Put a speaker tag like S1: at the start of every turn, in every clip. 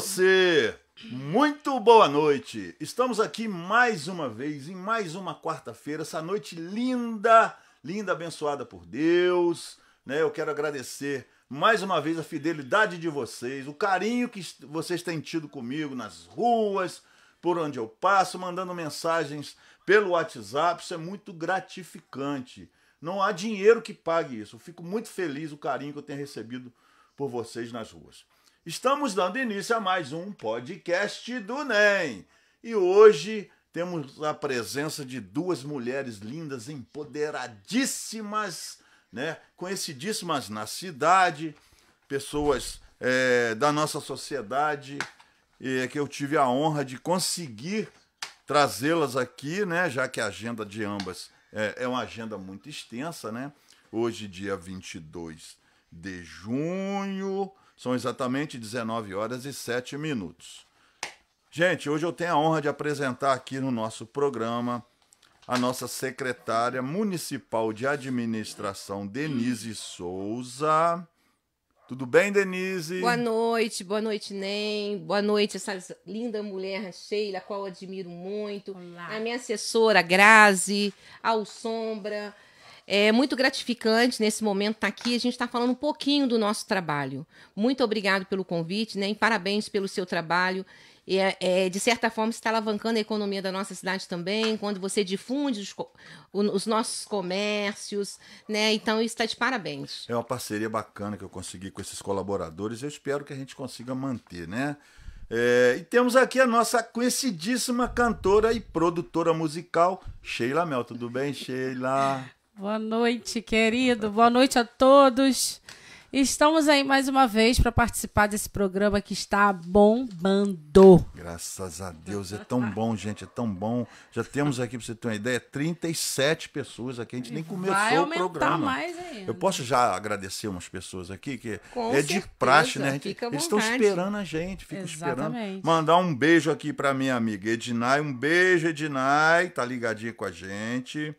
S1: Você! Muito boa noite! Estamos aqui mais uma vez, em mais uma quarta-feira, essa noite linda, linda, abençoada por Deus. Né? Eu quero agradecer mais uma vez a fidelidade de vocês, o carinho que vocês têm tido comigo nas ruas, por onde eu passo, mandando mensagens pelo WhatsApp. Isso é muito gratificante. Não há dinheiro que pague isso. Eu fico muito feliz o carinho que eu tenho recebido por vocês nas ruas. Estamos dando início a mais um podcast do NEM. E hoje temos a presença de duas mulheres lindas, empoderadíssimas, né? conhecidíssimas na cidade, pessoas é, da nossa sociedade, e que eu tive a honra de conseguir trazê-las aqui, né? já que a agenda de ambas é, é uma agenda muito extensa. Né? Hoje, dia 22 de junho, são exatamente 19 horas e 7 minutos. Gente, hoje eu tenho a honra de apresentar aqui no nosso programa a nossa secretária municipal de administração, Denise Souza. Tudo bem, Denise?
S2: Boa noite, boa noite, Nem. Boa noite, essa linda mulher, Sheila, a qual eu admiro muito. Olá. A minha assessora, Grazi, ao Sombra. É muito gratificante nesse momento estar tá aqui. A gente está falando um pouquinho do nosso trabalho. Muito obrigado pelo convite, né? E parabéns pelo seu trabalho. É, é, de certa forma, está alavancando a economia da nossa cidade também, quando você difunde os, os, nossos comércios, né? Então, isso está de parabéns.
S1: É uma parceria bacana que eu consegui com esses colaboradores. Eu espero que a gente consiga manter, né? É, e temos aqui a nossa conhecidíssima cantora e produtora musical, Sheila Mel. Tudo bem, Sheila?
S3: Boa noite, querido. Boa noite a todos. Estamos aí mais uma vez para participar desse programa que está bombando.
S1: Graças a Deus, é tão bom, gente, é tão bom. Já temos aqui, para você ter uma ideia, 37 pessoas aqui. A gente nem começou o programa.
S3: Mais ainda.
S1: Eu posso já agradecer umas pessoas aqui, que Com é certeza. de praxe, né? Gente, eles estão esperando a gente, ficam esperando. Mandar um beijo aqui para minha amiga Ednai. Um beijo, Ednai, tá ligadinha com a gente.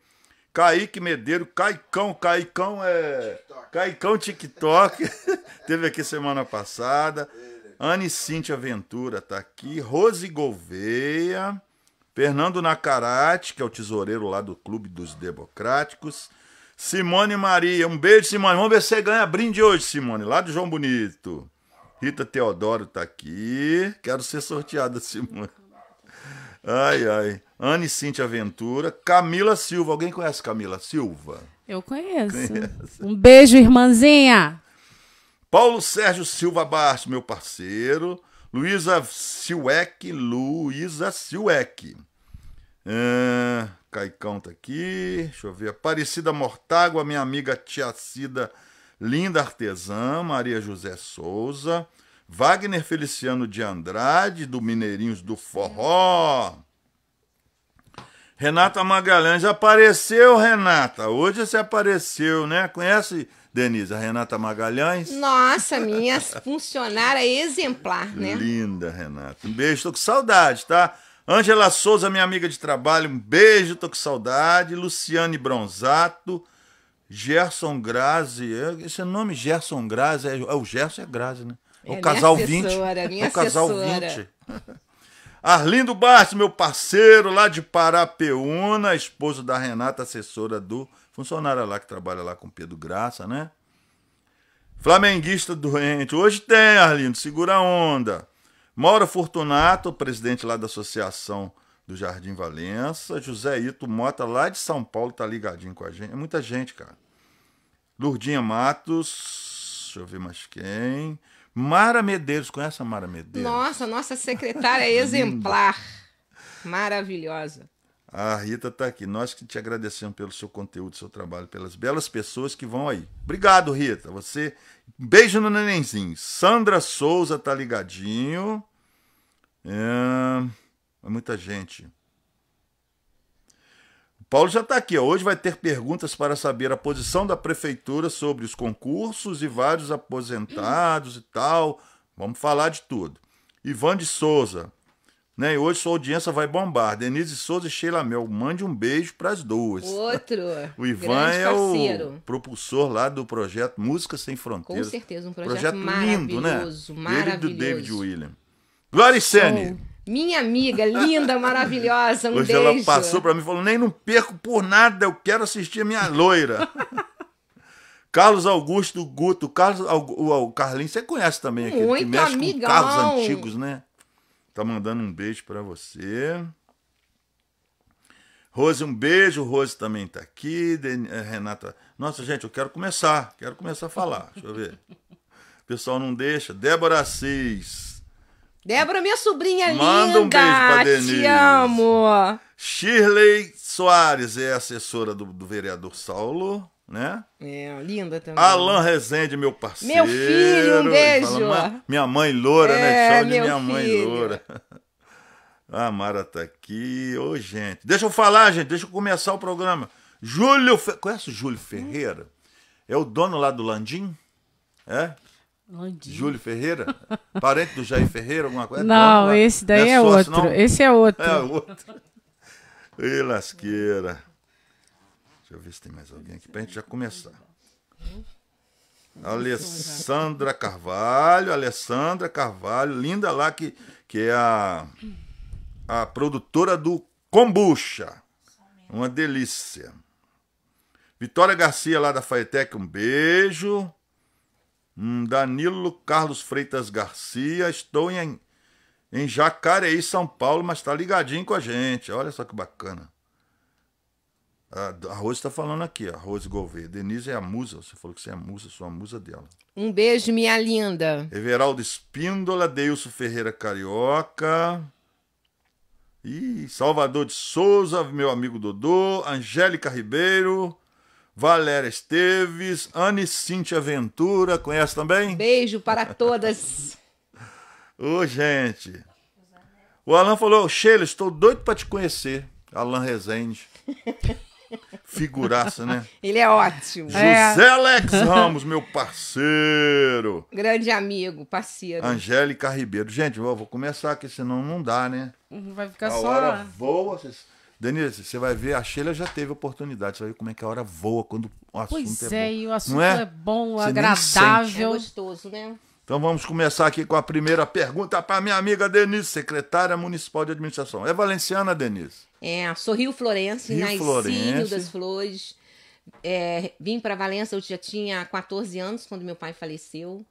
S1: Kaique Medeiro, Caicão, Caicão é. Caicão TikTok. Teve aqui semana passada. Anne Cíntia Ventura tá aqui. Rose Gouveia. Fernando Nacarate, que é o tesoureiro lá do Clube dos Democráticos. Simone Maria, um beijo, Simone. Vamos ver se você ganha brinde hoje, Simone, lá do João Bonito. Rita Teodoro tá aqui. Quero ser sorteada, Simone. Ai, ai. Anne Cintia Ventura. Camila Silva. Alguém conhece Camila Silva?
S3: Eu conheço. Um beijo, irmãzinha.
S1: Paulo Sérgio Silva Bastos, meu parceiro. Luísa Silweck. Luísa Silweck. É, Caicão tá aqui. Deixa eu ver. Aparecida Mortágua, minha amiga Tia Cida, linda artesã. Maria José Souza. Wagner Feliciano de Andrade, do Mineirinhos do Forró. Renata Magalhães apareceu, Renata. Hoje você apareceu, né? Conhece, Denise, a Renata Magalhães?
S2: Nossa, minha funcionária exemplar, né?
S1: Linda, Renata. Um beijo, tô com saudade, tá? Ângela Souza, minha amiga de trabalho, um beijo, tô com saudade. Luciane Bronzato, Gerson Grazi. Esse nome Gerson Grazi, é, é o Gerson é Grazi, né?
S2: É,
S1: o casal
S2: 20.
S1: É o casal 20. Arlindo Bastos, meu parceiro lá de Parapeúna, esposo da Renata, assessora do funcionário lá que trabalha lá com Pedro Graça, né? Flamenguista doente. Hoje tem, Arlindo, segura a onda. Maura Fortunato, presidente lá da Associação do Jardim Valença. José Ito Mota, lá de São Paulo, tá ligadinho com a gente. É muita gente, cara. Lurdinha Matos. Deixa eu ver mais quem. Mara Medeiros, conhece a Mara Medeiros?
S2: Nossa, nossa secretária é exemplar. Maravilhosa.
S1: A Rita está aqui. Nós que te agradecemos pelo seu conteúdo, seu trabalho, pelas belas pessoas que vão aí. Obrigado, Rita. Você. Beijo no nenenzinho. Sandra Souza tá ligadinho. É... é muita gente. Paulo já está aqui. Ó. Hoje vai ter perguntas para saber a posição da prefeitura sobre os concursos e vários aposentados e tal. Vamos falar de tudo. Ivan de Souza. Né? E hoje sua audiência vai bombar. Denise Souza e Sheila Mel, mande um beijo para as duas.
S2: Outro.
S1: o Ivan é o propulsor lá do projeto Música Sem Fronteiras.
S2: Com certeza, um projeto, projeto lindo, né? Maravilhoso. Ele
S1: do David William. Gloricene.
S2: Minha amiga, linda, maravilhosa, um
S1: Hoje
S2: beijo.
S1: ela passou para mim e falou: nem não perco por nada, eu quero assistir a minha loira. Carlos Augusto Guto, Carlos, o, o Carlinhos, você conhece também aquele Muito que mexe amigão. com carros antigos, né? Tá mandando um beijo para você. Rose, um beijo. Rose também tá aqui. Eh, Renata. Nossa, gente, eu quero começar. Quero começar a falar. Deixa eu ver. O pessoal não deixa. Débora Assis.
S2: Débora, minha sobrinha Manda linda. Manda um beijo pra Denise. Te amo.
S1: Shirley Soares é assessora do, do vereador Saulo né?
S2: É, linda também.
S1: Alan Rezende, meu parceiro.
S2: Meu filho, um beijo. Fala,
S1: minha mãe loura, né? é, né? Chama de minha filho. mãe loura. A Mara tá aqui. Ô, gente. Deixa eu falar, gente. Deixa eu começar o programa. Júlio. Fe... Conhece o Júlio Ferreira? É o dono lá do Landim? É? Landim. Júlio Ferreira? Parente do Jair Ferreira, alguma coisa?
S3: Não, esse daí é, é sócio, outro. Não? Esse é outro.
S1: É outro. Ih, lasqueira. Deixa eu ver se tem mais alguém aqui pra gente já começar. Alessandra Carvalho, Alessandra Carvalho, linda lá que, que é a, a produtora do Kombucha. Uma delícia. Vitória Garcia lá da Faetec, um beijo. Hum, Danilo Carlos Freitas Garcia, estou em, em Jacareí, São Paulo, mas está ligadinho com a gente. Olha só que bacana. A Rose está falando aqui, a Rose Gouveia. Denise é a musa, você falou que você é a musa, sou a musa dela.
S2: Um beijo, minha linda.
S1: Everaldo Espíndola, Deilson Ferreira Carioca. E Salvador de Souza, meu amigo Dodô. Angélica Ribeiro. Valéria Esteves. Anne Cíntia Ventura, conhece também?
S2: Beijo para todas.
S1: Ô, gente. O Alan falou, Sheila, estou doido para te conhecer. Alan Rezende. Figuraça, né?
S2: Ele é ótimo.
S1: É. José Alex Ramos, meu parceiro.
S2: Grande amigo, parceiro.
S1: Angélica Ribeiro. Gente, eu vou começar aqui, senão não dá, né?
S3: Vai ficar a
S1: só. Hora voa. Denise, você vai ver, a Sheila já teve oportunidade, você vai ver como é que a hora voa quando o assunto
S3: pois
S1: é,
S3: é bom. e o assunto é? é? bom, você agradável.
S2: É gostoso, né?
S1: Então vamos começar aqui com a primeira pergunta para minha amiga Denise, secretária municipal de administração. É valenciana, Denise?
S2: É, sou Rio Florense, Rio nasci Florense. Rio das Flores. É, vim para Valença, eu já tinha 14 anos quando meu pai faleceu.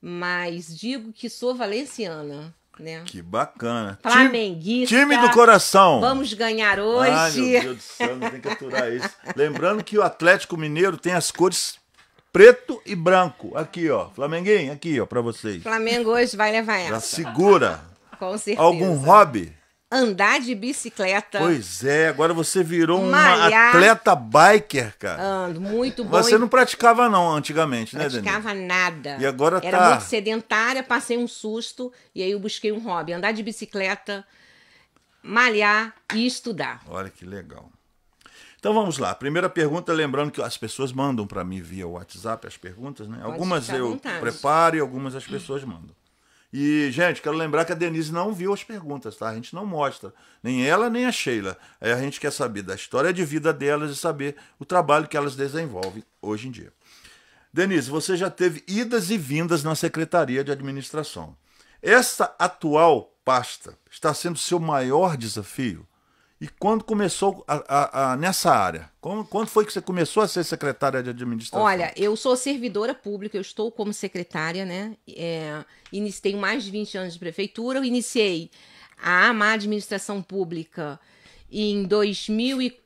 S2: Mas digo que sou valenciana. Né?
S1: Que bacana.
S2: Flamenguista.
S1: Time do coração.
S2: Vamos ganhar hoje. Ai,
S1: meu Deus do céu, não tem que aturar isso. Lembrando que o Atlético Mineiro tem as cores preto e branco. Aqui, ó. Flamenguinho, aqui, ó, para vocês.
S2: Flamengo hoje vai levar essa.
S1: Já segura.
S2: Com certeza.
S1: Algum hobby?
S2: Andar de bicicleta.
S1: Pois é, agora você virou malhar, uma atleta biker, cara.
S2: Ando, muito bom.
S1: Você não praticava não antigamente,
S2: né, Denise? Praticava nada.
S1: E agora
S2: Era
S1: tá...
S2: muito sedentária, passei um susto e aí eu busquei um hobby, andar de bicicleta, malhar e estudar.
S1: Olha que legal. Então vamos lá. Primeira pergunta, lembrando que as pessoas mandam para mim via WhatsApp as perguntas, né? Pode algumas eu preparo e algumas as pessoas mandam. E, gente, quero lembrar que a Denise não viu as perguntas, tá? A gente não mostra. Nem ela, nem a Sheila. Aí a gente quer saber da história de vida delas e saber o trabalho que elas desenvolvem hoje em dia. Denise, você já teve idas e vindas na Secretaria de Administração. Essa atual pasta está sendo seu maior desafio? E quando começou a, a, a, nessa área? Quando, quando foi que você começou a ser secretária de administração?
S2: Olha, eu sou servidora pública, eu estou como secretária, né? É, tenho mais de 20 anos de prefeitura. Eu iniciei a AMA Administração Pública em 2000 e,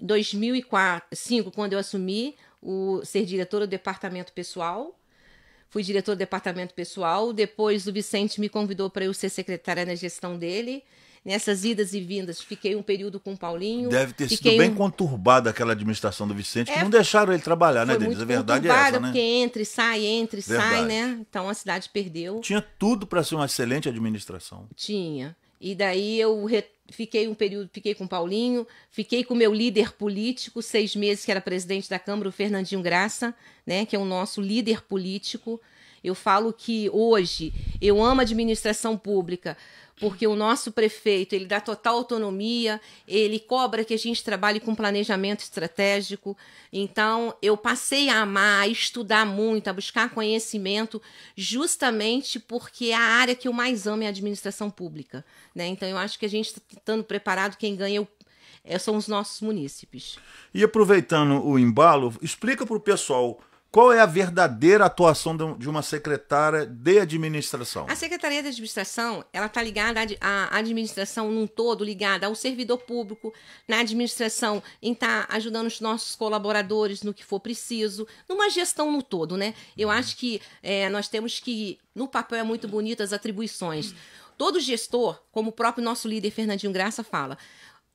S2: 2005, quando eu assumi o ser diretora do departamento pessoal. Fui diretora do departamento pessoal. Depois o Vicente me convidou para eu ser secretária na gestão dele nessas idas e vindas. Fiquei um período com o Paulinho.
S1: Deve ter sido bem um... conturbada aquela administração do Vicente, que é, não deixaram ele trabalhar, né, Denise? A verdade é essa, né?
S2: porque entra e sai, entra e verdade. sai, né? Então a cidade perdeu.
S1: Tinha tudo para ser uma excelente administração.
S2: Tinha. E daí eu re... fiquei um período, fiquei com o Paulinho, fiquei com o meu líder político, seis meses, que era presidente da Câmara, o Fernandinho Graça, né? Que é o nosso líder político. Eu falo que hoje eu amo a administração pública porque o nosso prefeito ele dá total autonomia, ele cobra que a gente trabalhe com planejamento estratégico. Então, eu passei a amar, a estudar muito, a buscar conhecimento, justamente porque a área que eu mais amo é a administração pública. Né? Então, eu acho que a gente está estando preparado, quem ganha é, são os nossos munícipes.
S1: E aproveitando o embalo, explica para o pessoal qual é a verdadeira atuação de uma secretária de administração?
S2: A Secretaria de Administração, ela está ligada à administração num todo, ligada ao servidor público, na administração, em estar tá ajudando os nossos colaboradores no que for preciso, numa gestão no todo, né? Eu acho que é, nós temos que, no papel é muito bonito as atribuições. Todo gestor, como o próprio nosso líder Fernandinho Graça fala,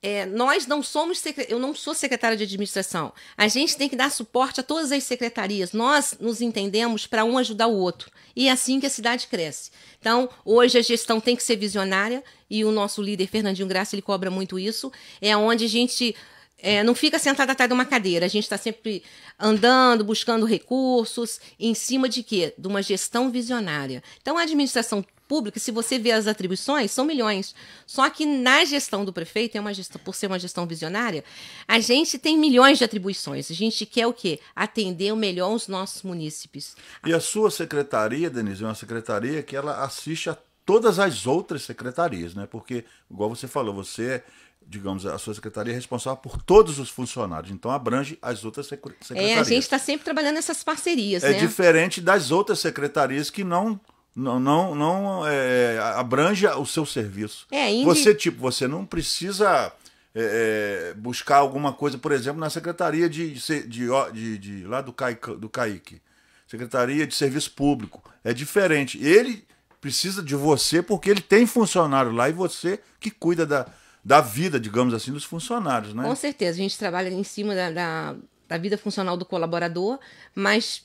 S2: é, nós não somos, eu não sou secretária de administração. A gente tem que dar suporte a todas as secretarias. Nós nos entendemos para um ajudar o outro. E é assim que a cidade cresce. Então, hoje a gestão tem que ser visionária e o nosso líder, Fernandinho Graça, ele cobra muito isso. É onde a gente é, não fica sentado atrás de uma cadeira. A gente está sempre andando, buscando recursos, em cima de quê? De uma gestão visionária. Então, a administração pública, se você vê as atribuições, são milhões. Só que na gestão do prefeito, é uma gestão, por ser uma gestão visionária, a gente tem milhões de atribuições. A gente quer o quê? Atender o melhor os nossos munícipes.
S1: E a sua secretaria, Denise, é uma secretaria que ela assiste a todas as outras secretarias, né? Porque, igual você falou, você digamos, a sua secretaria é responsável por todos os funcionários, então abrange as outras secretarias.
S2: É, a gente está sempre trabalhando nessas parcerias,
S1: é
S2: né?
S1: diferente das outras secretarias que não não, não, não é, abrange o seu serviço.
S2: É, indi...
S1: Você, tipo, você não precisa é, é, buscar alguma coisa, por exemplo, na Secretaria de, de, de, de lá do, CAI, do CAIC. Secretaria de Serviço Público. É diferente. Ele precisa de você porque ele tem funcionário lá e você que cuida da, da vida, digamos assim, dos funcionários, né?
S2: Com certeza. A gente trabalha em cima da, da, da vida funcional do colaborador, mas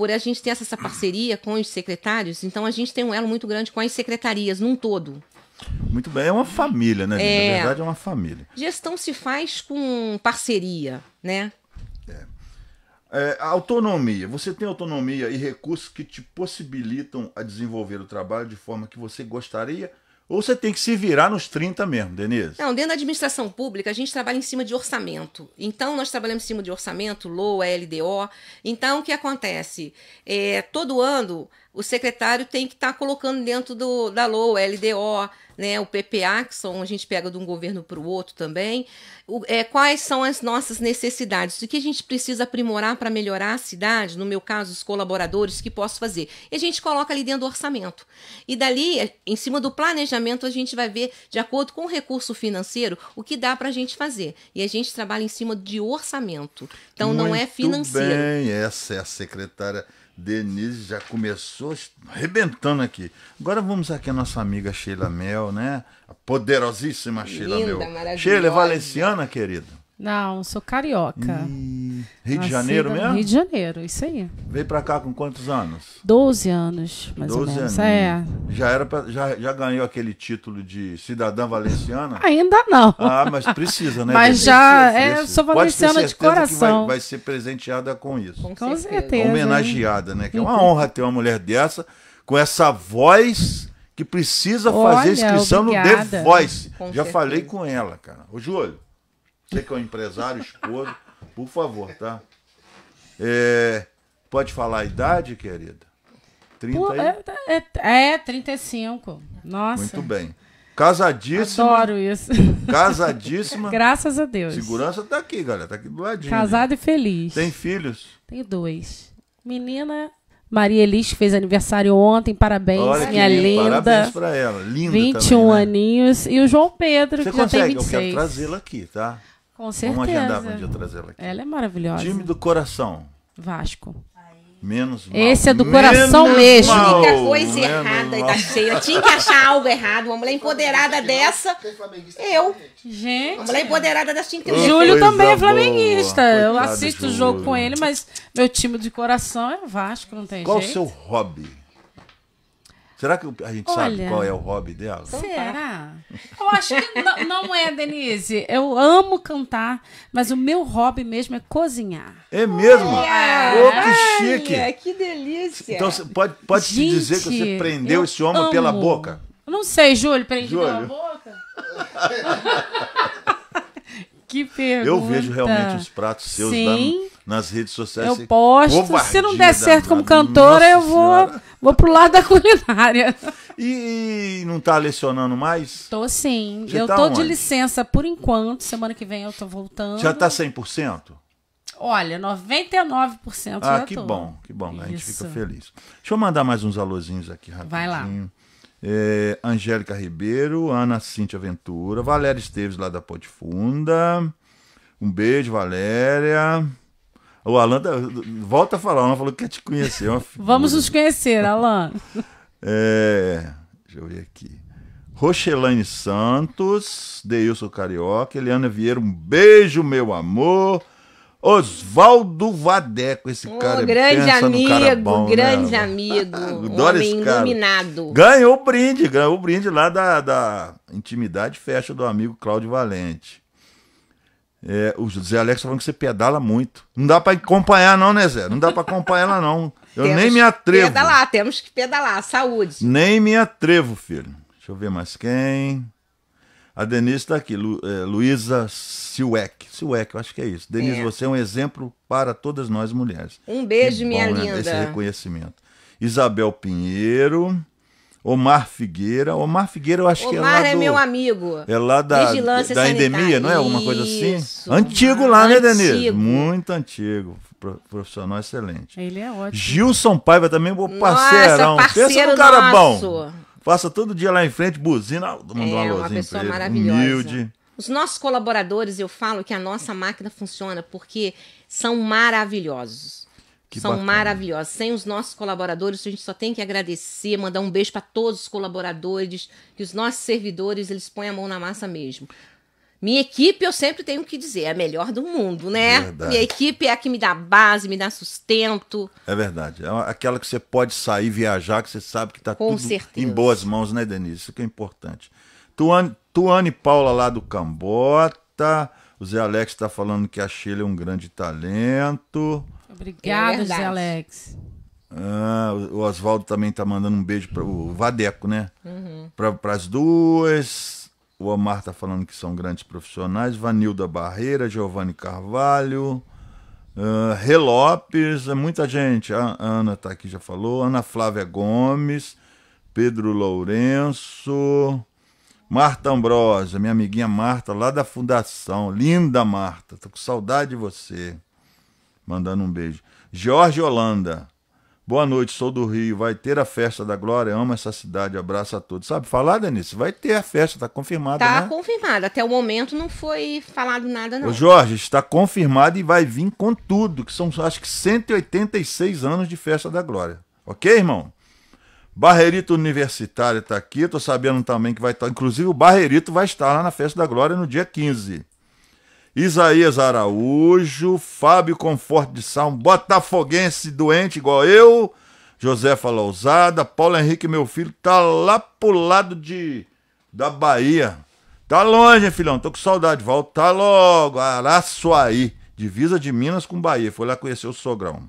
S2: por a gente ter essa parceria com os secretários, então a gente tem um elo muito grande com as secretarias num todo.
S1: Muito bem, é uma família, né? É, Na verdade, é uma família.
S2: Gestão se faz com parceria, né?
S1: É. É, autonomia. Você tem autonomia e recursos que te possibilitam a desenvolver o trabalho de forma que você gostaria ou você tem que se virar nos 30 mesmo, Denise?
S2: Não, dentro da administração pública, a gente trabalha em cima de orçamento. Então, nós trabalhamos em cima de orçamento, LOA, LDO. Então, o que acontece? É, todo ano, o secretário tem que estar tá colocando dentro do, da LOA, LDO, né, o PPA, que são, a gente pega de um governo para o outro também. O, é, quais são as nossas necessidades? O que a gente precisa aprimorar para melhorar a cidade? No meu caso, os colaboradores, que posso fazer? E a gente coloca ali dentro do orçamento. E dali, em cima do planejamento, a gente vai ver, de acordo com o recurso financeiro, o que dá para a gente fazer. E a gente trabalha em cima de orçamento. Então,
S1: Muito
S2: não é financeiro.
S1: Bem, essa é a secretária Denise já começou arrebentando aqui. Agora vamos aqui a nossa amiga Sheila Mel, né? A poderosíssima Sheila Linda, Mel. Sheila é valenciana, querida?
S3: Não, sou carioca.
S1: E... Rio de Janeiro mesmo?
S3: Rio de Janeiro, isso aí.
S1: Veio pra cá com quantos anos?
S3: Doze anos, mais 12 ou menos. É.
S1: Já, era pra, já, já ganhou aquele título de cidadã valenciana?
S3: Ainda não.
S1: Ah, mas precisa, né?
S3: Mas já, precisa, é, sou valenciana de coração.
S1: Vai, vai, ser presenteada com isso.
S3: Com, com certeza.
S1: Homenageada, né? Que é uma honra ter uma mulher dessa, com essa voz que precisa Olha, fazer inscrição obrigada. no The Voice. Com já certeza. falei com ela, cara. Ô, Júlio. Você que é um empresário, esposo, por favor, tá? É, pode falar a idade, querida? 30 Pô,
S3: é, é, é, 35. Nossa.
S1: Muito bem. Casadíssima.
S3: Adoro isso.
S1: Casadíssima.
S3: Graças a Deus.
S1: Segurança tá aqui, galera. Tá aqui do ladinho.
S3: Casada e feliz.
S1: Tem filhos?
S3: Tenho dois. Menina Maria Elis fez aniversário ontem, parabéns, Olha minha linda.
S1: Parabéns pra ela, linda
S3: 21
S1: também, né?
S3: aninhos. E o João Pedro,
S1: Você
S3: que consegue? já tem 26.
S1: Eu quero trazê-la aqui, tá?
S3: Com certeza.
S1: Vamos agendar um dia trazer ela aqui.
S3: Ela é maravilhosa.
S1: Time do coração.
S3: Vasco.
S1: Menos mal.
S3: Esse é do coração
S2: Menos
S3: mesmo.
S2: A única coisa errada aí da cheia. Eu tinha que achar algo errado. Uma mulher empoderada dessa. Eu.
S3: Gente.
S2: Uma mulher empoderada dessa tinha que ter.
S3: Júlio também é flamenguista. Boa. Eu assisto o jogo com ele, mas meu time de coração é Vasco, não tem
S1: Qual
S3: jeito.
S1: Qual o seu hobby? Será que a gente Olha, sabe qual é o hobby dela?
S3: Será? Eu acho que não, não, é, Denise. Eu amo cantar, mas o meu hobby mesmo é cozinhar.
S1: É mesmo? Oh, que chique!
S2: Olha, que delícia!
S1: Então pode, pode gente, dizer que você prendeu esse homem amo. pela boca?
S3: Eu não sei, Júlio, prendi Júlio. pela boca? que pergunta.
S1: Eu vejo realmente os pratos seus Sim. nas redes sociais.
S3: Eu posto. Se não der certo como cantora, eu vou, vou pro lado da culinária.
S1: E, e não tá lecionando mais?
S3: Tô sim. Você eu tá tô onde? de licença por enquanto. Semana que vem eu tô voltando.
S1: Já tá 100%?
S3: Olha, 99%
S1: ah, já que tô. bom, que bom. Isso. A gente fica feliz. Deixa eu mandar mais uns alôzinhos aqui rapidinho. Vai lá. É, Angélica Ribeiro, Ana Cíntia Ventura, Valéria Esteves lá da Ponte Funda. Um beijo, Valéria. O Alan tá, volta a falar, Alan falou que quer te conhecer. É
S3: Vamos nos conhecer, Alan.
S1: É, deixa eu ver aqui. Roxelane Santos, Deilson Carioca, Eliana Vieira, um beijo, meu amor. Oswaldo Vadeco, esse oh, cara
S2: grande amigo, cara bom, né? grande né? amigo, um homem iluminado.
S1: Ganhou o brinde, ganhou o brinde lá da, da intimidade festa do amigo Cláudio Valente. É, o José Alex tá falando que você pedala muito. Não dá para acompanhar não, né, Zé? Não dá para acompanhar ela não. Eu temos nem me atrevo.
S2: Pedalar, temos que pedalar, saúde.
S1: Nem me atrevo, filho. Deixa eu ver mais quem. A Denise está aqui, Lu, é, Luísa eu acho que é isso. Denise, é. você é um exemplo para todas nós mulheres.
S2: Um beijo, minha né, linda.
S1: Esse reconhecimento. Isabel Pinheiro. Omar Figueira. Omar Figueira, eu acho Omar que é lá. Omar é
S2: do, meu amigo.
S1: É lá da, da endemia, não é? Alguma coisa assim? Antigo lá, né, Denise? Muito antigo. Profissional excelente.
S3: Ele é ótimo.
S1: Gilson Paiva também, meu parceirão. Nossa, Pensa no cara nosso. bom. Passa todo dia lá em frente, buzina, mandou é, uma pessoa maravilhosa. Humilde.
S2: Os nossos colaboradores, eu falo que a nossa máquina funciona porque são maravilhosos. Que são bacana. maravilhosos. Sem os nossos colaboradores, a gente só tem que agradecer, mandar um beijo para todos os colaboradores, que os nossos servidores, eles põem a mão na massa mesmo. Minha equipe, eu sempre tenho que dizer, é a melhor do mundo, né? Verdade. Minha equipe é a que me dá base, me dá sustento.
S1: É verdade. É aquela que você pode sair, viajar, que você sabe que está tudo certeza. em boas mãos, né, Denise? Isso que é importante. Tuane, Tuane Paula lá do Cambota. O Zé Alex está falando que a Sheila é um grande talento.
S3: Obrigada, é Zé Alex.
S1: Ah, o Oswaldo também está mandando um beijo para o Vadeco, né? Uhum. Para as duas. O Omar está falando que são grandes profissionais. Vanilda Barreira, Giovanni Carvalho, uh, Rê Lopes, é muita gente. A Ana está aqui, já falou. Ana Flávia Gomes, Pedro Lourenço, Marta Ambrosa, minha amiguinha Marta, lá da Fundação. Linda Marta, tô com saudade de você. Mandando um beijo. Jorge Holanda. Boa noite, sou do Rio. Vai ter a festa da Glória. Amo essa cidade. Abraço a todos. Sabe falar, Denise? Vai ter a festa, tá confirmada.
S2: Tá
S1: né?
S2: confirmada. Até o momento não foi falado nada, não.
S1: Ô, Jorge, está confirmado e vai vir com tudo, que são acho que 186 anos de festa da Glória. Ok, irmão? Barreirito Universitário está aqui. Tô sabendo também que vai estar. Tá, inclusive, o Barreirito vai estar lá na festa da Glória no dia 15. Isaías Araújo, Fábio Conforto de Sal, botafoguense doente igual eu, Josefa Lousada, Paulo Henrique, meu filho, tá lá pro lado de da Bahia. Tá longe, hein, filhão? Tô com saudade. Volta logo, Araçuaí, divisa de Minas com Bahia. Foi lá conhecer o sogrão.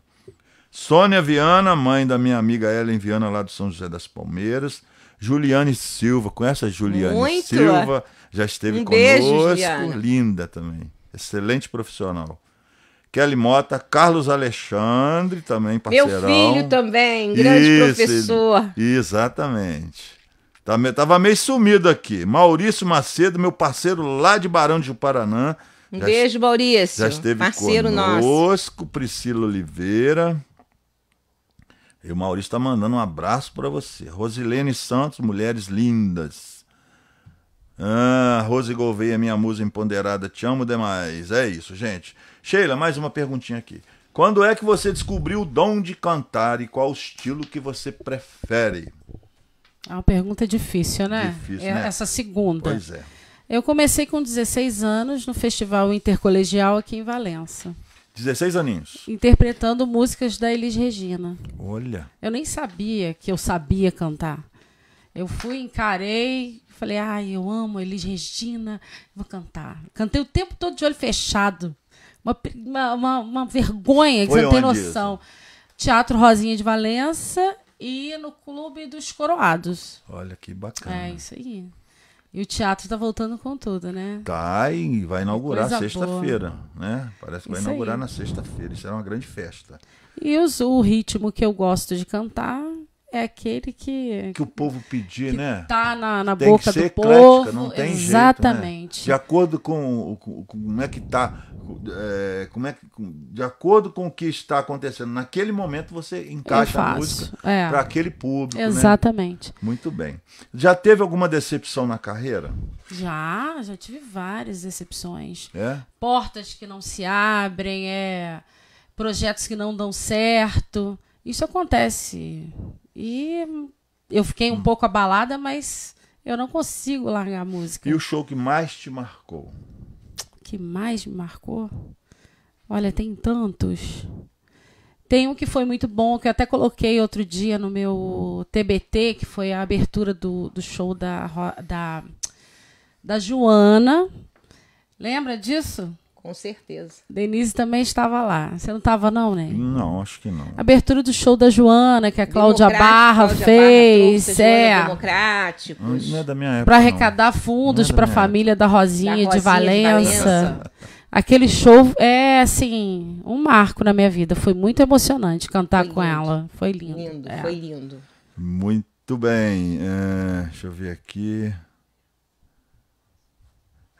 S1: Sônia Viana, mãe da minha amiga Ellen Viana, lá do São José das Palmeiras. Juliane Silva, conhece a Juliane Muito. Silva? Já esteve um conosco. Beijo, Linda também. Excelente profissional. Kelly Mota, Carlos Alexandre, também parceirão.
S2: Meu filho também, grande Isso, professor.
S1: Exatamente. Tava meio sumido aqui. Maurício Macedo, meu parceiro lá de Barão de Paraná.
S2: Um já beijo, Maurício.
S1: Já esteve parceiro conosco. Nosso. Priscila Oliveira. E o Maurício está mandando um abraço para você. Rosilene Santos, Mulheres Lindas. Ah, Rose Gouveia, minha musa empoderada, te amo demais. É isso, gente. Sheila, mais uma perguntinha aqui. Quando é que você descobriu o dom de cantar e qual o estilo que você prefere?
S3: É uma pergunta difícil, né? Difícil, é né? Essa segunda.
S1: Pois é.
S3: Eu comecei com 16 anos no Festival Intercolegial aqui em Valença.
S1: 16 aninhos.
S3: Interpretando músicas da Elis Regina.
S1: Olha.
S3: Eu nem sabia que eu sabia cantar. Eu fui, encarei, falei, ai, eu amo Elis Regina, vou cantar. Cantei o tempo todo de olho fechado. Uma, uma, uma, uma vergonha, que Foi você não tem noção. Isso? Teatro Rosinha de Valença e no Clube dos Coroados.
S1: Olha que bacana.
S3: É, isso aí. E o teatro está voltando com tudo, né?
S1: Tá, e vai inaugurar sexta-feira, né? Parece que vai Isso inaugurar aí. na sexta-feira. Isso é uma grande festa.
S3: E os, o ritmo que eu gosto de cantar é aquele que.
S1: Que o povo pedir, né?
S3: Tá na, na boca do povo.
S1: Não tem
S3: Exatamente.
S1: Jeito, né? De acordo com, com, com como é que tá é, como é que, de acordo com o que está acontecendo naquele momento, você encaixa a música é. para aquele público.
S3: Né? Exatamente.
S1: Né? Muito bem. Já teve alguma decepção na carreira?
S3: Já, já tive várias decepções.
S1: É?
S3: Portas que não se abrem, é, projetos que não dão certo. Isso acontece. E eu fiquei um hum. pouco abalada, mas eu não consigo largar a música.
S1: E o show que mais te marcou?
S3: que mais me marcou? Olha, tem tantos. Tem um que foi muito bom, que eu até coloquei outro dia no meu TBT, que foi a abertura do, do show da, da, da Joana. Lembra disso?
S2: Com certeza.
S3: Denise também estava lá. Você não estava, não, né?
S1: Não, acho que não.
S3: Abertura do show da Joana, que a Cláudia Barra Cláudia fez. Barra é.
S2: Democráticos.
S1: Não é da minha época.
S3: Para arrecadar fundos é para a família da Rosinha, da Rosinha de, Valença. de Valença. Aquele show é, assim, um marco na minha vida. Foi muito emocionante cantar com ela. Foi lindo.
S2: Lindo, é. foi lindo.
S1: Muito bem. É, deixa eu ver aqui.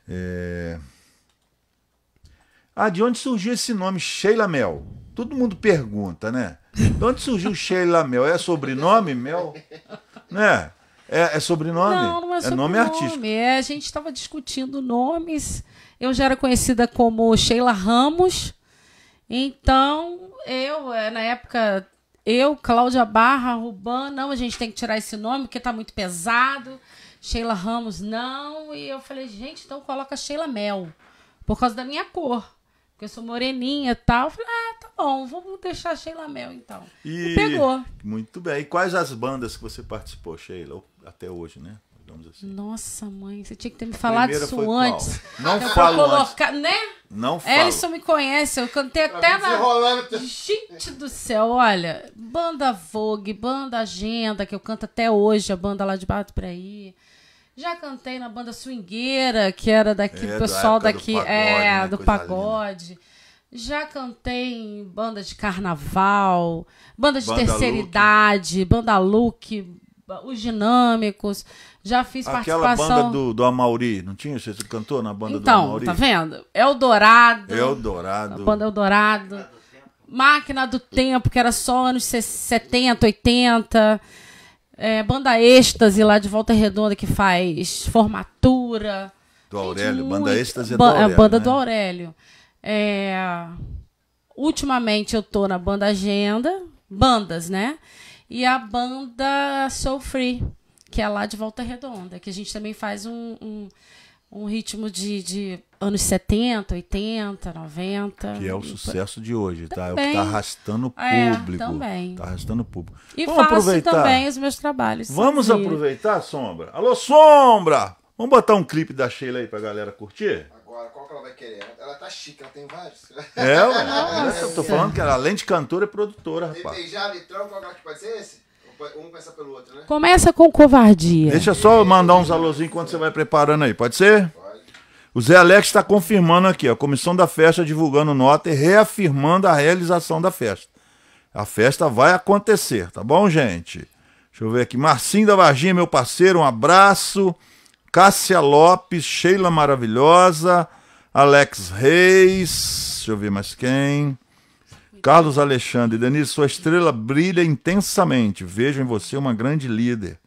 S1: É. Ah, de onde surgiu esse nome Sheila Mel? Todo mundo pergunta, né? De onde surgiu Sheila Mel? É sobrenome Mel? Né? É, é sobrenome?
S3: Não, não é, é sobrenome. nome artístico. É, a gente estava discutindo nomes. Eu já era conhecida como Sheila Ramos. Então, eu, é, na época, eu, Cláudia Barra, Ruban, não, a gente tem que tirar esse nome porque está muito pesado. Sheila Ramos, não. E eu falei, gente, então coloca Sheila Mel. Por causa da minha cor porque eu sou moreninha e tal. Eu falei, ah, tá bom, vamos deixar a Sheila Mel então. E, e pegou.
S1: Muito bem. E quais as bandas que você participou, Sheila? Até hoje, né?
S3: Assim. Nossa, mãe, você tinha que ter me falado isso antes.
S1: Não falo colocar,
S3: antes. Né?
S1: Não falo.
S3: Ellison me conhece, eu cantei até na... Gente do céu, olha, banda Vogue, banda Agenda, que eu canto até hoje, a banda lá de Bato aí. Já cantei na banda swingueira, que era daqui, é, pessoal daqui, do pagode, é, né? do pagode. Linda. Já cantei em banda de carnaval, banda de banda terceira Luke. idade, banda Luke, os dinâmicos. Já fiz
S1: Aquela
S3: participação.
S1: Aquela banda do, do Amauri, não tinha? Você cantou na banda
S3: então,
S1: do Amauri?
S3: Então, tá vendo? Eldorado.
S1: Eldorado.
S3: A banda Eldorado. Máquina do Tempo, que era só anos 70, 80. É, banda Êxtase lá de Volta Redonda que faz formatura.
S1: Do Aurélio, Gente, banda Êxtase é do Aurélio.
S3: Banda
S1: né?
S3: do Aurélio. É, ultimamente eu tô na banda Agenda, bandas, né? E a banda Soul Free, que é lá de Volta Redonda, que a gente também faz um, um, um ritmo de, de anos 70, 80, 90.
S1: Que é o sucesso de hoje, tá? Também. É o que tá arrastando o é, público. É, também. Tá arrastando o público.
S3: E Vamos faço aproveitar. também os meus trabalhos.
S1: Vamos aproveitar, Sombra? Alô, Sombra! Vamos botar um clipe da Sheila aí pra galera curtir?
S4: Agora, qual que ela vai querer? Ela tá chique, ela tem vários.
S1: É, ué, eu tô falando que ela, além de cantora, é produtora, rapaz.
S4: Beijar, litrão, qual que pode ser esse? Um começa pelo outro, né?
S3: Começa com covardia.
S1: Deixa só mandar uns alôzinhos enquanto você vai preparando aí, pode ser? Pode. O Zé Alex está confirmando aqui, a comissão da festa divulgando nota e reafirmando a realização da festa. A festa vai acontecer, tá bom, gente? Deixa eu ver aqui. Marcinho da Varginha, meu parceiro, um abraço. Cássia Lopes, Sheila Maravilhosa, Alex Reis, deixa eu ver mais quem. Carlos Alexandre, Denise, sua estrela brilha intensamente. Vejo em você uma grande líder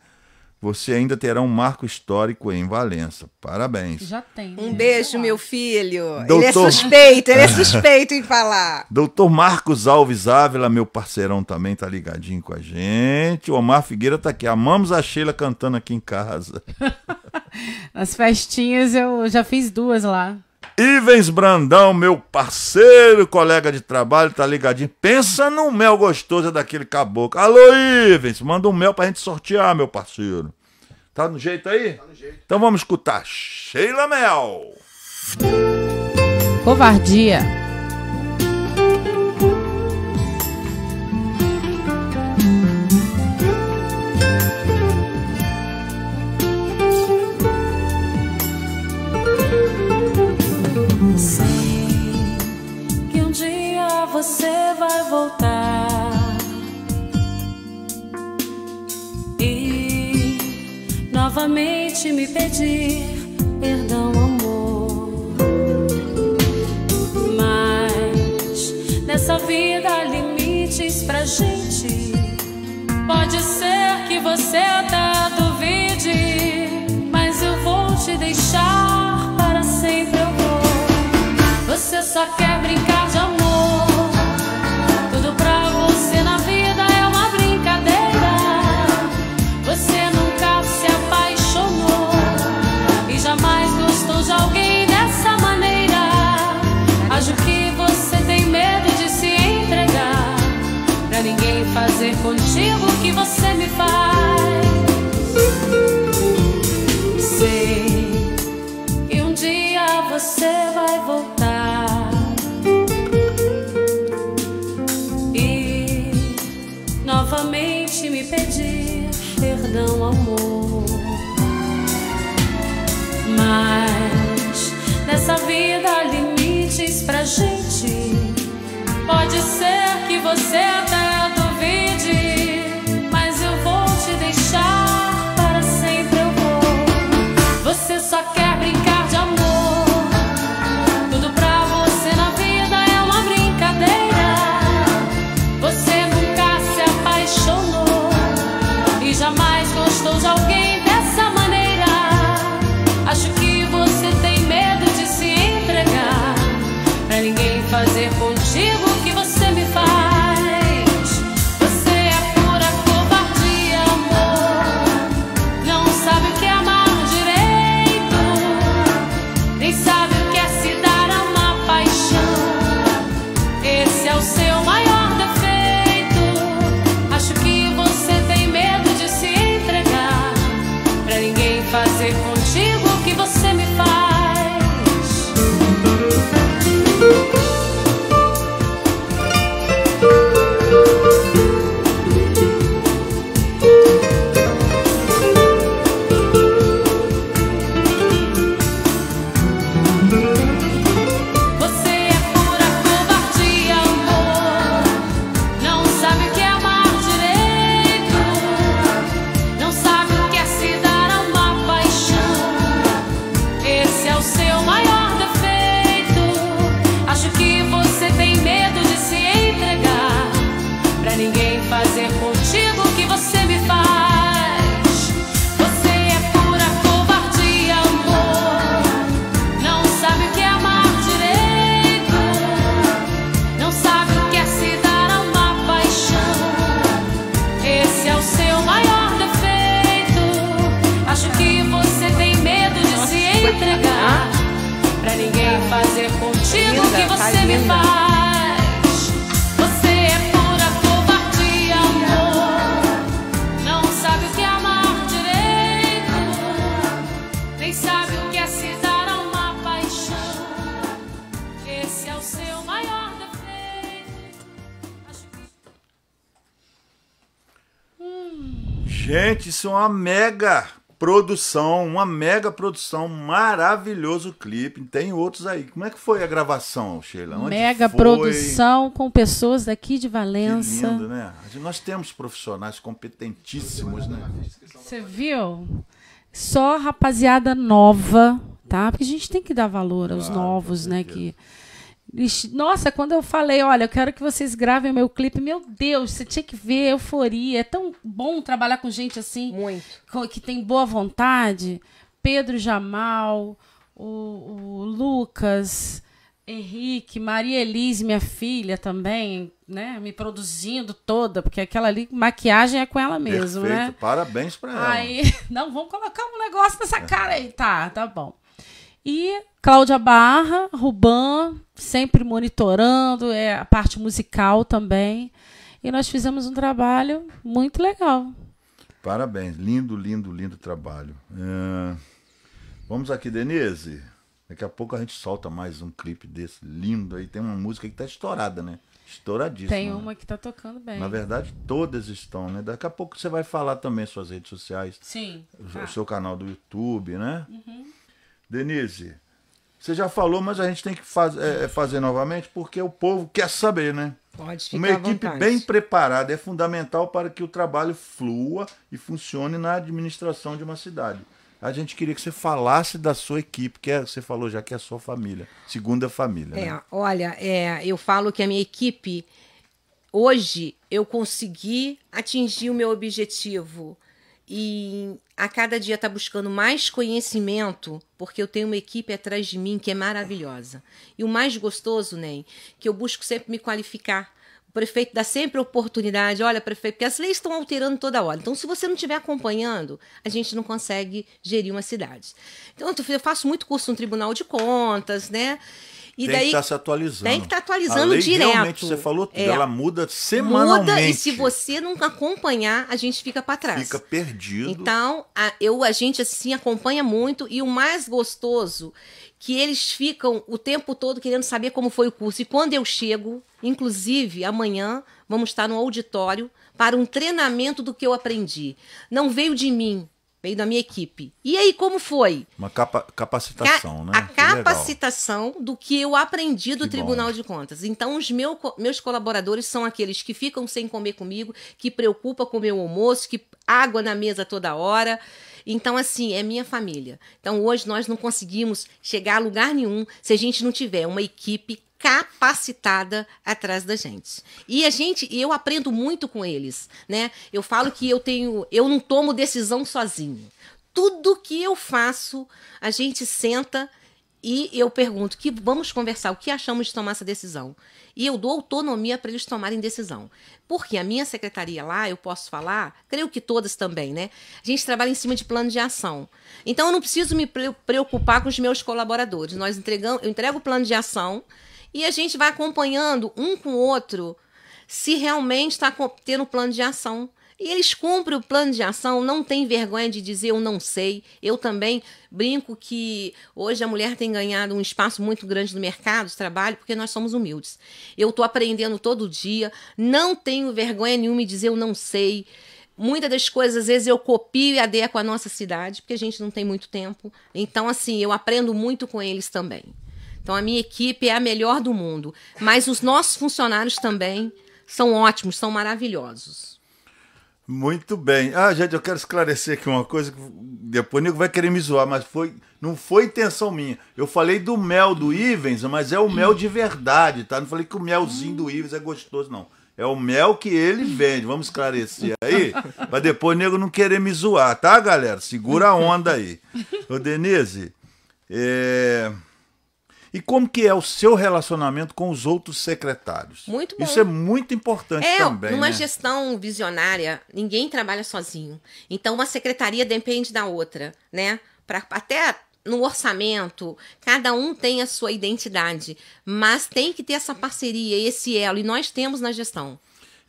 S1: você ainda terá um marco histórico em Valença. Parabéns.
S3: Já tem.
S2: Um né? beijo, meu filho. Doutor... Ele é suspeito, ele é suspeito em falar.
S1: Doutor Marcos Alves Ávila, meu parceirão também, tá ligadinho com a gente. O Omar Figueira tá aqui. Amamos a Sheila cantando aqui em casa.
S3: Nas festinhas eu já fiz duas lá.
S1: Ivens Brandão, meu parceiro, colega de trabalho, tá ligadinho. Pensa num mel gostoso daquele caboclo. Alô, Ivens, manda um mel pra gente sortear, meu parceiro. Tá no jeito aí? Tá no jeito. Então vamos escutar Sheila Mel.
S4: Covardia.
S3: Vai voltar e novamente me pedir perdão, amor. Mas nessa vida há limites pra gente. Pode ser que você até duvide, mas eu vou te deixar para sempre. Eu vou. Você só quer brincar de amor. Nessa vida há limites pra gente. Pode ser que você até
S1: uma mega produção, uma mega produção, maravilhoso clipe. Tem outros aí. Como é que foi a gravação, Sheila? Onde
S4: mega
S1: foi?
S4: produção com pessoas daqui de Valença.
S1: Que lindo, né? Nós temos profissionais competentíssimos, né?
S4: Você viu? Só rapaziada nova, tá? Porque a gente tem que dar valor aos claro, novos, né? Que nossa, quando eu falei, olha, eu quero que vocês gravem o meu clipe, meu Deus, você tinha que ver euforia. É tão bom trabalhar com gente assim,
S2: Muito.
S4: que tem boa vontade. Pedro Jamal, o, o Lucas, Henrique, Maria Elise, minha filha também, né, me produzindo toda, porque aquela ali, maquiagem é com ela mesmo,
S1: Perfeito.
S4: né?
S1: Parabéns para ela.
S4: Aí, não, vamos colocar um negócio nessa cara aí, tá, tá bom. E Cláudia Barra, Ruban, sempre monitorando, é a parte musical também. E nós fizemos um trabalho muito legal.
S1: Parabéns, lindo, lindo, lindo trabalho. É... Vamos aqui, Denise. Daqui a pouco a gente solta mais um clipe desse lindo aí. Tem uma música que tá estourada, né? Estouradíssima.
S3: Tem
S1: né?
S3: uma né? que tá tocando bem.
S1: Na verdade, todas estão, né? Daqui a pouco você vai falar também suas redes sociais.
S3: Sim.
S1: O ah. seu canal do YouTube, né? Uhum. Denise, você já falou, mas a gente tem que faz, é, é, fazer novamente porque o povo quer saber, né?
S2: Pode ficar
S1: Uma equipe bem preparada é fundamental para que o trabalho flua e funcione na administração de uma cidade a gente queria que você falasse da sua equipe, que é, você falou já que é a sua família, segunda família.
S2: É,
S1: né?
S2: olha, é, eu falo que a minha equipe, hoje, eu consegui atingir o meu objetivo e a cada dia está buscando mais conhecimento, porque eu tenho uma equipe atrás de mim que é maravilhosa. E o mais gostoso, Ney, que eu busco sempre me qualificar prefeito dá sempre oportunidade. Olha, prefeito, porque as leis estão alterando toda hora. Então, se você não estiver acompanhando, a gente não consegue gerir uma cidade. Então, eu faço muito curso no Tribunal de Contas, né?
S1: E tem daí, que estar tá se atualizando.
S2: Tem que estar tá atualizando a lei, direto.
S1: Realmente, você falou tudo, é, ela muda semanalmente. Muda,
S2: e se você não acompanhar, a gente fica para trás.
S1: Fica perdido.
S2: Então, a, eu, a gente assim acompanha muito, e o mais gostoso que eles ficam o tempo todo querendo saber como foi o curso. E quando eu chego, inclusive amanhã, vamos estar no auditório para um treinamento do que eu aprendi. Não veio de mim, veio da minha equipe. E aí, como foi?
S1: Uma capa capacitação, Ca
S2: né? A capacitação legal. do que eu aprendi do que Tribunal bom. de Contas. Então, os meu, meus colaboradores são aqueles que ficam sem comer comigo, que preocupam com o meu almoço, que água na mesa toda hora. Então, assim, é minha família. Então, hoje nós não conseguimos chegar a lugar nenhum se a gente não tiver uma equipe capacitada atrás da gente. E a gente, eu aprendo muito com eles, né? Eu falo que eu tenho, eu não tomo decisão sozinho. Tudo que eu faço, a gente senta e eu pergunto que vamos conversar, o que achamos de tomar essa decisão? E eu dou autonomia para eles tomarem decisão. Porque a minha secretaria lá, eu posso falar, creio que todas também, né? A gente trabalha em cima de plano de ação. Então eu não preciso me preocupar com os meus colaboradores. Nós entregamos, eu entrego o plano de ação e a gente vai acompanhando um com o outro se realmente está tendo plano de ação. E eles cumprem o plano de ação, não tem vergonha de dizer eu não sei. Eu também brinco que hoje a mulher tem ganhado um espaço muito grande no mercado de trabalho porque nós somos humildes. Eu estou aprendendo todo dia, não tenho vergonha nenhuma de dizer eu não sei. Muitas das coisas, às vezes, eu copio e adequo à nossa cidade, porque a gente não tem muito tempo. Então, assim, eu aprendo muito com eles também. Então, a minha equipe é a melhor do mundo. Mas os nossos funcionários também são ótimos, são maravilhosos.
S1: Muito bem. Ah, gente, eu quero esclarecer aqui uma coisa que depois o nego vai querer me zoar, mas foi, não foi intenção minha. Eu falei do mel do Ivens, mas é o mel de verdade, tá? Não falei que o melzinho do Ivens é gostoso, não. É o mel que ele vende. Vamos esclarecer aí, para depois o nego não querer me zoar, tá, galera? Segura a onda aí. Ô, Denise, é... E como que é o seu relacionamento com os outros secretários?
S2: Muito bom.
S1: Isso é muito importante
S2: é,
S1: também.
S2: Numa
S1: né?
S2: gestão visionária, ninguém trabalha sozinho. Então, uma secretaria depende da outra, né? Pra, até no orçamento, cada um tem a sua identidade, mas tem que ter essa parceria, esse elo, e nós temos na gestão.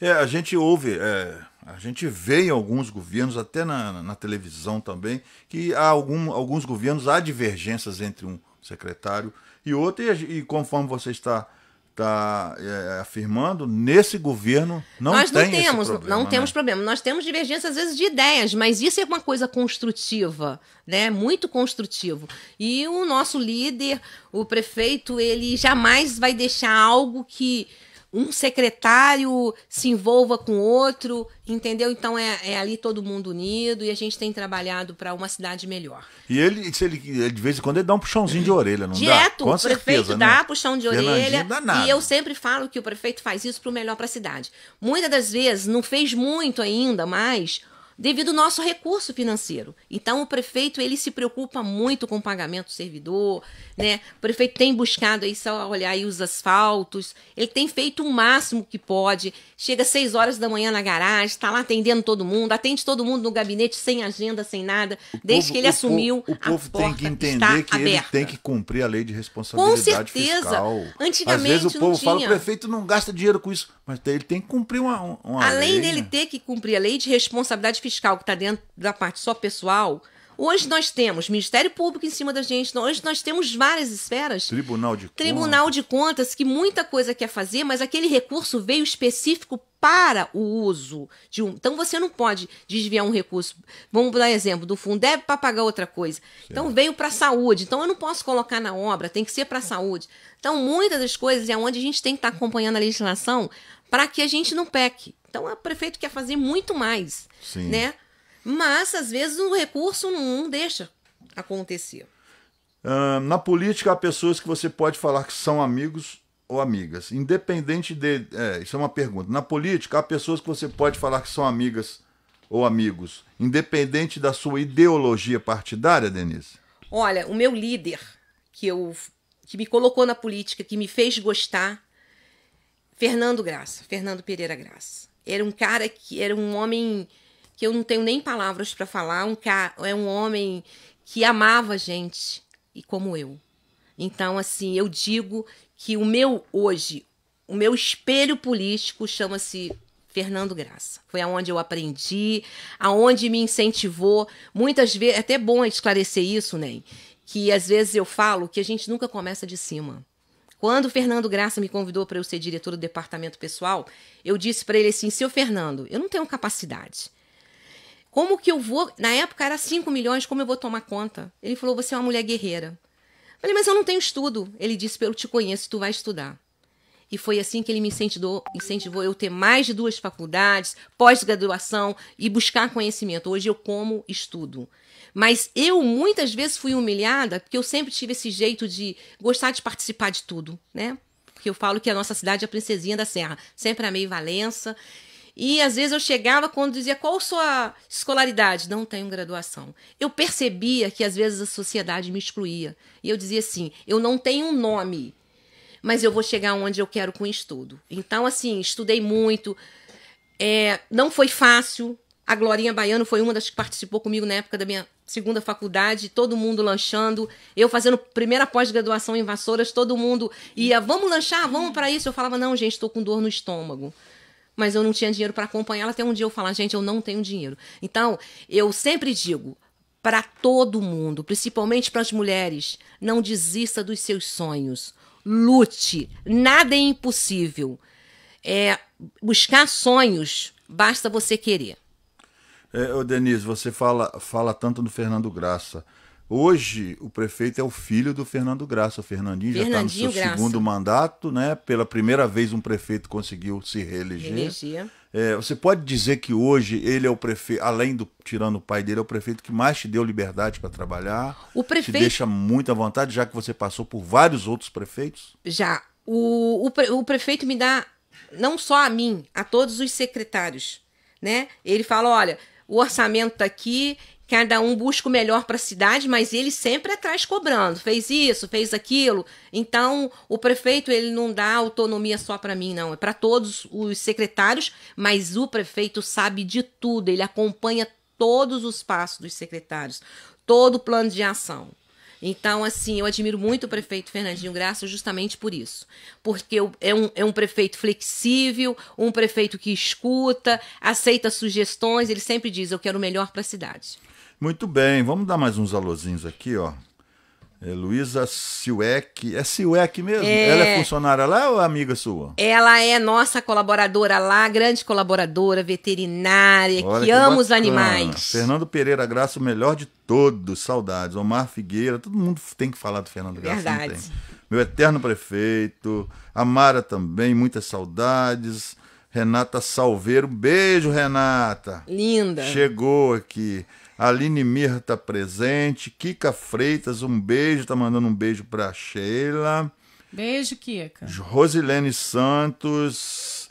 S1: É, a gente ouve, é, a gente vê em alguns governos, até na, na televisão também, que há algum, alguns governos há divergências entre um secretário e outra, e, e conforme você está está é, afirmando, nesse governo não
S2: Nós
S1: não
S2: temos,
S1: problema,
S2: não
S1: né?
S2: temos problema. Nós temos divergências às vezes de ideias, mas isso é uma coisa construtiva, né? Muito construtivo. E o nosso líder, o prefeito, ele jamais vai deixar algo que um secretário se envolva com outro, entendeu? Então é, é ali todo mundo unido e a gente tem trabalhado para uma cidade melhor.
S1: E ele, se ele, de vez em quando, ele dá um puxãozinho de orelha, não
S2: Direto,
S1: dá? Com
S2: o
S1: certeza,
S2: prefeito
S1: né?
S2: dá puxão de orelha. E eu sempre falo que o prefeito faz isso para o melhor para a cidade. Muitas das vezes não fez muito ainda, mas devido ao nosso recurso financeiro. Então o prefeito ele se preocupa muito com o pagamento do servidor, né? O prefeito tem buscado aí só olhar aí os asfaltos, ele tem feito o máximo que pode. Chega às 6 horas da manhã na garagem, está lá atendendo todo mundo, atende todo mundo no gabinete sem agenda, sem nada, o desde povo, que ele assumiu.
S1: O, o povo tem que entender que aberta. ele tem que cumprir a lei de responsabilidade
S2: com certeza.
S1: fiscal.
S2: Antigamente
S1: Às vezes o povo
S2: fala
S1: o prefeito não gasta dinheiro com isso, mas ele tem que cumprir uma, uma
S2: Além
S1: lei,
S2: dele
S1: né?
S2: ter que cumprir a lei de responsabilidade fiscal que está dentro da parte só pessoal, Hoje nós temos Ministério Público em cima da gente, hoje nós temos várias esferas.
S1: Tribunal de
S2: Tribunal
S1: Contas.
S2: de Contas, que muita coisa quer fazer, mas aquele recurso veio específico para o uso de um. Então você não pode desviar um recurso. Vamos dar exemplo do Fundeb para pagar outra coisa. Certo. Então veio para a saúde. Então eu não posso colocar na obra, tem que ser para a saúde. Então muitas das coisas é onde a gente tem que estar tá acompanhando a legislação para que a gente não peque. Então o prefeito quer fazer muito mais, Sim. né? Mas, às vezes, o recurso não deixa acontecer.
S1: Uh, na política, há pessoas que você pode falar que são amigos ou amigas. Independente de. É, isso é uma pergunta. Na política, há pessoas que você pode falar que são amigas ou amigos, independente da sua ideologia partidária, Denise?
S2: Olha, o meu líder, que, eu, que me colocou na política, que me fez gostar, Fernando Graça, Fernando Pereira Graça. Era um cara que era um homem que eu não tenho nem palavras para falar. Um cara, é um homem que amava a gente e como eu. Então, assim, eu digo que o meu hoje, o meu espelho político chama-se Fernando Graça. Foi aonde eu aprendi, aonde me incentivou. Muitas vezes, é até bom esclarecer isso, né? Que às vezes eu falo que a gente nunca começa de cima. Quando o Fernando Graça me convidou para eu ser diretor do departamento pessoal, eu disse para ele assim: seu Fernando, eu não tenho capacidade. Como que eu vou. Na época era 5 milhões, como eu vou tomar conta? Ele falou: você é uma mulher guerreira. Falei, mas eu não tenho estudo. Ele disse: eu te conheço, tu vai estudar. E foi assim que ele me incentivou, incentivou eu ter mais de duas faculdades, pós-graduação e buscar conhecimento. Hoje eu como estudo. Mas eu muitas vezes fui humilhada porque eu sempre tive esse jeito de gostar de participar de tudo, né? Porque eu falo que a nossa cidade é a princesinha da serra. Sempre amei Valença e às vezes eu chegava quando dizia qual sua escolaridade? Não tenho graduação. Eu percebia que às vezes a sociedade me excluía. E eu dizia assim: eu não tenho um nome, mas eu vou chegar onde eu quero com estudo. Então, assim, estudei muito. É, não foi fácil. A Glorinha Baiano foi uma das que participou comigo na época da minha segunda faculdade, todo mundo lanchando, eu fazendo primeira pós-graduação em Vassouras, todo mundo ia, vamos lanchar, vamos para isso. Eu falava, não, gente, estou com dor no estômago mas eu não tinha dinheiro para acompanhá-la até um dia eu falar, gente, eu não tenho dinheiro. Então, eu sempre digo para todo mundo, principalmente para as mulheres, não desista dos seus sonhos. Lute, nada é impossível. É, buscar sonhos, basta você querer.
S1: É, Denise, você fala, fala tanto do Fernando Graça. Hoje, o prefeito é o filho do Fernando Graça. O Fernandinho, já está no seu Graça. segundo mandato, né? Pela primeira vez, um prefeito conseguiu se reeleger. É, você pode dizer que hoje ele é o prefeito, além do tirando o pai dele, é o prefeito que mais te deu liberdade para trabalhar.
S2: O prefeito. Te
S1: deixa muito à vontade, já que você passou por vários outros prefeitos?
S2: Já. O, o, pre... o prefeito me dá, não só a mim, a todos os secretários. Né? Ele fala: olha, o orçamento está aqui, Cada um busca o melhor para a cidade, mas ele sempre atrás cobrando. Fez isso, fez aquilo. Então, o prefeito ele não dá autonomia só para mim, não. É para todos os secretários, mas o prefeito sabe de tudo. Ele acompanha todos os passos dos secretários, todo o plano de ação. Então, assim, eu admiro muito o prefeito Fernandinho Graça justamente por isso. Porque é um, é um prefeito flexível, um prefeito que escuta, aceita sugestões, ele sempre diz: Eu quero o melhor para a cidade.
S1: Muito bem, vamos dar mais uns alôzinhos aqui, ó. É Luísa Silek. É Silek mesmo? É... Ela é funcionária lá ou é amiga sua?
S2: Ela é nossa colaboradora lá, grande colaboradora, veterinária, Olha que, que ama bacana. os animais.
S1: Fernando Pereira Graça, o melhor de todos. Saudades. Omar Figueira, todo mundo tem que falar do Fernando Graça. Verdade. Meu eterno prefeito. Amara também, muitas saudades. Renata Salveiro, beijo, Renata.
S2: Linda.
S1: Chegou aqui. Aline Mir tá presente. Kika Freitas, um beijo. Tá mandando um beijo pra Sheila.
S3: Beijo, Kika.
S1: Rosilene Santos,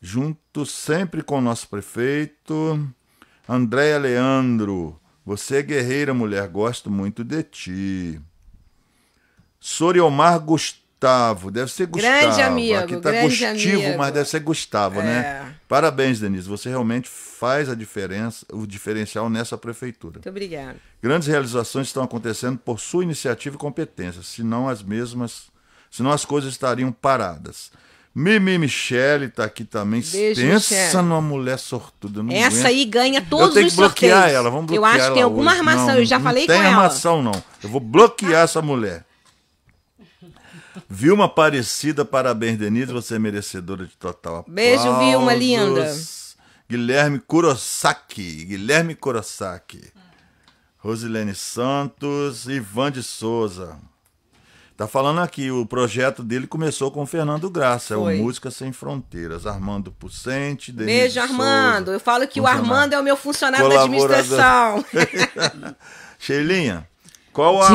S1: junto sempre com o nosso prefeito. Andréia Leandro, você é guerreira, mulher, gosto muito de ti. Soriomar Gustavo. Gustavo, deve ser Gustavo.
S2: Grande amigo,
S1: Aqui tá
S2: grande
S1: Gustivo,
S2: amigo.
S1: mas deve ser Gustavo, né? é. né? Parabéns, Denise. Você realmente faz a diferença, o diferencial nessa prefeitura.
S2: Muito obrigada.
S1: Grandes realizações estão acontecendo por sua iniciativa e competência, senão as mesmas, senão as coisas estariam paradas. Mimi Michele tá aqui também. Beijo, Pensa Michele. numa mulher sortuda.
S2: Essa aguento. aí ganha todos eu
S1: tenho que bloquear sorteios. ela. Vamos bloquear
S2: Eu acho que tem alguma hoje. armação. Não, eu já falei com ela.
S1: Não tem armação, não. Eu vou bloquear essa mulher. Vilma Aparecida, parabéns, Denise. Você é merecedora de total aplausos.
S2: Beijo, Vilma, linda.
S1: Guilherme Kurosaki. Guilherme Kurosaki. Rosilene Santos. Ivan de Souza. Tá falando aqui, o projeto dele começou com o Fernando Graça, Foi. é o Música Sem Fronteiras. Armando Pucente,
S2: Denise Beijo, Armando. Souza, Eu falo que o Armando é o meu funcionário da administração.
S1: Sheilinha, qual a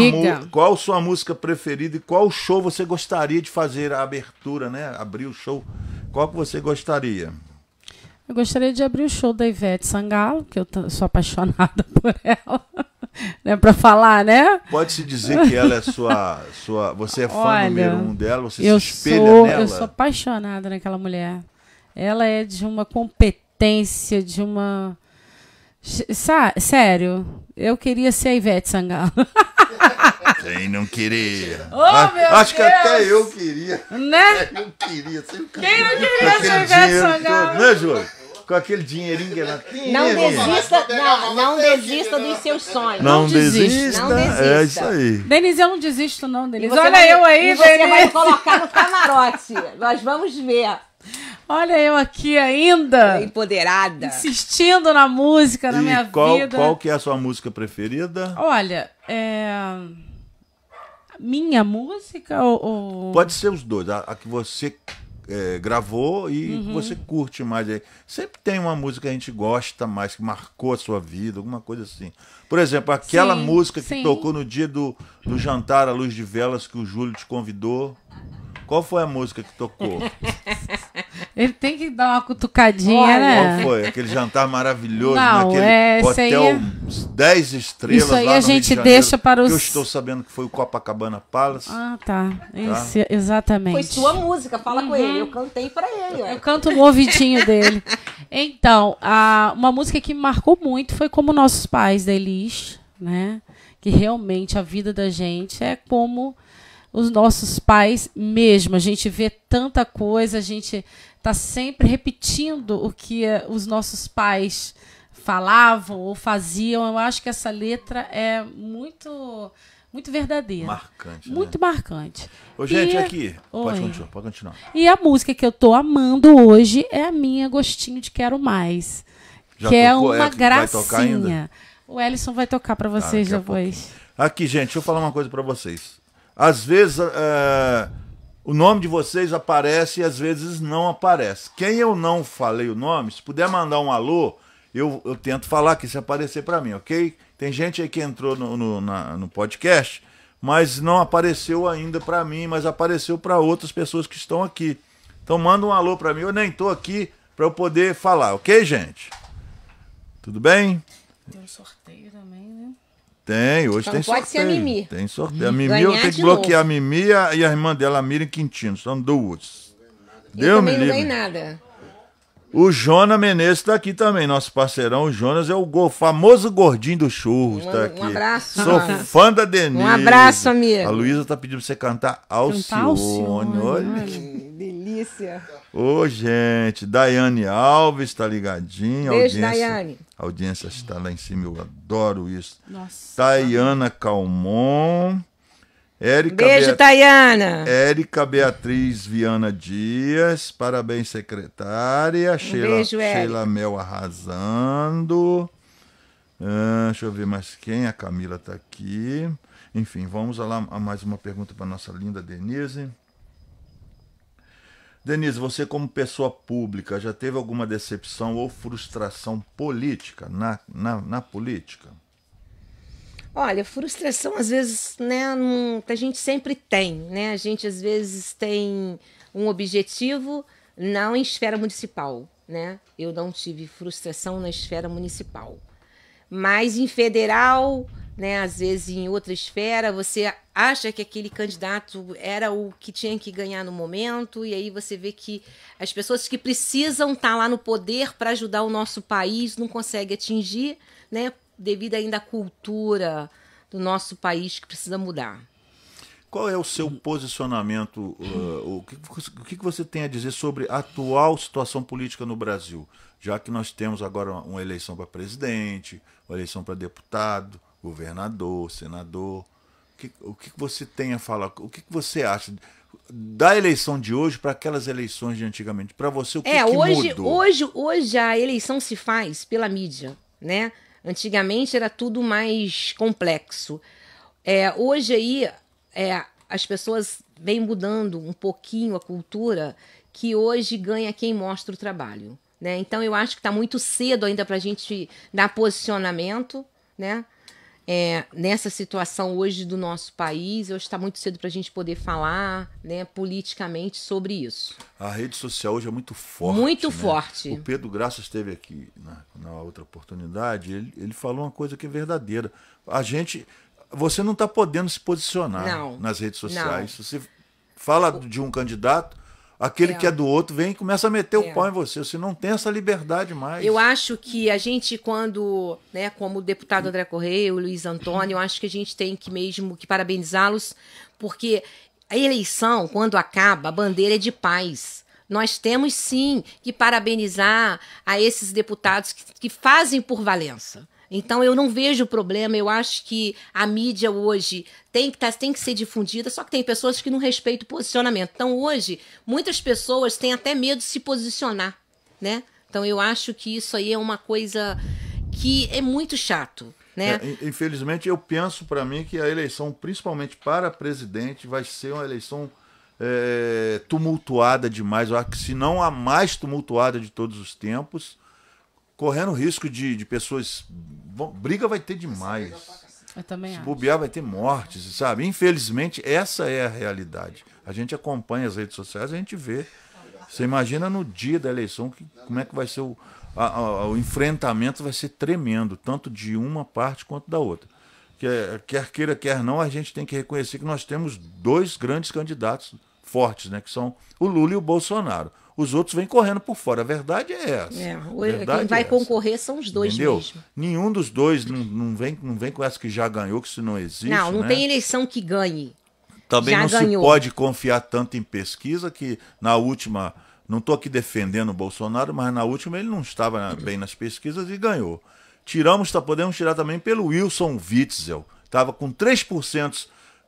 S1: qual sua música preferida e qual show você gostaria de fazer a abertura, né? Abrir o show. Qual que você gostaria?
S3: Eu gostaria de abrir o show da Ivete Sangalo, que eu sou apaixonada por ela né, para falar, né?
S1: Pode se dizer que ela é sua, sua, você é fã Olha, número um dela, você se espelha
S3: sou,
S1: nela.
S3: Eu sou apaixonada naquela mulher. Ela é de uma competência, de uma, sério, eu queria ser a Ivete Sangalo.
S1: Quem não queria?
S3: Oh, Acho
S1: Deus. que até eu queria.
S3: Né?
S1: Eu queria.
S3: Quem não queria ser a Ivete Sangalo?
S1: Todo, né, Júlio? com aquele dinheirinho que ela
S2: tem. Não desista, não, não desista dos seus sonhos.
S1: Não, não desista. Não desista. É isso aí.
S3: Denise, eu não desisto, não, Denise. Olha vai, eu aí,
S2: e Denise. Você vai colocar no camarote. Nós vamos ver.
S3: Olha eu aqui ainda.
S2: Empoderada.
S3: Insistindo na música, na e minha
S1: qual,
S3: vida.
S1: Qual que é a sua música preferida?
S3: Olha, é... Minha música ou...
S1: Pode ser os dois. A, a que você é, gravou e uhum. você curte mais. Sempre tem uma música que a gente gosta mais, que marcou a sua vida, alguma coisa assim. Por exemplo, aquela sim, música que sim. tocou no dia do, do jantar à luz de velas que o Júlio te convidou. Qual foi a música que tocou?
S3: Ele tem que dar uma cutucadinha, Olha, né?
S1: Qual foi? Aquele jantar maravilhoso Não, naquele é, hotel é... 10 estrelas
S3: Isso aí a gente de deixa para os...
S1: eu estou sabendo que foi o Copacabana Palace.
S3: Ah, tá. tá? Exatamente.
S2: Foi sua música, fala uhum. com ele. Eu cantei para ele.
S3: Eu canto no ouvidinho dele. Então, a, uma música que me marcou muito foi Como Nossos Pais, da Elis, né? Que realmente a vida da gente é como os nossos pais mesmo. A gente vê tanta coisa, a gente está sempre repetindo o que eh, os nossos pais falavam ou faziam. Eu acho que essa letra é muito muito verdadeira.
S1: Marcante.
S3: Muito né? marcante.
S1: Ô, gente, e... aqui. Pode continuar, pode continuar.
S3: E a música que eu tô amando hoje é a minha Gostinho de Quero Mais. Já que é tocou, é uma é, gracinha. O Ellison vai tocar para vocês ah, depois.
S1: Aqui, gente, deixa eu falar uma coisa para vocês. Às vezes é, o nome de vocês aparece e às vezes não aparece. Quem eu não falei o nome, se puder mandar um alô, eu, eu tento falar aqui se aparecer para mim, ok? Tem gente aí que entrou no, no, na, no podcast, mas não apareceu ainda para mim, mas apareceu para outras pessoas que estão aqui. Então manda um alô para mim, eu nem estou aqui para eu poder falar, ok, gente? Tudo bem?
S3: Tem um?
S1: Tem, hoje então tem
S2: pode
S1: sorteio.
S2: ser a Mimi.
S1: Tem sorteio. A Mimi eu tenho que bloquear novo. a Mimi e a, irmã dela, a Miriam Quintino. São duas.
S2: Deu, eu também não ganhei nada.
S1: O Jonas Menezes está aqui também, nosso parceirão. O Jonas é o go famoso gordinho do churros. Um, tá aqui.
S2: um abraço.
S1: Sou fã da Denise. Um
S2: abraço, amigo.
S1: A Luísa tá pedindo pra você cantar Alcione. Cantar Alcione. Olha.
S2: Delícia.
S1: Ô, gente. Daiane Alves tá ligadinha.
S2: Beijo, audiência, Daiane.
S1: A audiência está lá em cima, eu adoro isso.
S3: Nossa.
S1: Tayana Calmon. Érica
S2: Beijo, Beat... Tayana.
S1: Érica Beatriz Viana Dias. Parabéns, secretária. Um Sheila,
S2: beijo,
S1: Sheila Mel arrasando. Ah, deixa eu ver mais quem. A Camila está aqui. Enfim, vamos lá a mais uma pergunta para nossa linda Denise. Denise, você como pessoa pública já teve alguma decepção ou frustração política na, na, na política?
S2: Olha, frustração às vezes, né, não, a gente sempre tem, né? A gente às vezes tem um objetivo não em esfera municipal, né? Eu não tive frustração na esfera municipal. Mas em federal, né, às vezes em outra esfera, você acha que aquele candidato era o que tinha que ganhar no momento, e aí você vê que as pessoas que precisam estar tá lá no poder para ajudar o nosso país não conseguem atingir, né, devido ainda à cultura do nosso país que precisa mudar.
S1: qual é o seu posicionamento? Uh, o, que, o que você tem a dizer sobre a atual situação política no Brasil? Já que nós temos agora uma eleição para presidente, uma eleição para deputado, governador, senador. O que, o que você tem a falar? O que você acha da eleição de hoje para aquelas eleições de antigamente? Para você, o que,
S2: é,
S1: que
S2: hoje,
S1: mudou?
S2: Hoje, hoje a eleição se faz pela mídia, né? Antigamente era tudo mais complexo. É, hoje aí é, as pessoas vêm mudando um pouquinho a cultura que hoje ganha quem mostra o trabalho. Né? Então eu acho que está muito cedo ainda para a gente dar posicionamento, né? É, nessa situação hoje do nosso país, hoje está muito cedo para a gente poder falar né, politicamente sobre isso.
S1: A rede social hoje é muito forte.
S2: Muito
S1: né?
S2: forte.
S1: O Pedro Graça esteve aqui na, na outra oportunidade, ele, ele falou uma coisa que é verdadeira. A gente. Você não está podendo se posicionar
S2: não,
S1: nas redes sociais. Não. Você fala de um candidato, aquele é. que é do outro vem e começa a meter é. o pau em você. Você não tem essa liberdade mais.
S2: Eu acho que a gente, quando, né, como o deputado André Correia, o Luiz Antônio, eu acho que a gente tem que mesmo que parabenizá-los, porque a eleição, quando acaba, a bandeira é de paz. Nós temos sim que parabenizar a esses deputados que, que fazem por Valença. Então eu não vejo problema, eu acho que a mídia hoje tem que, tá, tem que ser difundida, só que tem pessoas que não respeitam o posicionamento. Então hoje, muitas pessoas têm até medo de se posicionar, né? Então eu acho que isso aí é uma coisa que é muito chato. Né?
S1: É, infelizmente, eu penso para mim que a eleição, principalmente para presidente, vai ser uma eleição é, tumultuada demais. Eu acho que se não a mais tumultuada de todos os tempos correndo risco de, de pessoas. Bom, briga vai ter demais.
S3: Eu também
S1: Se
S3: acho.
S1: bobear vai ter mortes, sabe? Infelizmente, essa é a realidade. A gente acompanha as redes sociais, a gente vê. Você imagina no dia da eleição que, como é que vai ser o, a, a, o enfrentamento vai ser tremendo, tanto de uma parte quanto da outra. Quer, quer queira, quer não, a gente tem que reconhecer que nós temos dois grandes candidatos fortes, né? Que são o Lula e o Bolsonaro os outros vêm correndo por fora. A verdade é essa. É,
S2: verdade quem vai é concorrer são os dois Entendeu? mesmo.
S1: Nenhum dos dois não, não, vem, não vem com essa que já ganhou, que isso não existe.
S2: Não, não
S1: né?
S2: tem eleição que ganhe.
S1: Também
S2: já
S1: não
S2: ganhou.
S1: se pode confiar tanto em pesquisa que na última. Não estou aqui defendendo o Bolsonaro, mas na última ele não estava bem nas pesquisas e ganhou. Tiramos, tá, podemos tirar também pelo Wilson Witzel. Estava com 3%,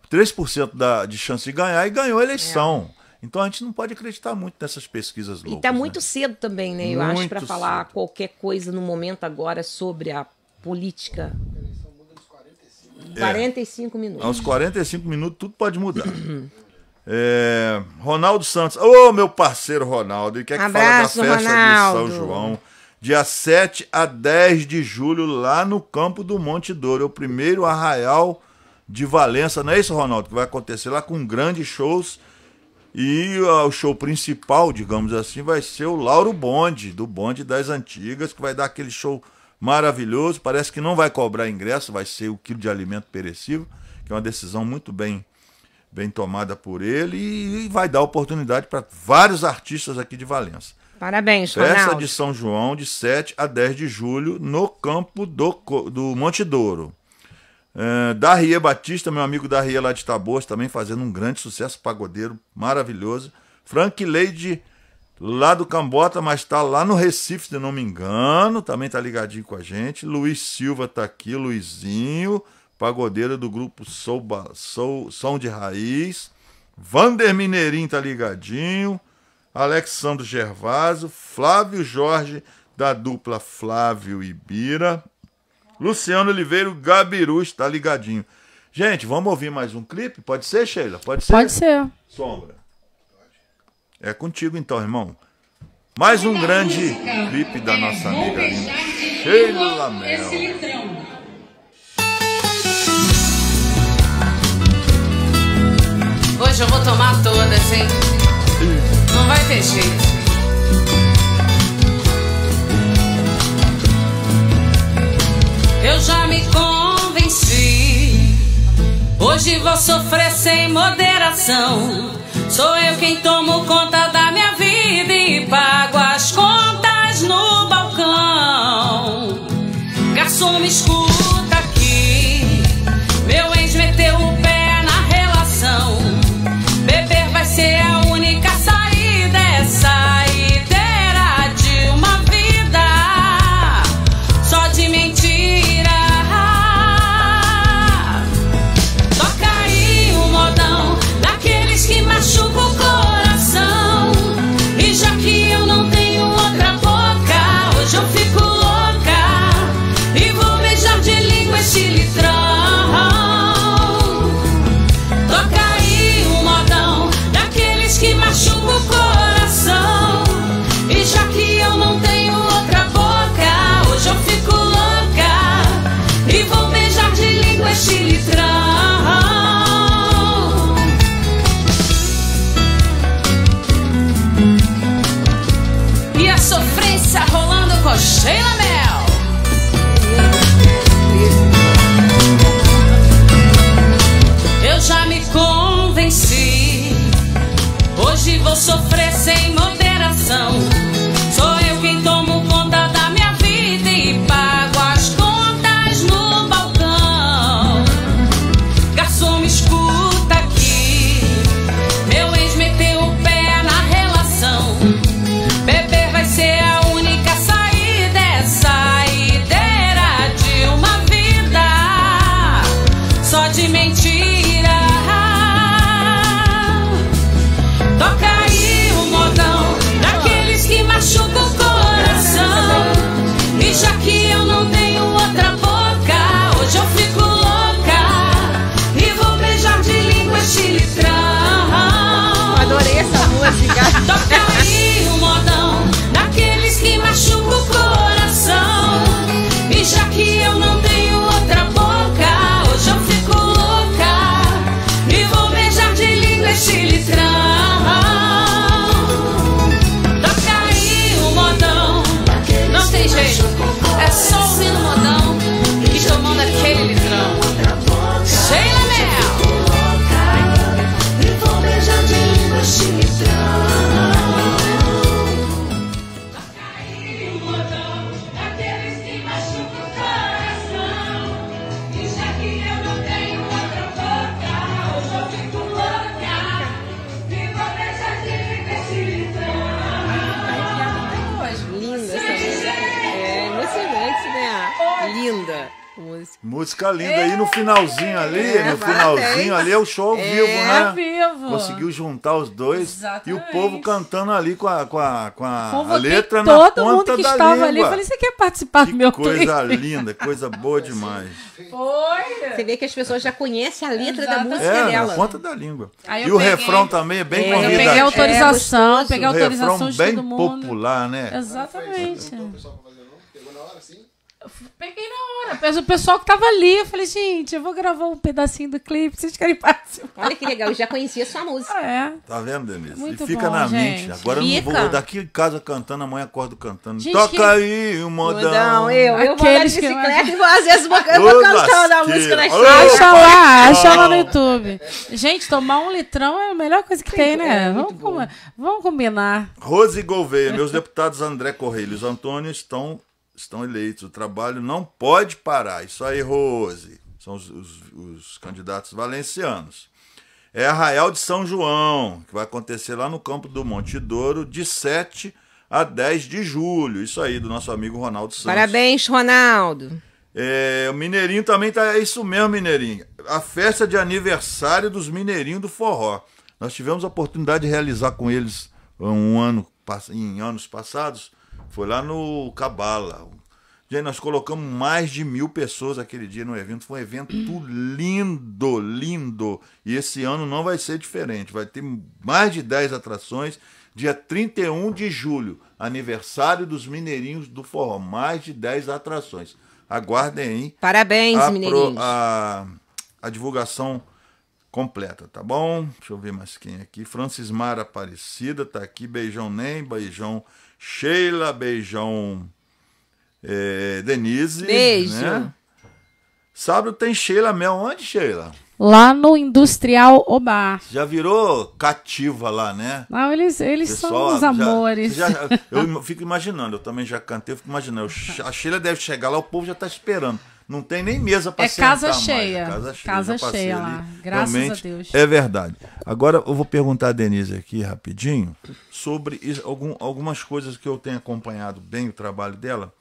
S1: 3% da, de chance de ganhar e ganhou a eleição. É. Então a gente não pode acreditar muito nessas pesquisas loucas.
S2: E está
S1: né?
S2: muito cedo também, né? Eu muito acho, para falar cedo. qualquer coisa no momento agora sobre a política. É. 45 minutos.
S1: Aos 45 minutos tudo pode mudar. é, Ronaldo Santos. Ô, oh, meu parceiro Ronaldo. Ele quer que
S2: Abraço,
S1: fale da festa
S2: Ronaldo.
S1: de São João. Dia 7 a 10 de julho, lá no campo do Monte Douro. É o primeiro arraial de Valença. Não é isso, Ronaldo? Que vai acontecer lá com grandes shows e o show principal, digamos assim, vai ser o Lauro Bonde, do Bonde das Antigas, que vai dar aquele show maravilhoso. Parece que não vai cobrar ingresso, vai ser o quilo de alimento perecível, que é uma decisão muito bem, bem tomada por ele, e vai dar oportunidade para vários artistas aqui de Valença.
S2: Parabéns,
S1: Festa
S2: Ronaldo.
S1: de São João, de 7 a 10 de julho, no campo do, do Monte Douro. Uh, Darrie Batista, meu amigo Darrie lá de Tabos, também fazendo um grande sucesso, pagodeiro maravilhoso. Frank Leide, lá do Cambota, mas está lá no Recife, se não me engano, também tá ligadinho com a gente. Luiz Silva tá aqui, Luizinho, pagodeiro do grupo Sou, Sou, Som de Raiz. Vander Mineirinho tá ligadinho. Alexandre Gervaso, Flávio Jorge, da dupla Flávio e Bira. Luciano Oliveira, Gabiru está ligadinho. Gente, vamos ouvir mais um clipe? Pode ser, Sheila? Pode ser?
S3: Pode ser.
S1: Sombra. É contigo então, irmão. Mais um grande clipe da nossa amiga Sheila Mel.
S5: Hoje eu vou tomar todas, hein? Não vai ter jeito. Eu já me convenci. Hoje vou sofrer sem moderação. Sou eu quem tomo conta da minha vida e pago as contas no balcão. Garçom, me escuta
S1: Música linda. É, e no finalzinho ali, é, no finalzinho ali é o show ao é, vivo, né? Ao vivo. Conseguiu juntar os dois. Exatamente. E o povo cantando ali com a, com a, com a, a letra na ponta
S3: todo mundo que estava língua. ali. Falei, você quer participar
S1: que
S3: do meu
S1: coisa clipe? linda, coisa boa demais.
S2: Foi. Você vê que as pessoas já conhecem a letra Exatamente. da música é, dela.
S1: na ponta da língua. e peguei, o refrão também é bem é, convidativo.
S3: Eu peguei autorização, é, peguei autorização de
S1: bem
S3: todo mundo.
S1: popular, né?
S3: Exatamente. Peguei na hora. O pessoal que tava ali, eu falei, gente, eu vou gravar um pedacinho do clipe, vocês querem participar?
S2: Olha que legal, eu já conhecia sua música.
S3: Ah, é.
S1: Tá vendo, Denise? Muito e fica bom, na gente. mente. Agora fica. eu não vou daqui em casa cantando, amanhã acordo cantando. Gente, Toca que... aí o modão. modão.
S2: Eu, eu vou andar de bicicleta que... e vou, às vezes vou, eu vou cantando a música na
S3: estrada. Acha lá, acha lá no YouTube. Gente, tomar um litrão é a melhor coisa que tem, né? É, vamos, com... vamos combinar.
S1: Rose Gouveia, meus deputados André Correia e Luiz Antônio estão estão eleitos. O trabalho não pode parar. Isso aí, Rose. São os, os, os candidatos valencianos. É Arraial de São João, que vai acontecer lá no campo do Monte Douro, de 7 a 10 de julho. Isso aí, do nosso amigo Ronaldo Santos.
S2: Parabéns, Ronaldo.
S1: É, o Mineirinho também tá. É isso mesmo, Mineirinho. A festa de aniversário dos Mineirinhos do Forró. Nós tivemos a oportunidade de realizar com eles um ano, em anos passados foi lá no Cabala. Gente, nós colocamos mais de mil pessoas aquele dia no evento. Foi um evento lindo, lindo. E esse ano não vai ser diferente. Vai ter mais de 10 atrações. Dia 31 de julho, aniversário dos Mineirinhos do Forró. Mais de 10 atrações. Aguardem aí.
S2: Parabéns, a Mineirinhos.
S1: Pro, a, a divulgação completa, tá bom? Deixa eu ver mais quem aqui. Francis Mara Aparecida tá aqui. Beijão Nem, beijão Sheila, beijão é, Denise.
S2: Beijo. Né?
S1: Sábado tem Sheila Mel. Onde, Sheila?
S3: Lá no Industrial Obar.
S1: Já virou cativa lá, né?
S3: Não, eles, eles Pessoal, são os amores.
S1: Já, já, eu fico imaginando, eu também já cantei, eu fico imaginando. A Sheila deve chegar lá, o povo já está esperando. Não tem nem mesa para é sentar
S3: casa cheia. Mais. Casa cheia. Casa cheia lá. Graças Realmente, a Deus.
S1: É verdade. Agora eu vou perguntar a Denise aqui rapidinho sobre algum, algumas coisas que eu tenho acompanhado bem o trabalho dela.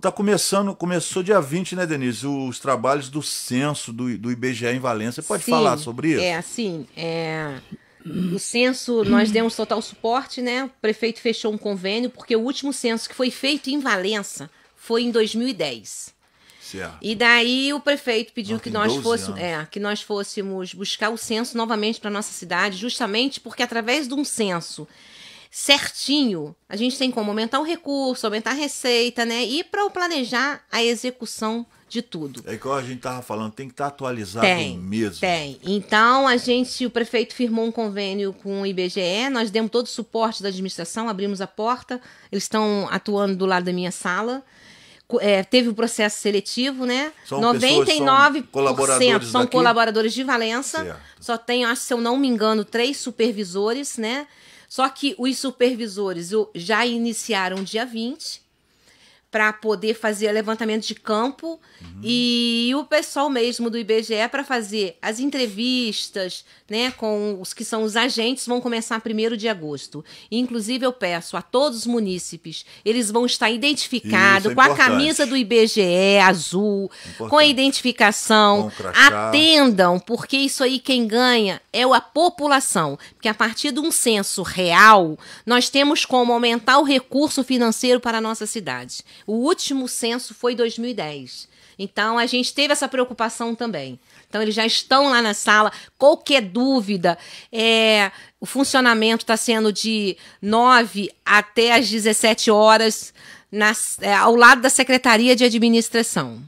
S1: Tá começando, começou dia 20, né, Denise? Os trabalhos do censo do, do IBGE em Valência. Você pode Sim, falar sobre isso?
S2: É, assim, é, o censo, nós demos total suporte, né? O prefeito fechou um convênio, porque o último censo que foi feito em Valença foi em 2010.
S1: Certo.
S2: E daí o prefeito pediu que nós fôssemos, é, que nós fôssemos buscar o censo novamente para nossa cidade, justamente porque através de um censo certinho, a gente tem como aumentar o recurso, aumentar a receita, né? E para planejar a execução de tudo.
S1: É igual a gente estava falando, tem que estar tá atualizado tem, mesmo.
S2: Tem. Então, a gente, o prefeito firmou um convênio com o IBGE, nós demos todo o suporte da administração, abrimos a porta, eles estão atuando do lado da minha sala. É, teve o processo seletivo, né? São 99% são colaboradores, são colaboradores de Valença. Certo. Só tem, acho, se eu não me engano, três supervisores, né? Só que os supervisores já iniciaram dia 20 para poder fazer levantamento de campo uhum. e o pessoal mesmo do IBGE para fazer as entrevistas, né, com os que são os agentes vão começar primeiro de agosto. Inclusive eu peço a todos os munícipes, eles vão estar identificados é com a camisa do IBGE azul, importante. com a identificação, atendam, porque isso aí quem ganha é a população, porque a partir de um censo real, nós temos como aumentar o recurso financeiro para a nossa cidade. O último censo foi 2010. Então a gente teve essa preocupação também. Então eles já estão lá na sala. Qualquer dúvida, é, o funcionamento está sendo de 9 até as 17 horas nas, é, ao lado da Secretaria de Administração.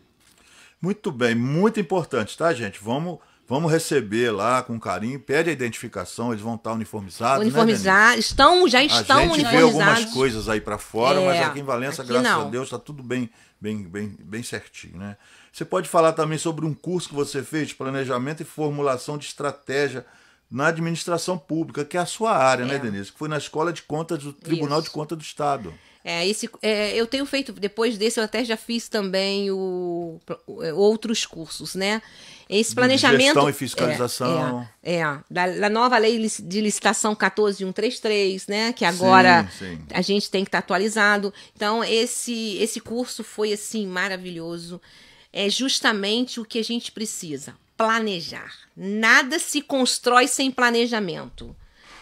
S1: Muito bem, muito importante, tá, gente? Vamos Vamos receber lá com carinho, pede a identificação, eles vão estar uniformizados. Né,
S2: uniformizados, né, estão, já estão uniformizados. A gente
S1: uniformizados. vê algumas coisas aí para fora, é, mas aqui em Valença, graças não. a Deus, está tudo bem, bem, bem, bem certinho, né? Você pode falar também sobre um curso que você fez de planejamento e formulação de estratégia na administração pública, que é a sua área, né, é. né, Denise? Que foi na Escola de Contas do Tribunal Isso. de Contas do Estado.
S2: É, esse, é, eu tenho feito, depois desse, eu até já fiz também o, outros cursos, né? Esse planejamento.
S1: Gestão e fiscalização.
S2: É, é, é da, da, nova lei de licitação 14133, né? Que agora sim, sim. a gente tem que estar tá atualizado. Então, esse, esse curso foi assim maravilhoso. É justamente o que a gente precisa: planejar. Nada se constrói sem planejamento.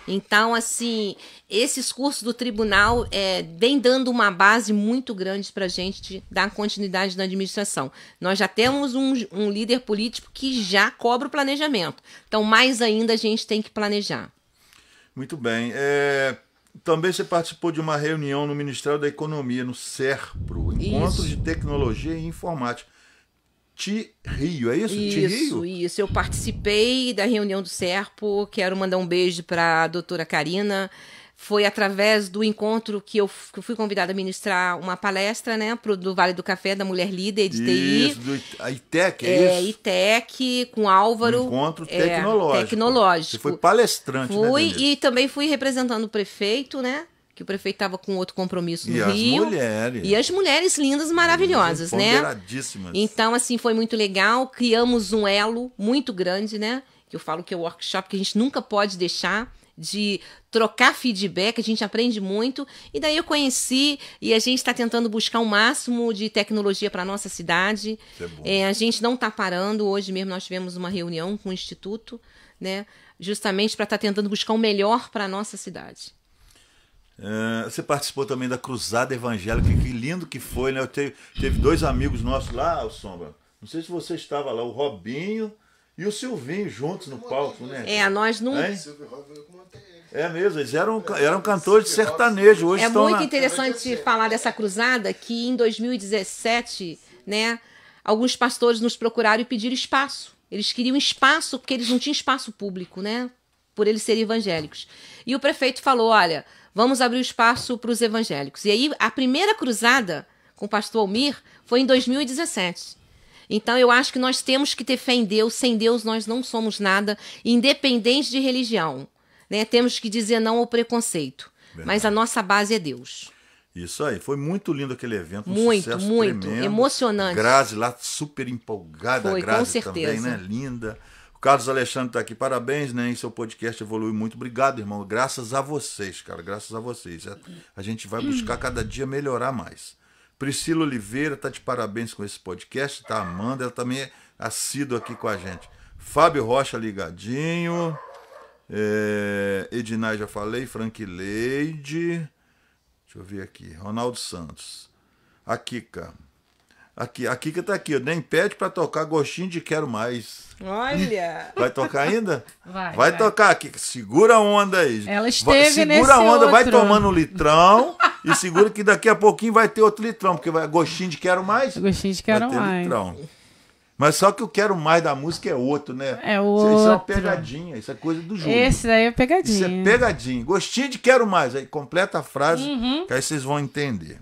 S2: Então, assim, esses cursos do tribunal é, vem dando uma base muito grande para a gente dar continuidade na administração. Nós já temos um, um líder político que já cobra o planejamento. Então, mais ainda a gente tem que planejar.
S1: Muito bem. É, também você participou de uma reunião no Ministério da Economia, no SERPRO, Encontro Isso. de Tecnologia e Informática. Ti Rio, é isso?
S2: Isso, isso. Eu participei da reunião do Serpo. Quero mandar um beijo para a doutora Karina. Foi através do encontro que eu, fui convidada a ministrar uma palestra, né, pro, do Vale do Café, da Mulher Líder de TI.
S1: Isso, do, a ITEC, é,
S2: é isso? ITEC, com Álvaro.
S1: Um encontro tecnológico.
S2: É, tecnológico. Você
S1: foi palestrante,
S2: né, Fui, né, e também fui representando o prefeito, né, que o prefeito estava com outro compromisso no
S1: e
S2: Rio.
S1: As mulheres.
S2: E as mulheres lindas, maravilhosas, né? Então, assim, foi muito legal. Criamos um elo muito grande, né? Que eu falo que é o workshop que a gente nunca pode deixar de trocar feedback, a gente aprende muito. E daí eu conheci e a gente está tentando buscar o um máximo de tecnologia para a nossa cidade. É, a gente não está parando. Hoje mesmo nós tivemos uma reunião com o Instituto, né? Justamente para estar tá tentando buscar o melhor para a nossa cidade.
S1: É, você participou também da Cruzada Evangélica, que lindo que foi, né? Eu teve, teve dois amigos nossos lá, o Sombra. Não sei se você estava lá, o Robinho e o Silvinho juntos no palco, né?
S2: É, nós não.
S1: É mesmo, eles eram, eram cantores de sertanejo. Hoje
S2: é muito na... interessante falar dessa cruzada que em 2017, né, alguns pastores nos procuraram e pediram espaço. Eles queriam espaço porque eles não tinham espaço público, né? Por eles serem evangélicos. E o prefeito falou: olha, Vamos abrir o espaço para os evangélicos. E aí, a primeira cruzada com o pastor Almir foi em 2017. Então, eu acho que nós temos que ter fé em Deus. Sem Deus, nós não somos nada, independente de religião. Né? Temos que dizer não ao preconceito. Verdade. Mas a nossa base é Deus.
S1: Isso aí, foi muito lindo aquele evento, um
S2: muito, muito,
S1: tremendo.
S2: emocionante.
S1: Grazi lá super empolgada,
S2: foi,
S1: Grazi
S2: com certeza.
S1: também, né? Linda. Carlos Alexandre está aqui, parabéns, né? Em seu podcast evolui muito. Obrigado, irmão. Graças a vocês, cara. Graças a vocês. A, a gente vai buscar cada dia melhorar mais. Priscila Oliveira está de parabéns com esse podcast, tá amando. Ela também é assídua aqui com a gente. Fábio Rocha ligadinho. É, Ednai já falei. Frank Leide. Deixa eu ver aqui. Ronaldo Santos. A Kika. Aqui, a Kika tá aqui, nem pede para tocar Gostinho de Quero Mais.
S2: Olha!
S1: Vai tocar ainda?
S3: Vai.
S1: Vai, vai. tocar, Kika. Segura a onda aí.
S3: Ela esteve vai,
S1: Segura a onda,
S3: outro.
S1: vai tomando um litrão e segura que daqui a pouquinho vai ter outro litrão, porque vai gostinho de quero mais.
S3: Gostinho de quero mais. Litrão.
S1: Mas só que eu quero mais da música é outro, né?
S3: É outro. Isso,
S1: é uma pegadinha, isso é coisa do jogo.
S3: Esse daí é pegadinha. Isso
S1: é pegadinha. Gostinho de quero mais. Aí completa a frase, uhum. que aí vocês vão entender.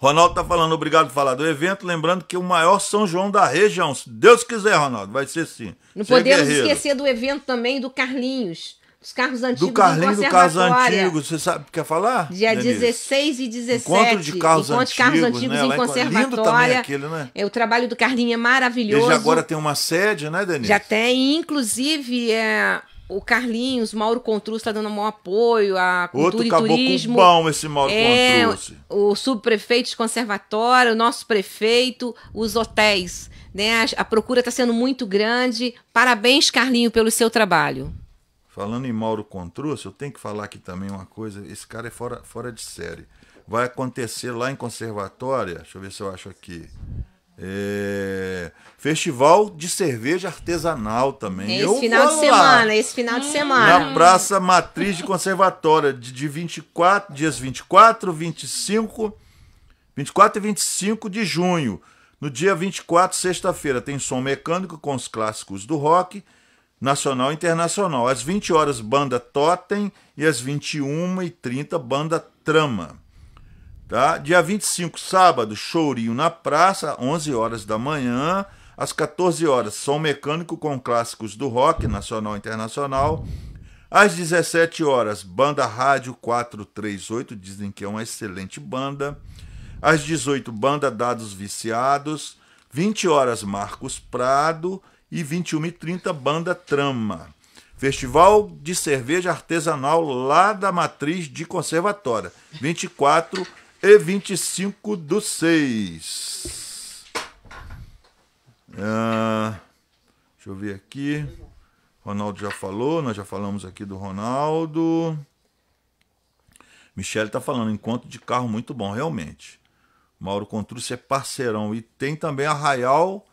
S1: Ronaldo tá falando, obrigado por falar do evento, lembrando que o maior São João da região. Se Deus quiser, Ronaldo, vai ser sim.
S2: Não Você podemos é esquecer do evento também do Carlinhos. Dos carros antigos
S1: do Carlinhos do Carros Antigos, você sabe, quer falar?
S2: Dia Denise? 16 e 17.
S1: Encontro de carros
S2: Encontro
S1: antigos, de carros antigos
S2: né? em conservatória. Lindo aquele, né? É, o trabalho do Carlinhos é maravilhoso. Ele
S1: agora tem uma sede, né, Denise?
S2: Já tem, inclusive, é, o Carlinhos, Mauro Contruz está dando um bom apoio, a Cultura Outro e Turismo.
S1: bom esse Mauro é, Contruz.
S2: O subprefeito de conservatório, o nosso prefeito, os hotéis. Né? A, a procura está sendo muito grande. Parabéns, Carlinho, pelo seu trabalho.
S1: Falando em Mauro Contruz, eu tenho que falar aqui também uma coisa. Esse cara é fora, fora de série. Vai acontecer lá em Conservatória, deixa eu ver se eu acho aqui. É... Festival de cerveja artesanal também.
S2: Esse eu final de lá. semana, esse final de semana.
S1: Na Praça Matriz de Conservatória, de, de 24, dias 24, 25, 24 e 25 de junho. No dia 24, sexta-feira, tem som mecânico com os clássicos do rock nacional e internacional. Às 20 horas, banda Totem e às 21h30, banda Trama. Tá? Dia 25, sábado, chorinho na praça, 11 horas da manhã. Às 14 horas, som mecânico com clássicos do rock nacional e internacional. Às 17 horas, banda Rádio 438, dizem que é uma excelente banda. Às 18, banda Dados Viciados. 20 horas, Marcos Prado e 21h30 Banda Trama. Festival de cerveja artesanal lá da matriz de conservatória. 24 e 25 do 6. Ah, deixa eu ver aqui. Ronaldo já falou, nós já falamos aqui do Ronaldo. Michele está falando, encontro de carro muito bom, realmente. Mauro Contrucci é parceirão. E tem também Arraial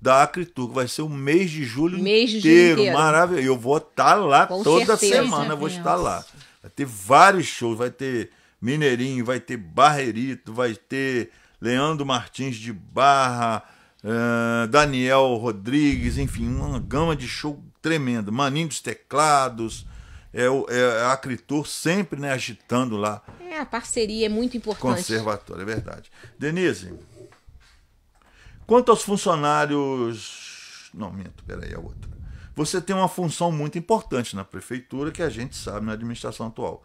S1: da Acritur, que vai ser o mês de julho mês de inteiro. inteiro. Maravilhoso. Eu vou estar tá lá Com toda certeza. semana, vou estar lá. Vai ter vários shows, vai ter Mineirinho, vai ter Barrerito, vai ter Leandro Martins de Barra, uh, Daniel Rodrigues, enfim, uma gama de show tremenda. Maninho dos Teclados, é, é a sempre né, agitando lá.
S2: É, a parceria é muito importante.
S1: Conservatório, é verdade. Denise, Quanto aos funcionários. Não, minto, peraí, a outra. Você tem uma função muito importante na prefeitura que a gente sabe na administração atual.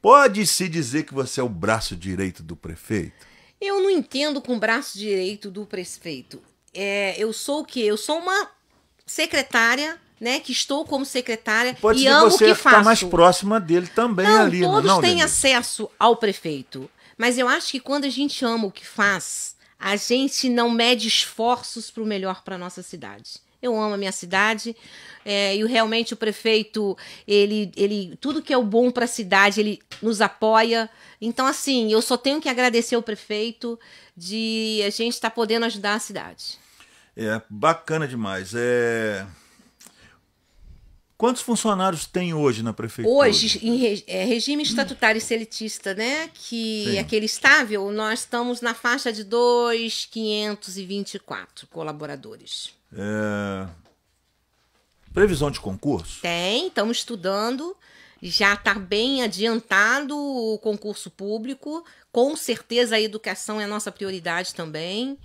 S1: Pode-se dizer que você é o braço direito do prefeito?
S2: Eu não entendo com o braço direito do prefeito. É, eu sou o quê? Eu sou uma secretária né, que estou como secretária Pode e amo o que faço.
S1: mais próxima dele também
S2: não,
S1: ali.
S2: Todos
S1: não,
S2: têm acesso ao prefeito, mas eu acho que quando a gente ama o que faz, a gente não mede esforços para o melhor para nossa cidade. Eu amo a minha cidade é, e realmente o prefeito, ele, ele, tudo que é o bom para a cidade, ele nos apoia. Então, assim, eu só tenho que agradecer ao prefeito de a gente estar tá podendo ajudar a cidade.
S1: É bacana demais. É Quantos funcionários tem hoje na prefeitura?
S2: Hoje, em é, regime estatutário seletista, né, que Sim. aquele estável, nós estamos na faixa de 2.524 colaboradores.
S1: É... Previsão de concurso?
S2: Tem, estamos estudando. Já está bem adiantado o concurso público. Com certeza a educação é a nossa prioridade também.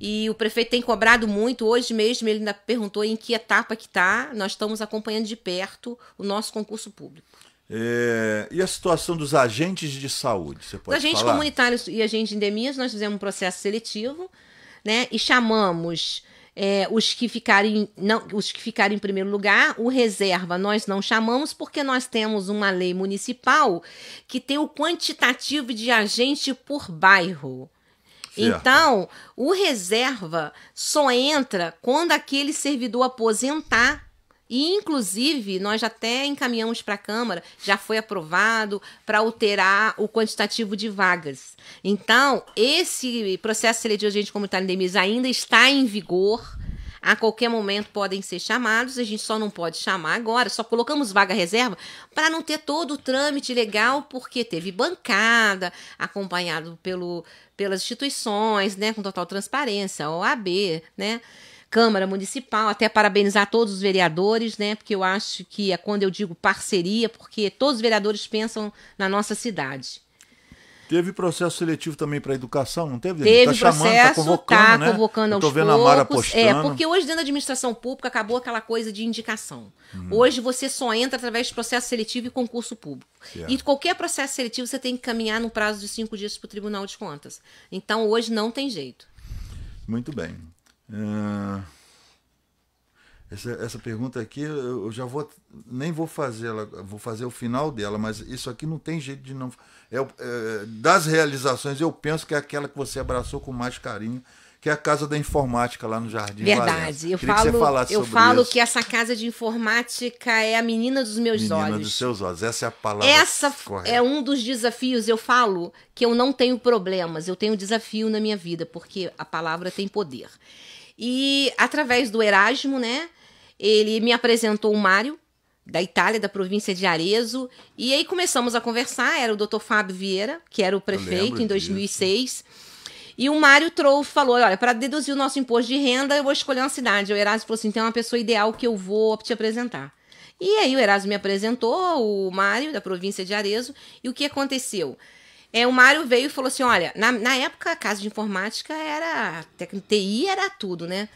S2: E o prefeito tem cobrado muito. Hoje mesmo ele ainda perguntou em que etapa que está. Nós estamos acompanhando de perto o nosso concurso público.
S1: É, e a situação dos agentes de saúde? Você pode
S2: Os agentes
S1: falar?
S2: comunitários e agentes de endemias, nós fizemos um processo seletivo né, e chamamos é, os, que ficarem, não, os que ficaram em primeiro lugar. O reserva nós não chamamos porque nós temos uma lei municipal que tem o quantitativo de agente por bairro. Então, o reserva só entra quando aquele servidor aposentar. E, inclusive, nós até encaminhamos para a Câmara, já foi aprovado para alterar o quantitativo de vagas. Então, esse processo seletivo de agente comunitário em DEMIS ainda está em vigor. A qualquer momento podem ser chamados, a gente só não pode chamar agora, só colocamos vaga reserva para não ter todo o trâmite legal, porque teve bancada, acompanhado pelo, pelas instituições, né, com total transparência, OAB, né? Câmara Municipal, até parabenizar todos os vereadores, né? Porque eu acho que é quando eu digo parceria, porque todos os vereadores pensam na nossa cidade.
S1: Teve processo seletivo também para educação, não teve?
S2: Teve tá processo, chamando, tá convocando, tá né? convocando aos vendo poucos. A Mara postando. É, porque hoje dentro da administração pública acabou aquela coisa de indicação. Hum. Hoje você só entra através de processo seletivo e concurso público. E qualquer processo seletivo você tem que caminhar no prazo de cinco dias para o Tribunal de Contas. Então hoje não tem jeito.
S1: Muito bem. Uh, essa, essa pergunta aqui eu já vou nem vou fazer ela, vou fazer o final dela, mas isso aqui não tem jeito de não. É, é, das realizações eu penso que é aquela que você abraçou com mais carinho, que é a casa da informática lá no Jardim
S2: Verdade. Eu falo, eu falo isso. que essa casa de informática é a menina dos meus menina olhos. Menina
S1: dos seus olhos. Essa é a palavra.
S2: Essa correta. é um dos desafios. Eu falo que eu não tenho problemas, eu tenho desafio na minha vida, porque a palavra tem poder. E através do Erasmo, né? Ele me apresentou o Mário, da Itália, da província de Arezzo, e aí começamos a conversar. Era o Dr. Fábio Vieira, que era o prefeito em 2006. Disso. E o Mário trouxe, falou: olha, para deduzir o nosso imposto de renda, eu vou escolher uma cidade. O Erasmo falou assim: tem uma pessoa ideal que eu vou te apresentar. E aí o Erasmo me apresentou, o Mário, da província de Arezzo, e o que aconteceu? É, o Mário veio e falou assim: olha, na, na época a casa de informática era. TI era tudo, né?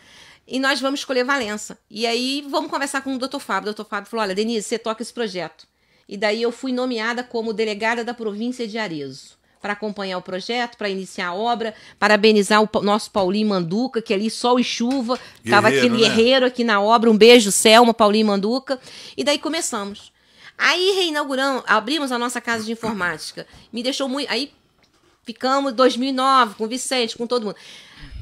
S2: E nós vamos escolher Valença. E aí vamos conversar com o Dr. Fábio. O Dr. Fábio falou: olha, Denise, você toca esse projeto. E daí eu fui nomeada como delegada da província de Arezzo para acompanhar o projeto, para iniciar a obra, parabenizar o nosso Paulinho Manduca, que ali sol e chuva, estava aquele né? guerreiro aqui na obra. Um beijo, Selma, Paulinho Manduca. E daí começamos. Aí reinauguramos, abrimos a nossa casa de informática. Me deixou muito. Aí ficamos 2009 com o Vicente, com todo mundo.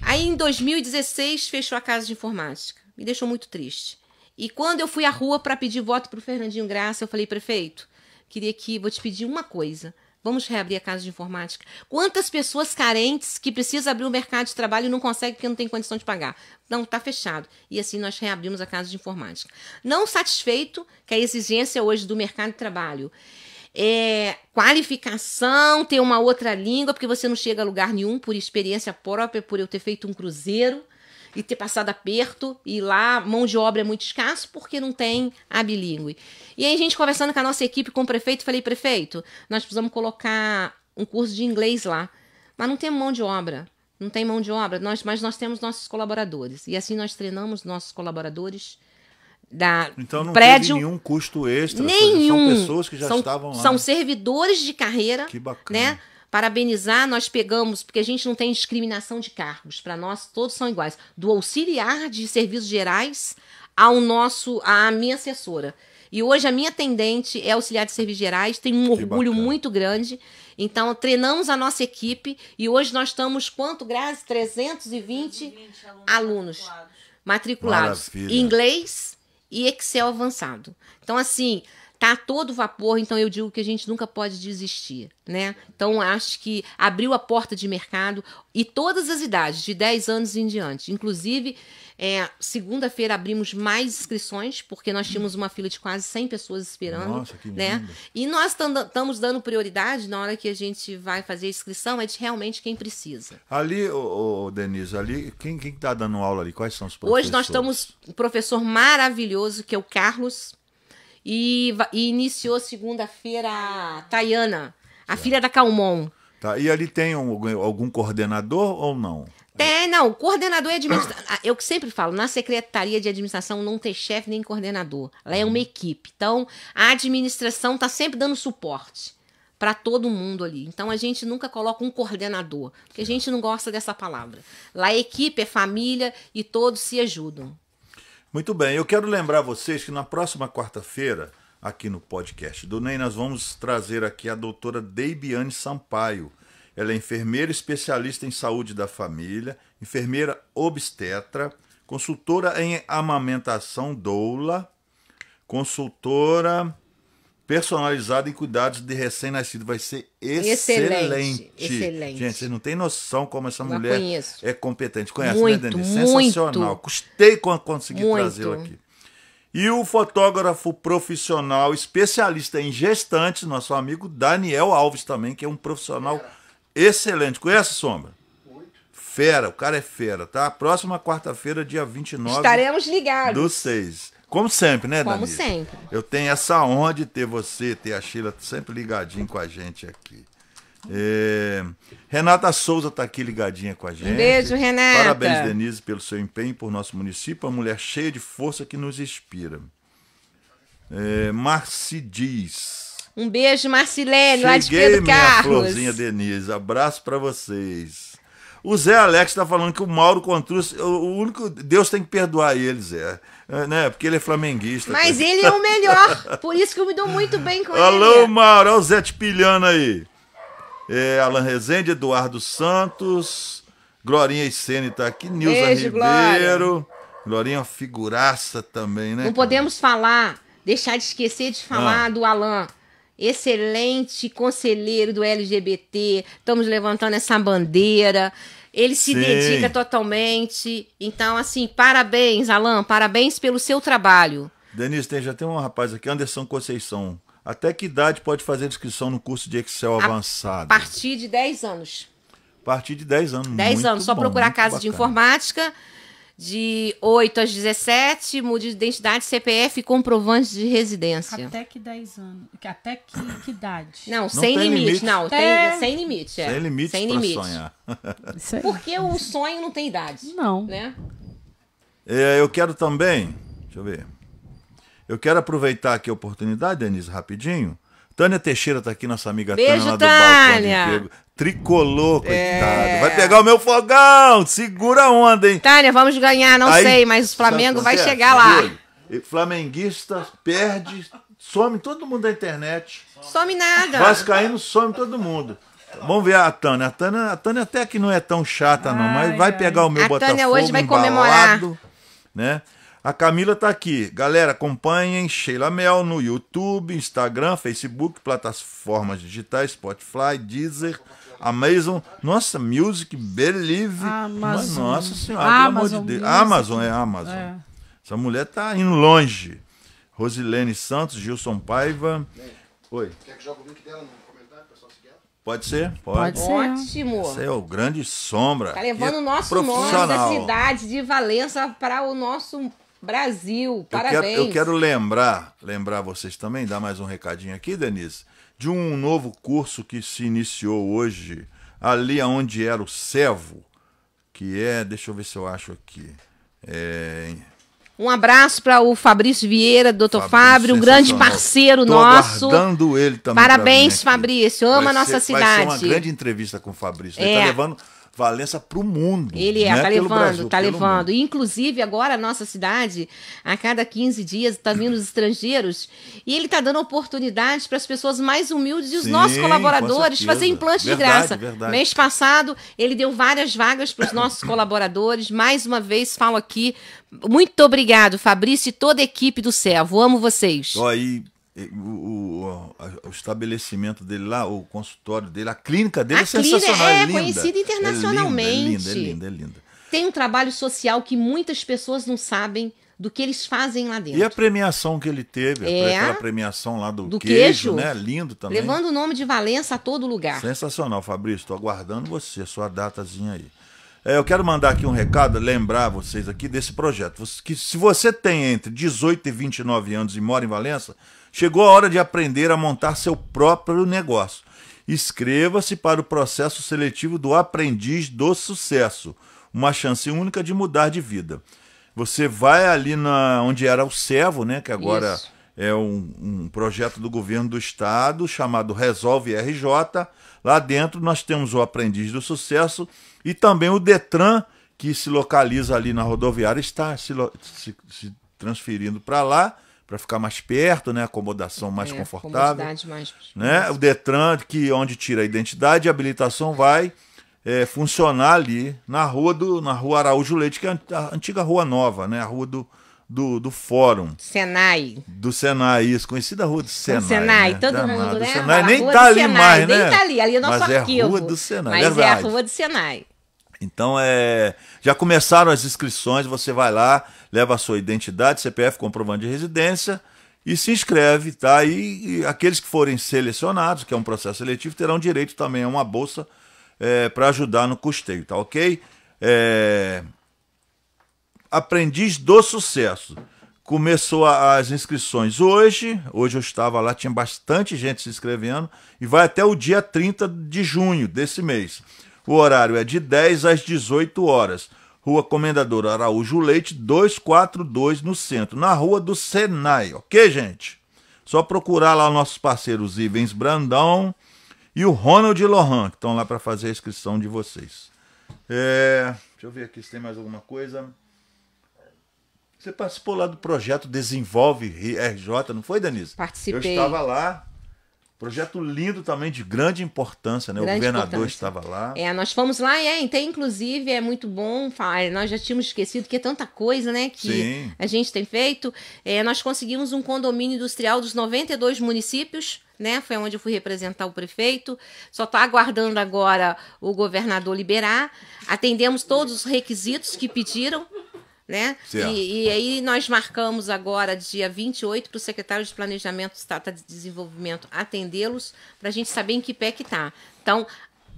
S2: Aí em 2016 fechou a casa de informática. Me deixou muito triste. E quando eu fui à rua para pedir voto para o Fernandinho Graça, eu falei, prefeito, queria que vou te pedir uma coisa. Vamos reabrir a casa de informática. Quantas pessoas carentes que precisam abrir o mercado de trabalho e não conseguem porque não tem condição de pagar? Não, está fechado. E assim nós reabrimos a casa de informática. Não satisfeito que a exigência hoje do mercado de trabalho é qualificação, ter uma outra língua, porque você não chega a lugar nenhum por experiência própria, por eu ter feito um cruzeiro e ter passado aperto, e lá mão de obra é muito escasso porque não tem a bilíngue. E aí a gente conversando com a nossa equipe, com o prefeito, falei, prefeito, nós precisamos colocar um curso de inglês lá, mas não tem mão de obra. Não tem mão de obra, nós, mas nós temos nossos colaboradores. E assim nós treinamos nossos colaboradores da
S1: então não
S2: prédio.
S1: Teve nenhum custo extra.
S2: Nenhum.
S1: São pessoas que já
S2: são,
S1: estavam lá.
S2: São servidores de carreira.
S1: Que bacana.
S2: Né? Parabenizar, nós pegamos, porque a gente não tem discriminação de cargos, para nós todos são iguais, do auxiliar de serviços gerais ao nosso, à minha assessora. E hoje a minha atendente é auxiliar de serviços gerais, tem um que orgulho bacana. muito grande. Então, treinamos a nossa equipe e hoje nós estamos, quanto, Grazi? 320, 320 alunos, alunos matriculados. Maravilha. Inglês e Excel avançado. Então, assim, tá a todo vapor, então eu digo que a gente nunca pode desistir, né? Então acho que abriu a porta de mercado e todas as idades, de 10 anos em diante. Inclusive, é, segunda-feira abrimos mais inscrições, porque nós tínhamos uma fila de quase 100 pessoas esperando. Nossa, que né? E nós estamos dando prioridade na hora que a gente vai fazer a inscrição, é de realmente quem precisa.
S1: Ali, ô, ô, Denise, ali, quem está dando aula ali? Quais são os professores?
S2: Hoje nós estamos um professor maravilhoso, que é o Carlos e, e iniciou segunda-feira a Tayana, a filha da Calmon.
S1: Tá. E ali tem um, algum coordenador ou não?
S2: Tem, não. Coordenador é administração. Eu sempre falo, na Secretaria de Administração não tem chefe nem coordenador. Ela é uma equipe. Então, a administração está sempre dando suporte para todo mundo ali. Então, a gente nunca coloca um coordenador, porque a gente não gosta dessa palavra. Lá, a equipe é família e todos se ajudam.
S1: Muito bem, eu quero lembrar vocês que na próxima quarta-feira, aqui no podcast do NEM, nós vamos trazer aqui a doutora Deibiane Sampaio. Ela é enfermeira especialista em saúde da família, enfermeira obstetra, consultora em amamentação doula, consultora personalizado em cuidados de recém-nascido. Vai ser excelente.
S2: excelente.
S1: Gente, vocês não têm noção como essa mulher
S2: conheço.
S1: é competente. Conhece,
S2: muito,
S1: né, Denise?
S2: Muito.
S1: Sensacional. Custei quando consegui trazê-la aqui. E o fotógrafo profissional, especialista em gestantes, nosso amigo Daniel Alves também, que é um profissional excelente. Conhece, Sombra? Fera, o cara é fera, tá? Próxima quarta-feira, dia 29.
S2: Estaremos ligados.
S1: Do 6. Como sempre, né,
S2: Como
S1: Como
S2: sempre.
S1: Eu tenho essa honra de ter você, ter a Sheila sempre ligadinho com a gente aqui. É... Renata Souza está aqui ligadinha com a gente.
S2: Um beijo, Renata.
S1: Parabéns, Denise, pelo seu empenho por nosso município. Uma mulher cheia de força que nos inspira. É... Marci diz.
S2: Um beijo, Marcilene, lá de Pedro
S1: minha
S2: Carlos.
S1: florzinha Denise. Abraço para vocês. O Zé Alex está falando que o Mauro Contruz, o único. Deus tem que perdoar ele, Zé. É, né? Porque ele é flamenguista.
S2: Mas ele é o melhor. Por isso que eu me dou muito bem com
S1: Alô,
S2: ele.
S1: Alô, Mauro. Olha o Zé te pilhando aí. É, Alan Rezende, Eduardo Santos, Glorinha Isene tá aqui, Nilza
S2: Beijo,
S1: Ribeiro.
S2: Glória.
S1: Glorinha é uma figuraça também, né?
S2: Não podemos falar, deixar de esquecer de falar ah. do Alan. Excelente conselheiro do LGBT. Estamos levantando essa bandeira. Ele se Sim. dedica totalmente. Então, assim, parabéns, Alan. Parabéns pelo seu trabalho.
S1: Denise, tem, já tem um rapaz aqui, Anderson Conceição. Até que idade pode fazer inscrição no curso de Excel
S2: a
S1: avançado?
S2: A partir de 10 anos.
S1: A partir de 10 anos.
S2: 10 anos. Só
S1: bom,
S2: procurar casa
S1: bacana.
S2: de informática de 8 às 17, mude de identidade, CPF e comprovante de residência.
S3: Até que 10 anos. Até que, que idade?
S2: Não, não sem limite. limite. Não,
S3: é...
S2: tem, sem limite. É.
S1: Sem limite sem limite. sonhar.
S2: Porque o sonho não tem idade.
S3: Não.
S2: Né?
S1: É, eu quero também. Deixa eu ver. Eu quero aproveitar aqui a oportunidade, Denise, rapidinho. Tânia Teixeira tá aqui, nossa amiga
S2: Beijo,
S1: Tânia lá
S2: Tânia.
S1: do Balcão de Tricolor, coitado. É... Vai pegar o meu fogão! Segura a onda, hein?
S2: Tânia, vamos ganhar, não Aí, sei, mas o Flamengo vai chegar lá.
S1: Flamenguista perde, some todo mundo da internet.
S2: Some nada.
S1: Vascaíno some todo mundo. Vamos ver a Tânia. A Tânia, a Tânia até que não é tão chata, não, ai, mas vai ai. pegar o meu
S2: a
S1: Botafogo.
S2: A Tânia hoje vai
S1: embalado,
S2: comemorar.
S1: Né? A Camila tá aqui. Galera, acompanhem Sheila Mel no YouTube, Instagram, Facebook, plataformas digitais, Spotify, Deezer, Amazon, nossa, Music, Believe.
S3: Amazon.
S1: Nossa senhora, Amazon, pelo amor de Deus. Amazon é Amazon. É. Essa mulher tá indo longe. Rosilene Santos, Gilson Paiva. Oi.
S4: Quer que jogue o link dela no comentário, pessoal seguir?
S1: Pode ser? Pode.
S3: Pode ser.
S2: Ótimo.
S1: Você é o grande sombra.
S2: Tá levando o nosso nome da cidade de Valença para o nosso Brasil, parabéns.
S1: Eu quero, eu quero, lembrar, lembrar vocês também, dar mais um recadinho aqui, Denise, de um novo curso que se iniciou hoje, ali onde era o Servo, que é, deixa eu ver se eu acho aqui. É...
S2: Um abraço para o Fabrício Vieira, doutor Fábio, um grande parceiro
S1: Tô
S2: nosso.
S1: Aguardando ele também.
S2: Parabéns, Fabrício. Ama a nossa
S1: ser,
S2: cidade.
S1: Vai ser uma grande entrevista com o Fabrício. Ele está
S2: É.
S1: levando Valença para o mundo.
S2: Ele é,
S1: né?
S2: tá levando,
S1: Brasil,
S2: tá
S1: pelo
S2: levando. E, inclusive, agora a nossa cidade, a cada 15 dias, tá vindo os estrangeiros e ele tá dando oportunidades para as pessoas mais humildes e os
S1: Sim,
S2: nossos colaboradores fazer implante
S1: Verdade,
S2: de graça.
S1: verdade.
S2: Mês passado, ele deu várias vagas para os nossos colaboradores. Mais uma vez, falo aqui, muito obrigado, Fabrício e toda a equipe do Servo. Amo vocês.
S1: Ó, aí o, o, o, estabelecimento dele lá, o consultório dele, a clínica dele
S2: A
S1: é sensacional.
S2: clínica é
S1: linda.
S2: conhecida internacionalmente.
S1: É linda, é linda, é linda, é linda.
S2: Tem um trabalho social que muitas pessoas não sabem do que eles fazem lá dentro.
S1: E a premiação que ele teve,
S2: É.
S1: aquela premiação lá do,
S2: Do
S1: queijo,
S2: queijo.
S1: né? Lindo também.
S2: Levando o nome de Valença a todo lugar.
S1: Sensacional, Fabrício. Estou aguardando você, sua datazinha aí. É, eu quero mandar aqui um recado, lembrar vocês aqui desse projeto. Que se você tem entre 18 e 29 anos e mora em Valença, chegou a hora de aprender a montar seu próprio negócio. Inscreva-se para o processo seletivo do Aprendiz do Sucesso, uma chance única de mudar de vida. Você vai ali na onde era o Servo, né, que agora
S2: Isso.
S1: é um, um projeto do governo do estado chamado Resolve RJ. Lá dentro nós temos o Aprendiz do Sucesso e também o Detran, que se localiza ali na rodoviária, está se, se- se transferindo para lá, para ficar mais perto, né? Acomodação mais
S2: É,
S1: confortável
S2: comodidade mais-
S1: né? O Detran, que onde tira a identidade e habilitação, vai é, funcionar ali na rua do na rua Araújo Leite, que é a antiga Rua Nova, né? A rua do do, do fórum.
S2: Senai.
S1: Do Senai, isso. Conhecida rua do Senai. Do
S2: Senai, né? todo Danado. mundo, né?
S1: Senai nem tá ali Senai, mais, né?
S2: Nem tá ali, ali é nosso
S1: Mas
S2: arquivo.
S1: É a rua do Senai,
S2: Mas
S1: verdade.
S2: é a rua do Senai.
S1: Então, é, já começaram as inscrições, você vai lá, leva a sua identidade, CPF, comprovante de residência e se inscreve, tá? E, e aqueles que forem selecionados, que é um processo seletivo, terão direito também a uma bolsa é, para ajudar no custeio, tá ok? É, aprendiz do Sucesso. Começou as inscrições hoje. Hoje eu estava lá, tinha bastante gente se inscrevendo. E vai até o dia 30 de junho desse mês. O horário é de 10 às 18 horas. Rua Comendador Araújo Leite, 242 no centro, na rua do Senai, ok, gente? Só procurar lá nossos parceiros Ivens Brandão e o Ronald Lohan, que estão lá para fazer a inscrição de vocês. É, deixa eu ver aqui se tem mais alguma coisa. Você participou lá do projeto Desenvolve RJ, não foi, Denise?
S2: Participei.
S1: Eu estava lá. Projeto lindo também, de grande importância, né? Grande o governador estava lá.
S2: É, nós fomos lá e é, tem, inclusive, é muito bom falar. Nós já tínhamos esquecido que é tanta coisa, né? Que Sim. a gente tem feito. É, nós conseguimos um condomínio industrial dos 92 municípios. Né? Foi onde eu fui representar o prefeito. Só está aguardando agora o governador liberar. Atendemos todos os requisitos que pediram né? E, e, aí nós marcamos agora, dia 28, para o secretário de Planejamento do Estado de Desenvolvimento atendê-los, para a gente saber em que pé que está. Então,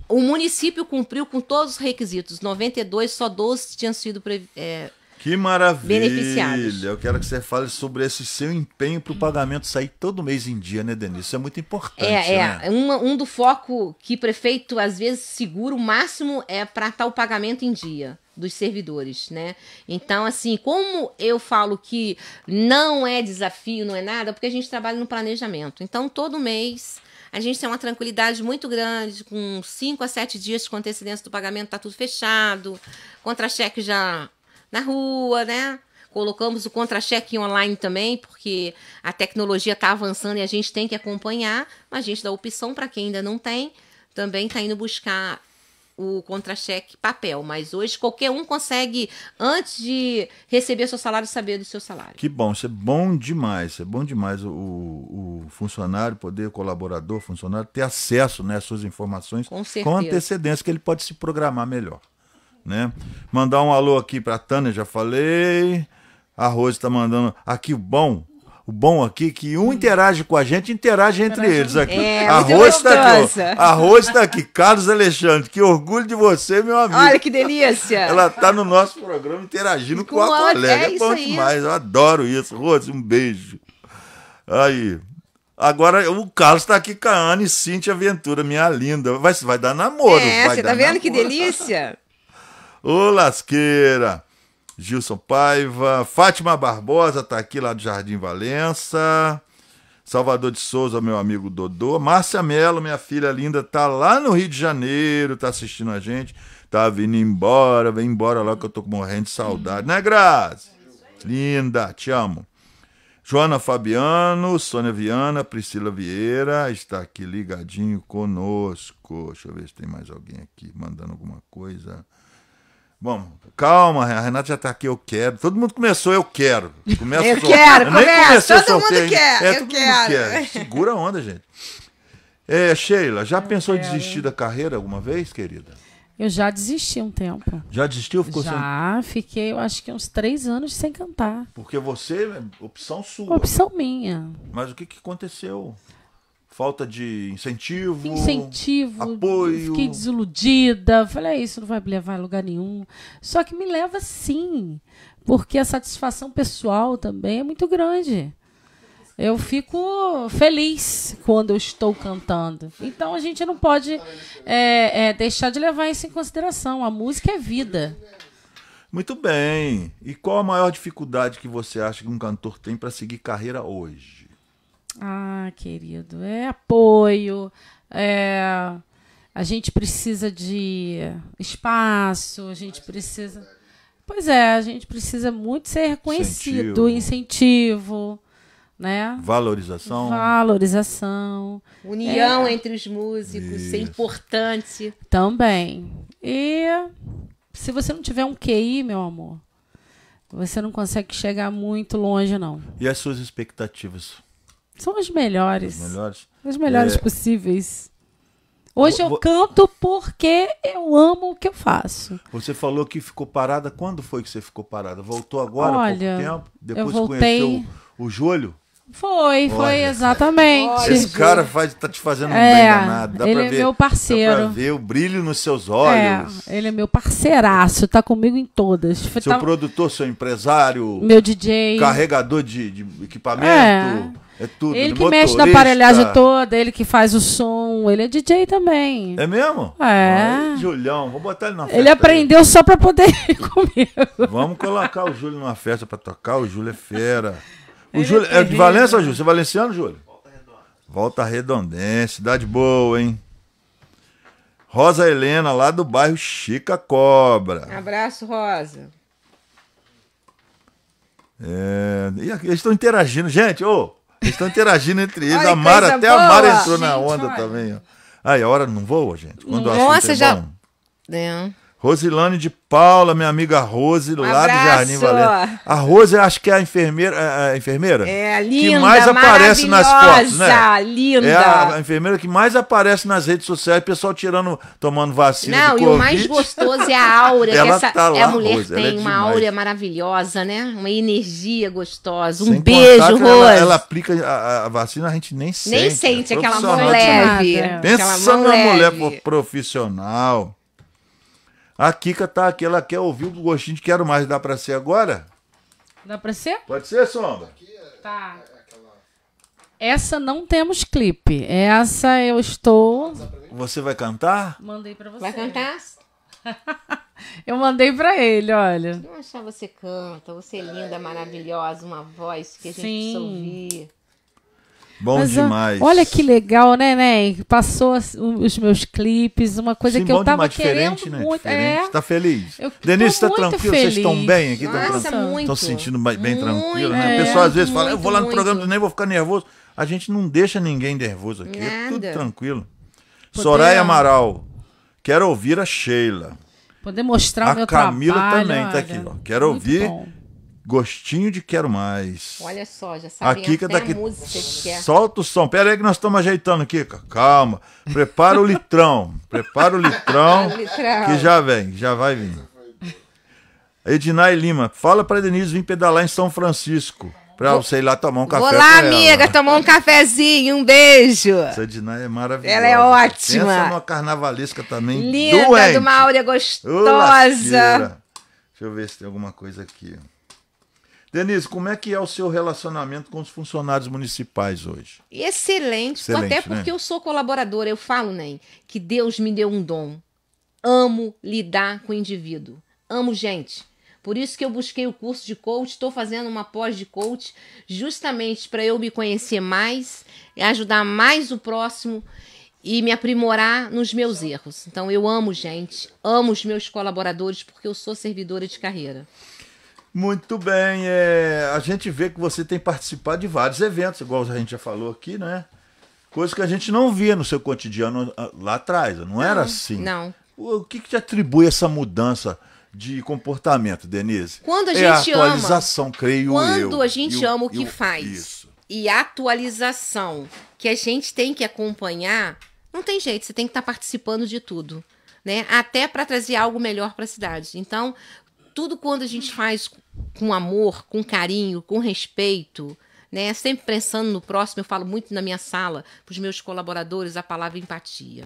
S2: o município cumpriu com todos os requisitos. 92, só 12 tinham sido é,
S1: que maravilha! Beneficiados. Eu quero que você fale sobre esse seu empenho para o pagamento sair todo mês em dia, né, Denise? Isso é muito importante.
S2: É,
S1: é.
S2: Né? Um, um do foco que prefeito às vezes segura o máximo é para estar o pagamento em dia dos servidores, né? Então, assim, como eu falo que não é desafio, não é nada, porque a gente trabalha no planejamento. Então, todo mês a gente tem uma tranquilidade muito grande, com 5 a 7 dias com antecedência do pagamento, tá tudo fechado, contra-cheque já na rua, né? Colocamos o contra-cheque online também, porque a tecnologia está avançando e a gente tem que acompanhar, mas a gente dá opção para quem ainda não tem, também está indo buscar o contra-cheque papel, mas hoje qualquer um consegue, antes de receber seu salário, saber do seu salário.
S1: Que bom, isso é bom demais, é bom demais o, o funcionário poder, o colaborador, funcionário, ter acesso né, às suas informações com, com antecedência, que ele pode se programar melhor. Né? Mandar um alô aqui para Tânia, já falei. A Rose está mandando aqui o bom o bom aqui é que um interage com a gente, interage entre eles aqui.
S2: É, a Rose está
S1: aqui, ó. A Rose está aqui. Carlos Alexandre, que orgulho de você, meu amigo.
S2: Olha que delícia.
S1: Ela está no nosso programa interagindo com, com a colega. É, é bom demais. Eu adoro isso. Rose, um beijo. Aí. Agora o Carlos está aqui com a Ana e Cintia Ventura, minha linda. Vai, vai dar namoro.
S2: É,
S1: você
S2: tá vendo namoro. que delícia?
S1: Ô, lasqueira. Gilson Paiva, Fátima Barbosa está aqui lá do Jardim Valença. Salvador de Souza, meu amigo Dodô. Márcia Mello, minha filha linda, tá lá no Rio de Janeiro, tá assistindo a gente. Tá vindo embora, vem embora lá que eu tô morrendo de saudade, né, Grazi? Linda, te amo. Joana Fabiano, Sônia Viana, Priscila Vieira está aqui ligadinho conosco. Deixa eu ver se tem mais alguém aqui mandando alguma coisa. Bom, calma, a Renata já tá aqui, eu quero. Todo mundo começou, eu quero.
S2: Começa eu quero, eu começa, todo mundo quer,
S1: é,
S2: eu
S1: todo
S2: quero. Mundo
S1: quer. Segura a onda, gente. É, Sheila, já eu pensou em desistir da carreira alguma vez, querida?
S3: Eu já desisti um tempo.
S1: Já desistiu? Ficou
S3: já, sem... fiquei, eu acho que uns três anos sem cantar.
S1: Porque você, opção sua.
S3: Opção minha.
S1: Mas o que, que aconteceu? Falta de incentivo.
S3: Incentivo.
S1: Apoio.
S3: Fiquei desiludida. Falei, é, isso não vai me levar a lugar nenhum. Só que me leva sim. Porque a satisfação pessoal também é muito grande. Eu fico feliz quando eu estou cantando. Então a gente não pode é, é, deixar de levar isso em consideração. A música é vida.
S1: Muito bem. E qual a maior dificuldade que você acha que um cantor tem para seguir carreira hoje?
S3: Ah, querido, é apoio, é, a gente precisa de espaço, a gente precisa. Pois é, a gente precisa muito ser reconhecido, incentivo, incentivo né?
S1: Valorização.
S3: Valorização.
S2: União é. entre os músicos, isso é importante.
S3: Também. E se você não tiver um QI, meu amor, Você não consegue chegar muito longe, não.
S1: E as suas expectativas?
S3: São as melhores.
S1: As melhores?
S3: As melhores é... possíveis. Hoje eu canto porque eu amo o que eu faço.
S1: Você falou que ficou parada. Quando foi que você ficou parada? Voltou agora
S3: Olha,
S1: há pouco tempo?
S3: Depois eu voltei... conheceu
S1: o Júlio?
S3: Foi, foi Olha, exatamente.
S1: Esse cara faz, tá te fazendo um é, bem danado. Dá
S3: ele é
S1: ver,
S3: meu parceiro. Dá
S1: pra ver o brilho nos seus olhos.
S3: É, ele é meu parceiraço, tá comigo em todas.
S1: Seu tá... produtor, seu empresário.
S3: Meu DJ.
S1: Carregador de, de equipamento. É. É tudo.
S3: Ele que mexe na aparelhagem toda, ele que faz o som, ele é DJ também.
S1: É mesmo?
S3: É. Ai,
S1: Julião, vou botar ele na festa.
S3: Ele aprendeu aí. só pra poder ir comigo.
S1: Vamos colocar o Júlio numa festa pra tocar, o Júlio é fera. O Júlio, é, é de Valença, Júlio? Você é valenciano, Júlio? Volta Redonda. Volta Redondense, cidade boa, hein? Rosa Helena, lá do bairro Chica Cobra.
S2: Abraço, Rosa.
S1: É, e eles estão interagindo. Gente, ô, eles estão interagindo entre eles. a Mara, até boa. a Mara entrou gente, na onda olha. também. Ó. Aí, a hora não voa, gente. Quando Nossa, o é já. Bom. É. Rosilane de Paula, minha amiga Rose, um lá abraço. do Jardim Valente. A Rose, acho que é a enfermeira. É a enfermeira?
S2: É, linda,
S1: Que mais aparece nas fotos, né?
S2: linda.
S1: É a, a, enfermeira que mais aparece nas redes sociais, pessoal tirando, tomando vacina. Não, e
S2: o mais gostoso é a aura. ela essa, tá lá, a mulher Rose, tem é uma aura maravilhosa, né? Uma energia gostosa. Um Sem beijo, Rose. Ela,
S1: ela, aplica a, a, vacina, a gente nem sente.
S2: Nem sente, é aquela mão leve.
S1: Pensa numa mulher profissional a Kika tá aqui, ela quer ouvir o gostinho de Quero Mais. Dá pra ser agora?
S3: Dá pra ser?
S1: Pode ser, Sombra?
S3: Tá. Essa não temos clipe. Essa eu estou.
S1: Você vai cantar?
S3: Mandei pra você.
S2: Vai cantar?
S3: eu mandei pra ele, olha.
S2: Não achar você canta, você é linda, maravilhosa, uma voz que a gente Sim. precisa ouvir.
S1: Bom Mas, demais.
S3: Olha que legal, né, né? Passou os meus clipes, uma coisa Sim, que eu tava querendo né? muito.
S1: Diferente. É. Tá feliz? Eu Denise, tá tranquilo? Feliz. Vocês estão bem aqui? Estão se sentindo bem muito, tranquilo, né? É, o pessoal às vezes muito, fala, eu vou lá no muito. programa, nem vou ficar nervoso. A gente não deixa ninguém nervoso aqui. Nada. É tudo tranquilo. Poder... Soraya Amaral, quero ouvir a Sheila.
S3: Poder mostrar a o meu Camila
S1: trabalho. A Camila também tá aqui, ó. Quero ouvir bom. Gostinho de Quero Mais.
S2: Olha só, já sabem
S1: a Kika até daqui, a música que quer. Solta o som. Pera aí que nós estamos ajeitando, Kika. Calma. Prepara o litrão. Prepara o litrão, que já vem, já vai vir. Ednai Lima, fala para Denise vir pedalar em São Francisco. Pra Vou... sei lá tomar um café. Vou
S2: lá, amiga, tomar um cafezinho. Um beijo.
S1: Essa Ednai é maravilhosa.
S2: Ela é ótima.
S1: Pensa numa carnavalesca também.
S2: Linda,
S1: doente.
S2: de uma áurea gostosa. Deixa
S1: eu ver se tem alguma coisa aqui. Denise, como é que é o seu relacionamento com os funcionários municipais hoje?
S2: Excelente, Excelente até porque né? eu sou colaboradora. Eu falo, nem que Deus me deu um dom. Amo lidar com o indivíduo. Amo gente. Por isso que eu busquei o curso de coach, estou fazendo uma pós de coach, justamente para eu me conhecer mais, ajudar mais o próximo e me aprimorar nos meus erros. Então eu amo gente, amo os meus colaboradores porque eu sou servidora de carreira.
S1: Muito bem, é, a gente vê que você tem participado de vários eventos, igual a gente já falou aqui, né? Coisa que a gente não via no seu cotidiano ah, lá atrás, não, não era assim.
S2: Não.
S1: O que, que te atribui essa mudança de comportamento, Denise?
S2: Quando a gente
S1: é a atualização, ama, creio
S2: quando
S1: eu.
S2: Quando a gente ama o que faz. Isso. E a atualização que a gente tem que acompanhar, não tem jeito, você tem que estar participando de tudo. Né? Até para trazer algo melhor para a cidade. Então, tudo quando a gente faz com amor, com carinho, com respeito, né? Sempre pensando no próximo, eu falo muito na minha sala para os meus colaboradores a palavra empatia.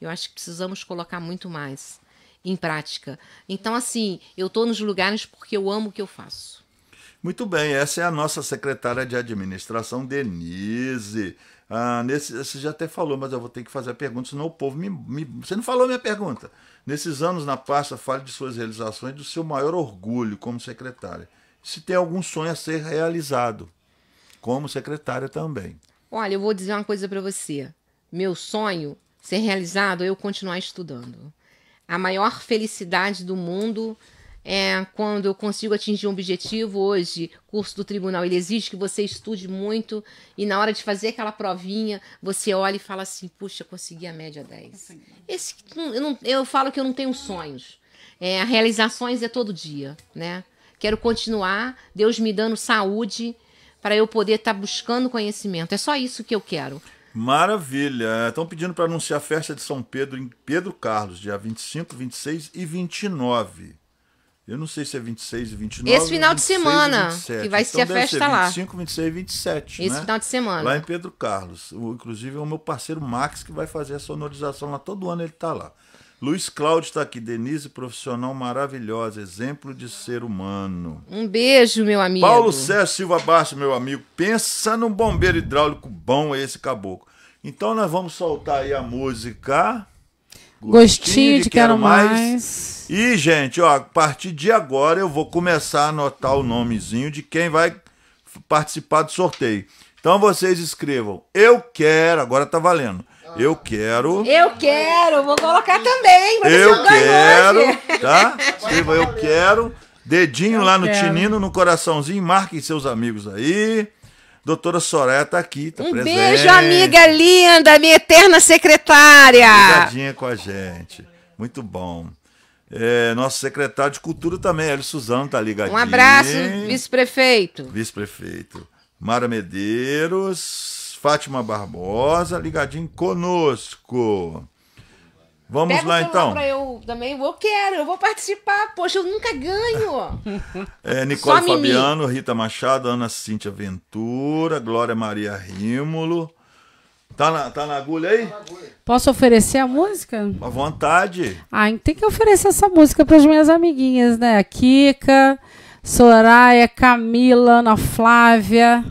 S2: Eu acho que precisamos colocar muito mais em prática. Então, assim, eu estou nos lugares porque eu amo o que eu faço.
S1: Muito bem, essa é a nossa secretária de administração, Denise. Ah, nesse, você já até falou, mas eu vou ter que fazer a pergunta, senão o povo me, me. Você não falou minha pergunta. Nesses anos na pasta, fale de suas realizações, do seu maior orgulho como secretária. Se tem algum sonho a ser realizado, como secretária também.
S2: Olha, eu vou dizer uma coisa para você. Meu sonho ser realizado é eu continuar estudando. A maior felicidade do mundo é, quando eu consigo atingir um objetivo hoje, curso do tribunal, ele exige que você estude muito e na hora de fazer aquela provinha, você olha e fala assim, puxa, consegui a média 10. Esse, eu, não, eu falo que eu não tenho sonhos. É, realizações é todo dia, né? Quero continuar, Deus me dando saúde para eu poder estar tá buscando conhecimento. É só isso que eu quero.
S1: Maravilha. Estão pedindo para anunciar a festa de São Pedro em Pedro Carlos, dia 25, 26 e 29. Eu não sei se é 26 e 29.
S2: Esse final de semana, que vai
S1: então
S2: ser a festa ser
S1: lá. 25, 26 e 27.
S2: Esse
S1: né?
S2: final de semana.
S1: Lá em Pedro Carlos. O, inclusive é o meu parceiro Max que vai fazer a sonorização lá. Todo ano ele está lá. Luiz Cláudio está aqui. Denise, profissional maravilhosa, exemplo de ser humano.
S2: Um beijo, meu amigo.
S1: Paulo Sérgio Silva Baixo, meu amigo. Pensa num bombeiro hidráulico bom esse caboclo. Então nós vamos soltar aí a música.
S6: Gostinho, Gostinho de, Quero, quero mais. mais.
S1: E, gente, ó, a partir de agora eu vou começar a anotar o nomezinho de quem vai participar do sorteio. Então vocês escrevam, eu quero, agora tá valendo. Eu quero.
S2: Eu quero, vou colocar também.
S1: Eu quero, tá? Escreva eu quero. Dedinho eu lá no quero. tinino, no coraçãozinho, marquem seus amigos aí. Doutora Soraya tá aqui, tá
S2: um
S1: presente.
S2: beijo, amiga linda, minha eterna secretária.
S1: Ligadinha com a gente. Muito bom. É, nosso secretário de Cultura também, Hélio Suzano, tá ligadinho.
S2: Um abraço, vice-prefeito.
S1: Vice-prefeito. Mara Medeiros, Fátima Barbosa, ligadinho conosco. Vamos
S2: Pega
S1: lá então.
S2: Pra eu também, eu quero, eu vou participar. Poxa, eu nunca ganho.
S1: é, Nicole Fabiano, Rita Machado, Ana Cíntia Ventura, Glória Maria Rímulo. Tá na, tá na agulha aí?
S6: Posso oferecer a música?
S1: À vontade.
S6: Ah, tem que oferecer essa música para as minhas amiguinhas, né? A Kika, Soraya, Camila, Ana Flávia.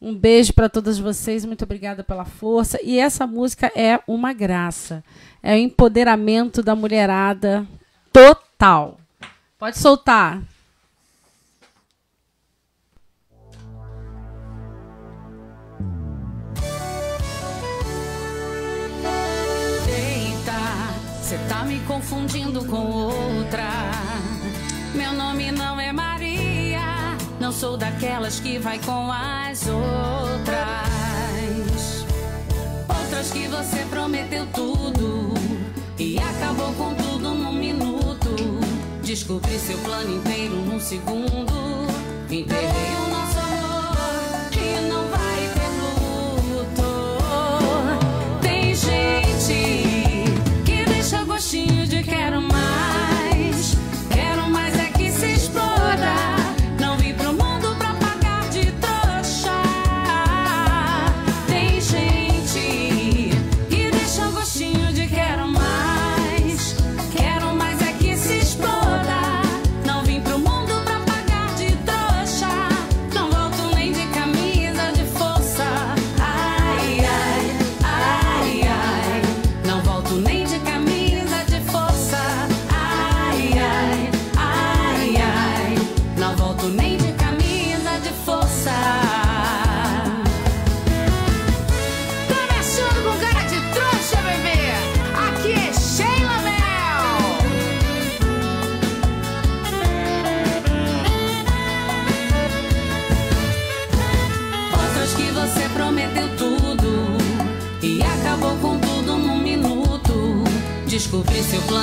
S6: Um beijo para todas vocês, muito obrigada pela força. E essa música é uma graça é o empoderamento da mulherada total. Pode soltar.
S3: Eita, você tá me confundindo com outra. Meu nome não é Maria, não sou daquelas que vai com as outras outras que você prometeu tudo acabou com tudo num minuto. Descobri seu plano inteiro num segundo. Enterrei o nosso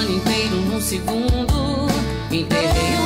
S3: Plano inteiro num segundo. Enterrei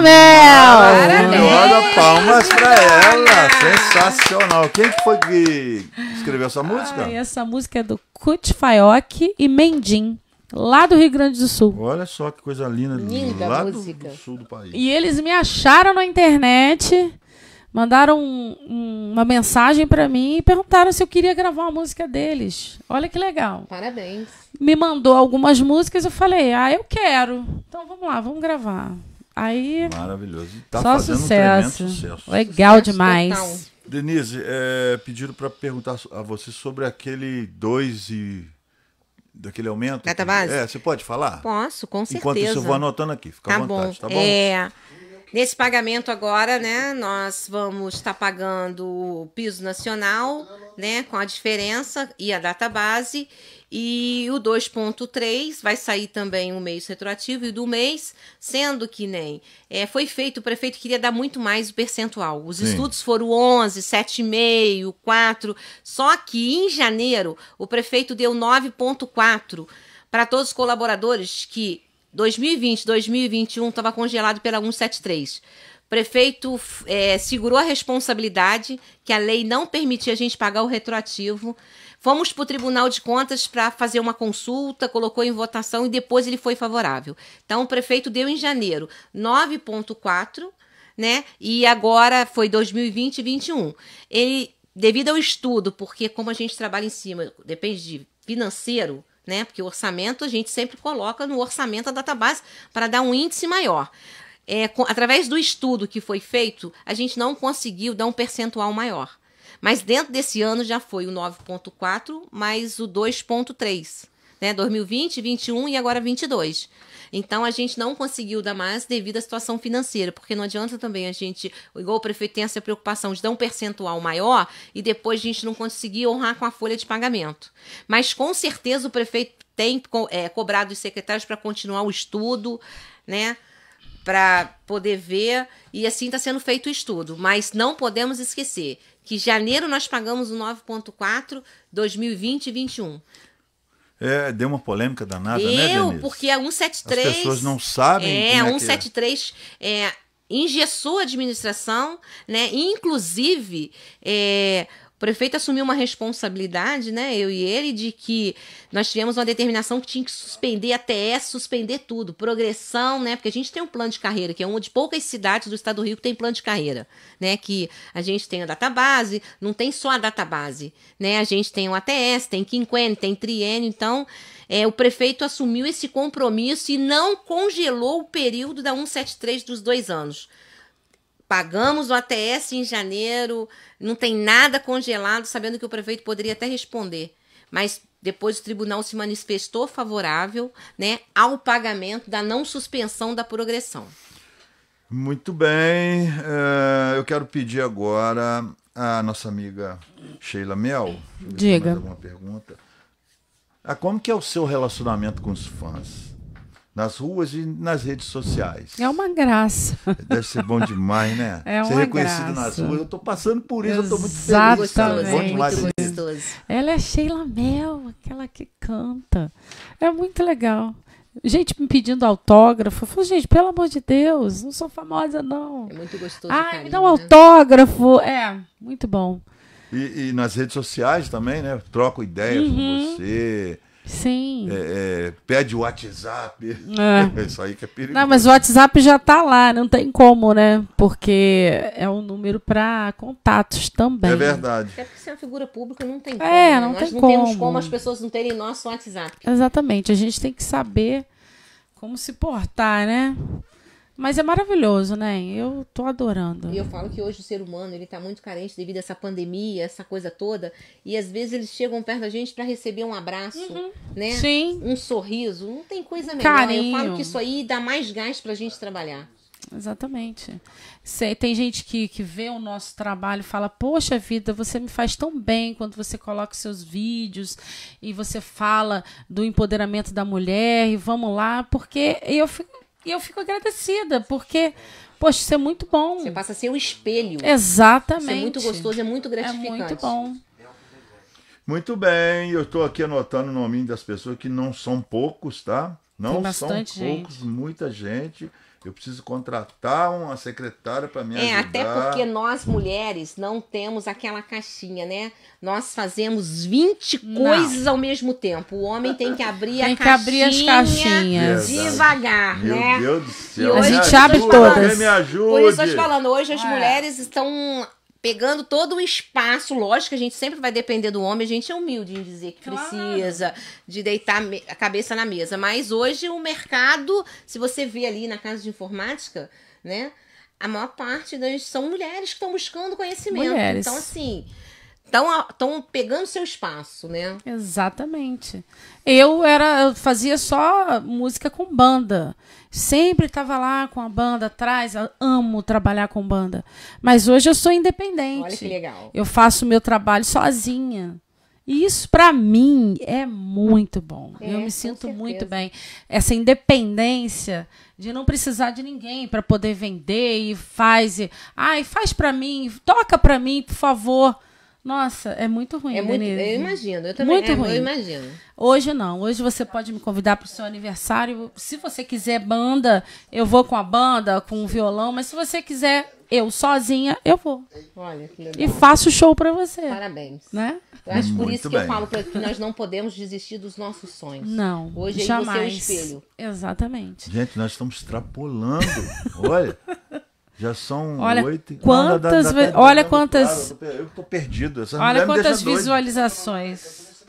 S3: Mel!
S1: Maravilhosa, palmas pra ela! Sensacional! Quem foi que escreveu essa música?
S3: Ai, essa música é do Kut e Mendim, lá do Rio Grande do Sul.
S1: Olha só que coisa linda, linda lá música. Do, do sul do país.
S3: E eles me acharam na internet mandaram um, um, uma mensagem para mim e perguntaram se eu queria gravar uma música deles. Olha que legal.
S2: Parabéns.
S3: Me mandou algumas músicas, eu falei, ah, eu quero. Então vamos lá, vamos gravar. Aí.
S1: Maravilhoso. Tá só sucesso. Um sucesso.
S3: Legal sucesso demais. Total.
S1: Denise, é, pediram para perguntar a você sobre aquele 2 e. daquele aumento.
S2: Meta base?
S1: É, você pode falar?
S2: Posso, com certeza.
S1: Enquanto isso, eu vou anotando aqui. Fica tá à vontade, bom. tá bom?
S2: É. Nesse pagamento agora, né, nós vamos estar pagando o piso nacional, né, com a diferença e a data base, e o 2.3 vai sair também o um mês retroativo e do mês, sendo que nem é, foi feito, o prefeito queria dar muito mais o percentual. Os Sim. estudos foram 11, 7,5, 4, só que em janeiro o prefeito deu 9.4 para todos os colaboradores que 2020, 2021 estava congelado pela 173. O prefeito é, segurou a responsabilidade que a lei não permitia a gente pagar o retroativo. Fomos para o Tribunal de Contas para fazer uma consulta, colocou em votação e depois ele foi favorável. Então, o prefeito deu em janeiro 9,4, né? E agora foi 2020 e 2021. Ele, devido ao estudo, porque como a gente trabalha em cima, depende de financeiro, né? Porque o orçamento a gente sempre coloca no orçamento da database para dar um índice maior. É, com, através do estudo que foi feito, a gente não conseguiu dar um percentual maior. Mas dentro desse ano já foi o 9,4 mais o 2,3. Né? 2020, 21 e agora 22. Então a gente não conseguiu dar mais devido à situação financeira, porque não adianta também a gente, igual o prefeito tem essa preocupação de dar um percentual maior e depois a gente não conseguir honrar com a folha de pagamento. Mas com certeza o prefeito tem é, cobrado os secretários para continuar o estudo, né? Para poder ver, e assim está sendo feito o estudo. Mas não podemos esquecer que janeiro nós pagamos o 9,4, 2020 e 2021.
S1: É, deu uma polêmica danada, deu,
S2: né, Denise? porque a 173...
S1: As pessoas não sabem
S2: é, é 173 é, é, engessou a administração, né? Inclusive, é, prefeito assumiu uma responsabilidade, né, eu e ele, de que nós tivemos uma determinação que tinha que suspender a TS, suspender tudo, progressão, né, porque a gente tem um plano de carreira, que é uma de poucas cidades do estado do Rio que tem plano de carreira, né, que a gente tem a database, não tem só a database, né, a gente tem o ATS, tem quinquênio, tem triênio, então é, o prefeito assumiu esse compromisso e não congelou o período da 173 dos dois anos. Pagamos o ATS em janeiro, não tem nada congelado, sabendo que o prefeito poderia até responder. Mas depois o tribunal se manifestou favorável né, ao pagamento da não suspensão da progressão.
S1: Muito bem. Uh, eu quero pedir agora a nossa amiga Sheila Mel.
S3: Diga.
S1: alguma pergunta. Ah, como que é o seu relacionamento com os fãs? Nas ruas e nas redes sociais.
S3: É uma graça.
S1: Deve ser bom demais, né?
S3: É
S1: ser reconhecido
S3: graça.
S1: nas ruas. Eu estou passando por isso,
S3: Exatamente.
S1: eu estou muito feliz.
S2: Demais. Muito
S3: gostoso. Ela é Sheila Mel, aquela que canta. É muito legal. Gente me pedindo autógrafo. Eu falei, gente, pelo amor de Deus, não sou famosa, não.
S2: É muito gostoso.
S3: Ah, carinho, me dá um né? autógrafo. É, muito bom.
S1: E, e, nas redes sociais também, né? Troco ideias uhum. com você.
S3: Sim.
S1: É, é, pede o WhatsApp. É. Isso aí que é perigoso.
S3: Não, mas o WhatsApp já está lá, não tem como, né? Porque é um número para contatos também.
S1: É verdade.
S2: Até porque você é uma figura pública, não tem como.
S3: É,
S2: né?
S3: não
S2: Nós
S3: tem
S2: não
S3: como.
S2: temos como as pessoas não terem nosso WhatsApp.
S3: Exatamente. A gente tem que saber como se portar, né? Mas é maravilhoso, né? Eu tô adorando.
S2: E eu falo que hoje o ser humano ele tá muito carente devido a essa pandemia, essa coisa toda. E às vezes eles chegam perto da gente para receber um abraço, uhum. né?
S3: Sim.
S2: Um sorriso. Não tem coisa melhor.
S3: Carinho.
S2: Eu falo que isso aí dá mais gás pra gente trabalhar.
S3: Exatamente. Tem gente que, que vê o nosso trabalho e fala: Poxa vida, você me faz tão bem quando você coloca seus vídeos e você fala do empoderamento da mulher e vamos lá, porque eu fico e eu fico agradecida, porque, poxa, isso é muito bom.
S2: Você passa a ser um espelho.
S3: Exatamente. Isso é
S2: muito gostoso, é muito gratificante.
S3: É muito bom.
S1: Muito bem, eu estou aqui anotando o nome das pessoas que não são poucos, tá? Não são poucos, gente. muita gente. Eu preciso contratar uma secretária para me é,
S2: ajudar. É, até porque nós mulheres não temos aquela caixinha, né? Nós fazemos 20 não. coisas ao mesmo tempo. O homem tem que abrir tem a que caixinha abrir as caixinhas devagar,
S1: Meu
S2: né?
S1: Meu Deus do céu.
S3: a gente abre todas.
S1: Me ajude.
S2: Por isso eu tô falando, hoje as é. mulheres estão pegando todo o espaço, lógico que a gente sempre vai depender do homem, a gente é humilde em dizer que claro. precisa de deitar a cabeça na mesa, mas hoje o mercado, se você vê ali na casa de informática, né, a maior parte das são mulheres que estão buscando conhecimento. Mulheres. Então assim, estão pegando seu espaço, né?
S3: Exatamente. Eu era, eu fazia só música com banda. Sempre estava lá com a banda atrás. Amo trabalhar com banda. Mas hoje eu sou independente.
S2: Olha que legal.
S3: Eu faço o meu trabalho sozinha. E isso para mim é muito bom. É, eu me sinto muito bem. Essa independência de não precisar de ninguém para poder vender e faz, e, ai, faz para mim, toca para mim, por favor. Nossa, é muito ruim,
S2: é muito, Eu imagino, eu também muito é, ruim. eu imagino.
S3: Hoje não, hoje você pode me convidar para o seu aniversário. Se você quiser banda, eu vou com a banda, com o violão, mas se você quiser eu sozinha, eu vou.
S2: Olha, que legal.
S3: E faço show para você.
S2: Parabéns.
S3: Né?
S2: Eu acho por isso que bem. eu falo que nós não podemos desistir dos nossos sonhos.
S3: Não.
S2: Hoje
S3: jamais.
S2: é o espelho.
S3: Exatamente.
S1: Gente, nós estamos extrapolando. Olha. Já são
S3: olha
S1: oito.
S3: Quantas, não, dá, dá, olha quantas.
S1: Claro, eu tô perdido. Essa
S3: olha quantas visualizações.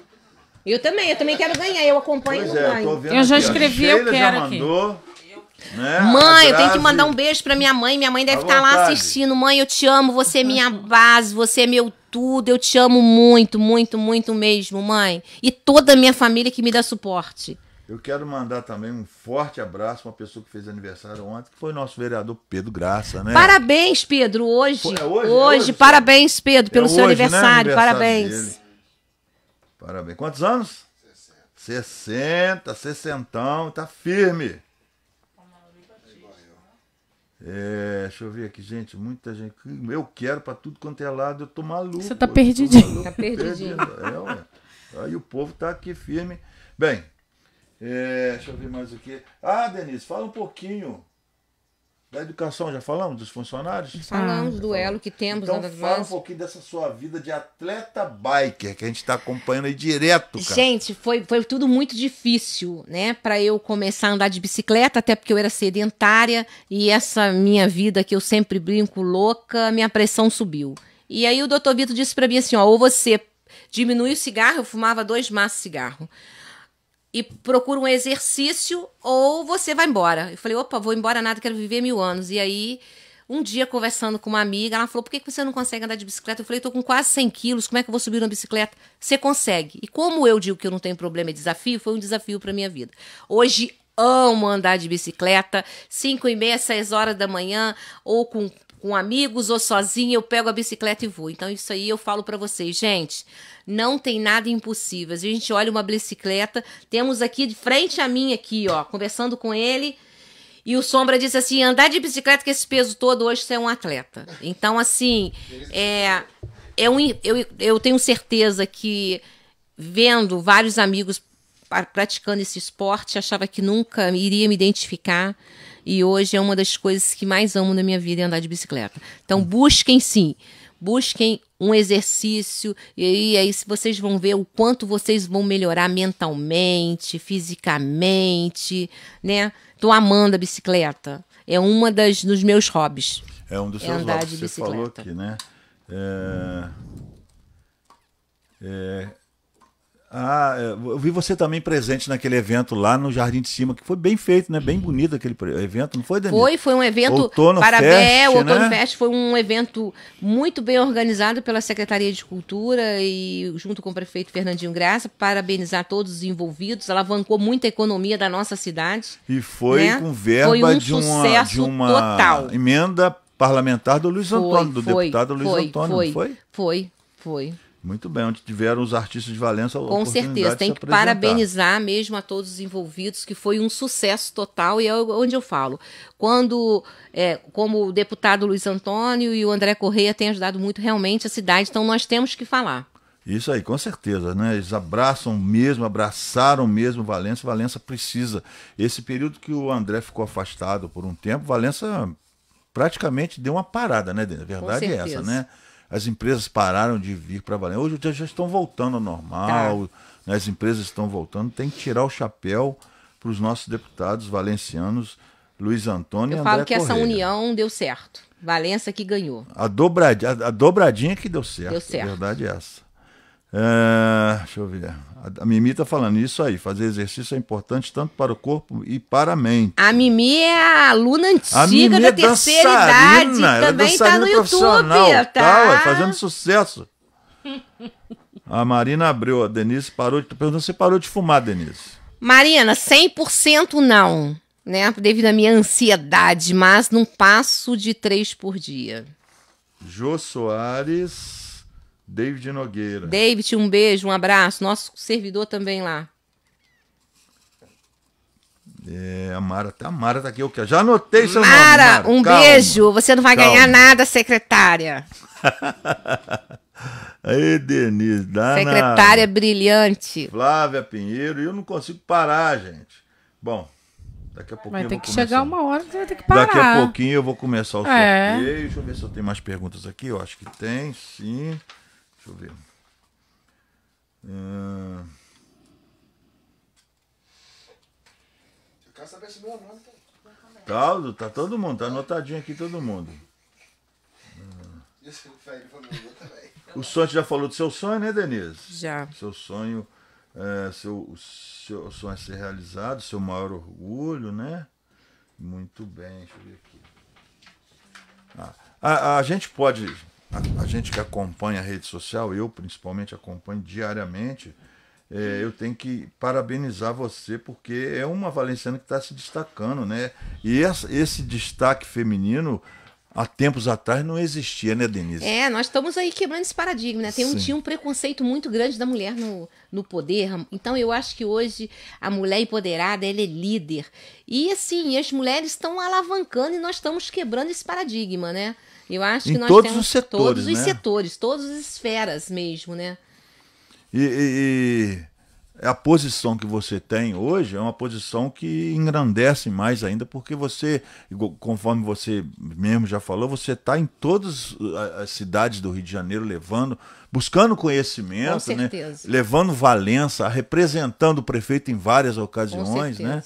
S2: Eu também, eu também quero ganhar. Eu acompanho
S1: pois é,
S2: eu,
S3: eu já escrevi, eu quero
S1: já mandou,
S3: aqui.
S2: Né? Mãe, eu tenho que mandar um beijo pra minha mãe. Minha mãe deve estar tá lá assistindo. Mãe, eu te amo. Você é minha base. Você é meu tudo. Eu te amo muito, muito, muito mesmo, mãe. E toda a minha família que me dá suporte.
S1: Eu quero mandar também um forte abraço para uma pessoa que fez aniversário ontem, que foi o nosso vereador Pedro Graça, né?
S2: Parabéns, Pedro, hoje. Foi, é hoje, hoje, é hoje, parabéns, Pedro, pelo é seu hoje, aniversário. Né? aniversário. Parabéns. Dele.
S1: Parabéns. Quantos anos? 60. 60, 60, tá firme. É, deixa eu ver aqui, gente, muita gente. Eu quero para tudo quanto é lado, eu tô maluco.
S3: Você tá perdidinho.
S2: Tá perdidinho.
S1: É, ué. Aí o povo tá aqui firme. Bem, é, deixa eu ver mais aqui. Ah, Denise, fala um pouquinho da educação. Já falamos dos funcionários?
S2: Falamos do elo que temos.
S1: Então fala um pouquinho dessa sua vida de atleta biker, que a gente está acompanhando aí direto, cara.
S2: Gente, foi, foi tudo muito difícil, né? Para eu começar a andar de bicicleta, até porque eu era sedentária e essa minha vida que eu sempre brinco louca, minha pressão subiu. E aí o doutor Vitor disse para mim assim, ó, ou você diminui o cigarro, eu fumava dois maços de cigarro e procura um exercício ou você vai embora. Eu falei, opa, vou embora nada, quero viver mil anos. E aí, um dia conversando com uma amiga, ela falou, por que você não consegue andar de bicicleta? Eu falei, estou com quase 100 quilos, como é que eu vou subir uma bicicleta? Você consegue. E como eu digo que eu não tenho problema e desafio, foi um desafio para minha vida. Hoje, amo andar de bicicleta, 5 e meia, 6 horas da manhã, ou com com amigos ou sozinha, eu pego a bicicleta e vou. Então, isso aí eu falo para vocês, gente. Não tem nada impossível. A gente olha uma bicicleta, temos aqui de frente a mim, aqui, ó, conversando com ele. E o Sombra disse assim: andar de bicicleta com esse peso todo hoje você é um atleta. Então, assim, é, é um, eu, eu tenho certeza que vendo vários amigos praticando esse esporte, achava que nunca iria me identificar. E hoje é uma das coisas que mais amo na minha vida é andar de bicicleta. Então busquem sim, busquem um exercício e aí, aí vocês vão ver o quanto vocês vão melhorar mentalmente, fisicamente, né? Tô amando a bicicleta. É uma das dos meus hobbies.
S1: É um dos é seus hobbies. Você falou aqui, né? É... É, ah, é, eu vi você também presente naquele evento lá no Jardim de Cima, que foi bem feito, né? Bem bonito aquele evento, não foi, Danilo?
S2: Foi, foi um evento
S1: Outono
S2: Parabéns,
S1: Fest,
S2: o Outono
S1: né?
S2: Fest foi um evento muito bem organizado pela Secretaria de Cultura e junto com o prefeito Fernandinho Graça, parabenizar todos os envolvidos, alavancou muita economia da nossa cidade.
S1: E foi né? com verba foi um de uma, de uma total. emenda parlamentar do Luiz
S2: foi,
S1: Antônio, do
S2: foi,
S1: deputado Luiz Antônio,
S2: foi,
S1: foi?
S2: Foi, foi.
S1: Muito bem, onde tiveram os artistas de Valença.
S2: Com certeza, tem que parabenizar mesmo a todos os envolvidos, que foi um sucesso total, e é onde eu falo. Quando, é, como o deputado Luiz Antônio e o André Correia têm ajudado muito realmente a cidade, então nós temos que falar.
S1: Isso aí, com certeza, né? Eles abraçam mesmo, abraçaram mesmo Valença. Valença precisa. Esse período que o André ficou afastado por um tempo, Valença praticamente deu uma parada, né, A verdade é essa, né? As empresas pararam de vir para Valença. Hoje já, já estão voltando ao normal, tá. né? as empresas estão voltando. Tem que tirar o chapéu para os nossos deputados valencianos, Luiz Antônio Eu e André falo
S2: que
S1: Correia.
S2: essa união deu certo. Valença que ganhou.
S1: A dobradinha, a, a dobradinha que deu certo. Deu certo. A verdade é essa. É, deixa eu ver. A, Mimi está falando isso aí. Fazer exercício é importante tanto para o corpo e para a mente.
S2: A Mimi é a aluna antiga a Mimi da é terceira idade. É também
S1: está no YouTube. Tá? Tá, fazendo sucesso. A Marina abriu. A Denise parou. De, perguntando se parou de fumar, Denise.
S2: Marina, 100% não. Né, devido à minha ansiedade, mas não passo de três por dia.
S1: Jô Soares. David Nogueira.
S2: David, um beijo, um abraço. Nosso servidor também lá.
S1: É, a Mara, até a Mara tá aqui. Eu já anotei seu
S2: Mara, nome. Mara, um calma. beijo. Você não vai calma. ganhar nada, secretária.
S1: Aí, Denise, dá
S2: Secretária brilhante.
S1: Flávia Pinheiro, e eu não consigo parar, gente. Bom, daqui a pouquinho.
S3: Vai ter
S1: que
S3: começar. chegar uma hora que você vai ter que parar.
S1: Daqui a pouquinho eu vou começar o é. sorteio. Deixa eu ver se eu tenho mais perguntas aqui. Eu acho que tem, sim. Eu ver. Uh... Eu quero saber se meu nome tá. Caldo, tá todo mundo, tá anotadinho aqui todo mundo. O sonho já falou do seu sonho, né, Denise?
S2: Já.
S1: Seu sonho, é, seu, seu sonho é ser realizado, seu maior orgulho, né? Muito bem, deixa eu ver aqui. Ah, a, a gente pode a, a, gente que acompanha a rede social, eu principalmente acompanho diariamente, é, eu tenho que parabenizar você, porque é uma valenciana que está se destacando, né? E essa, esse destaque feminino há tempos atrás não existia, né, Denise?
S2: É, nós estamos aí quebrando esse paradigma, né? Tem um, tinha um preconceito muito grande da mulher no, no poder. Então eu acho que hoje a mulher empoderada, ela é líder. E assim, as mulheres estão alavancando e nós estamos quebrando esse paradigma, né? Eu acho em que nós
S1: todos
S2: temos
S1: os setores,
S2: todos
S1: né?
S2: os setores, todas as esferas mesmo, né?
S1: E, e, e, a posição que você tem hoje é uma posição que engrandece mais ainda, porque você, conforme você mesmo já falou, você está em todas as cidades do Rio de Janeiro levando, buscando conhecimento, né? levando Valença, representando o prefeito em várias ocasiões, né?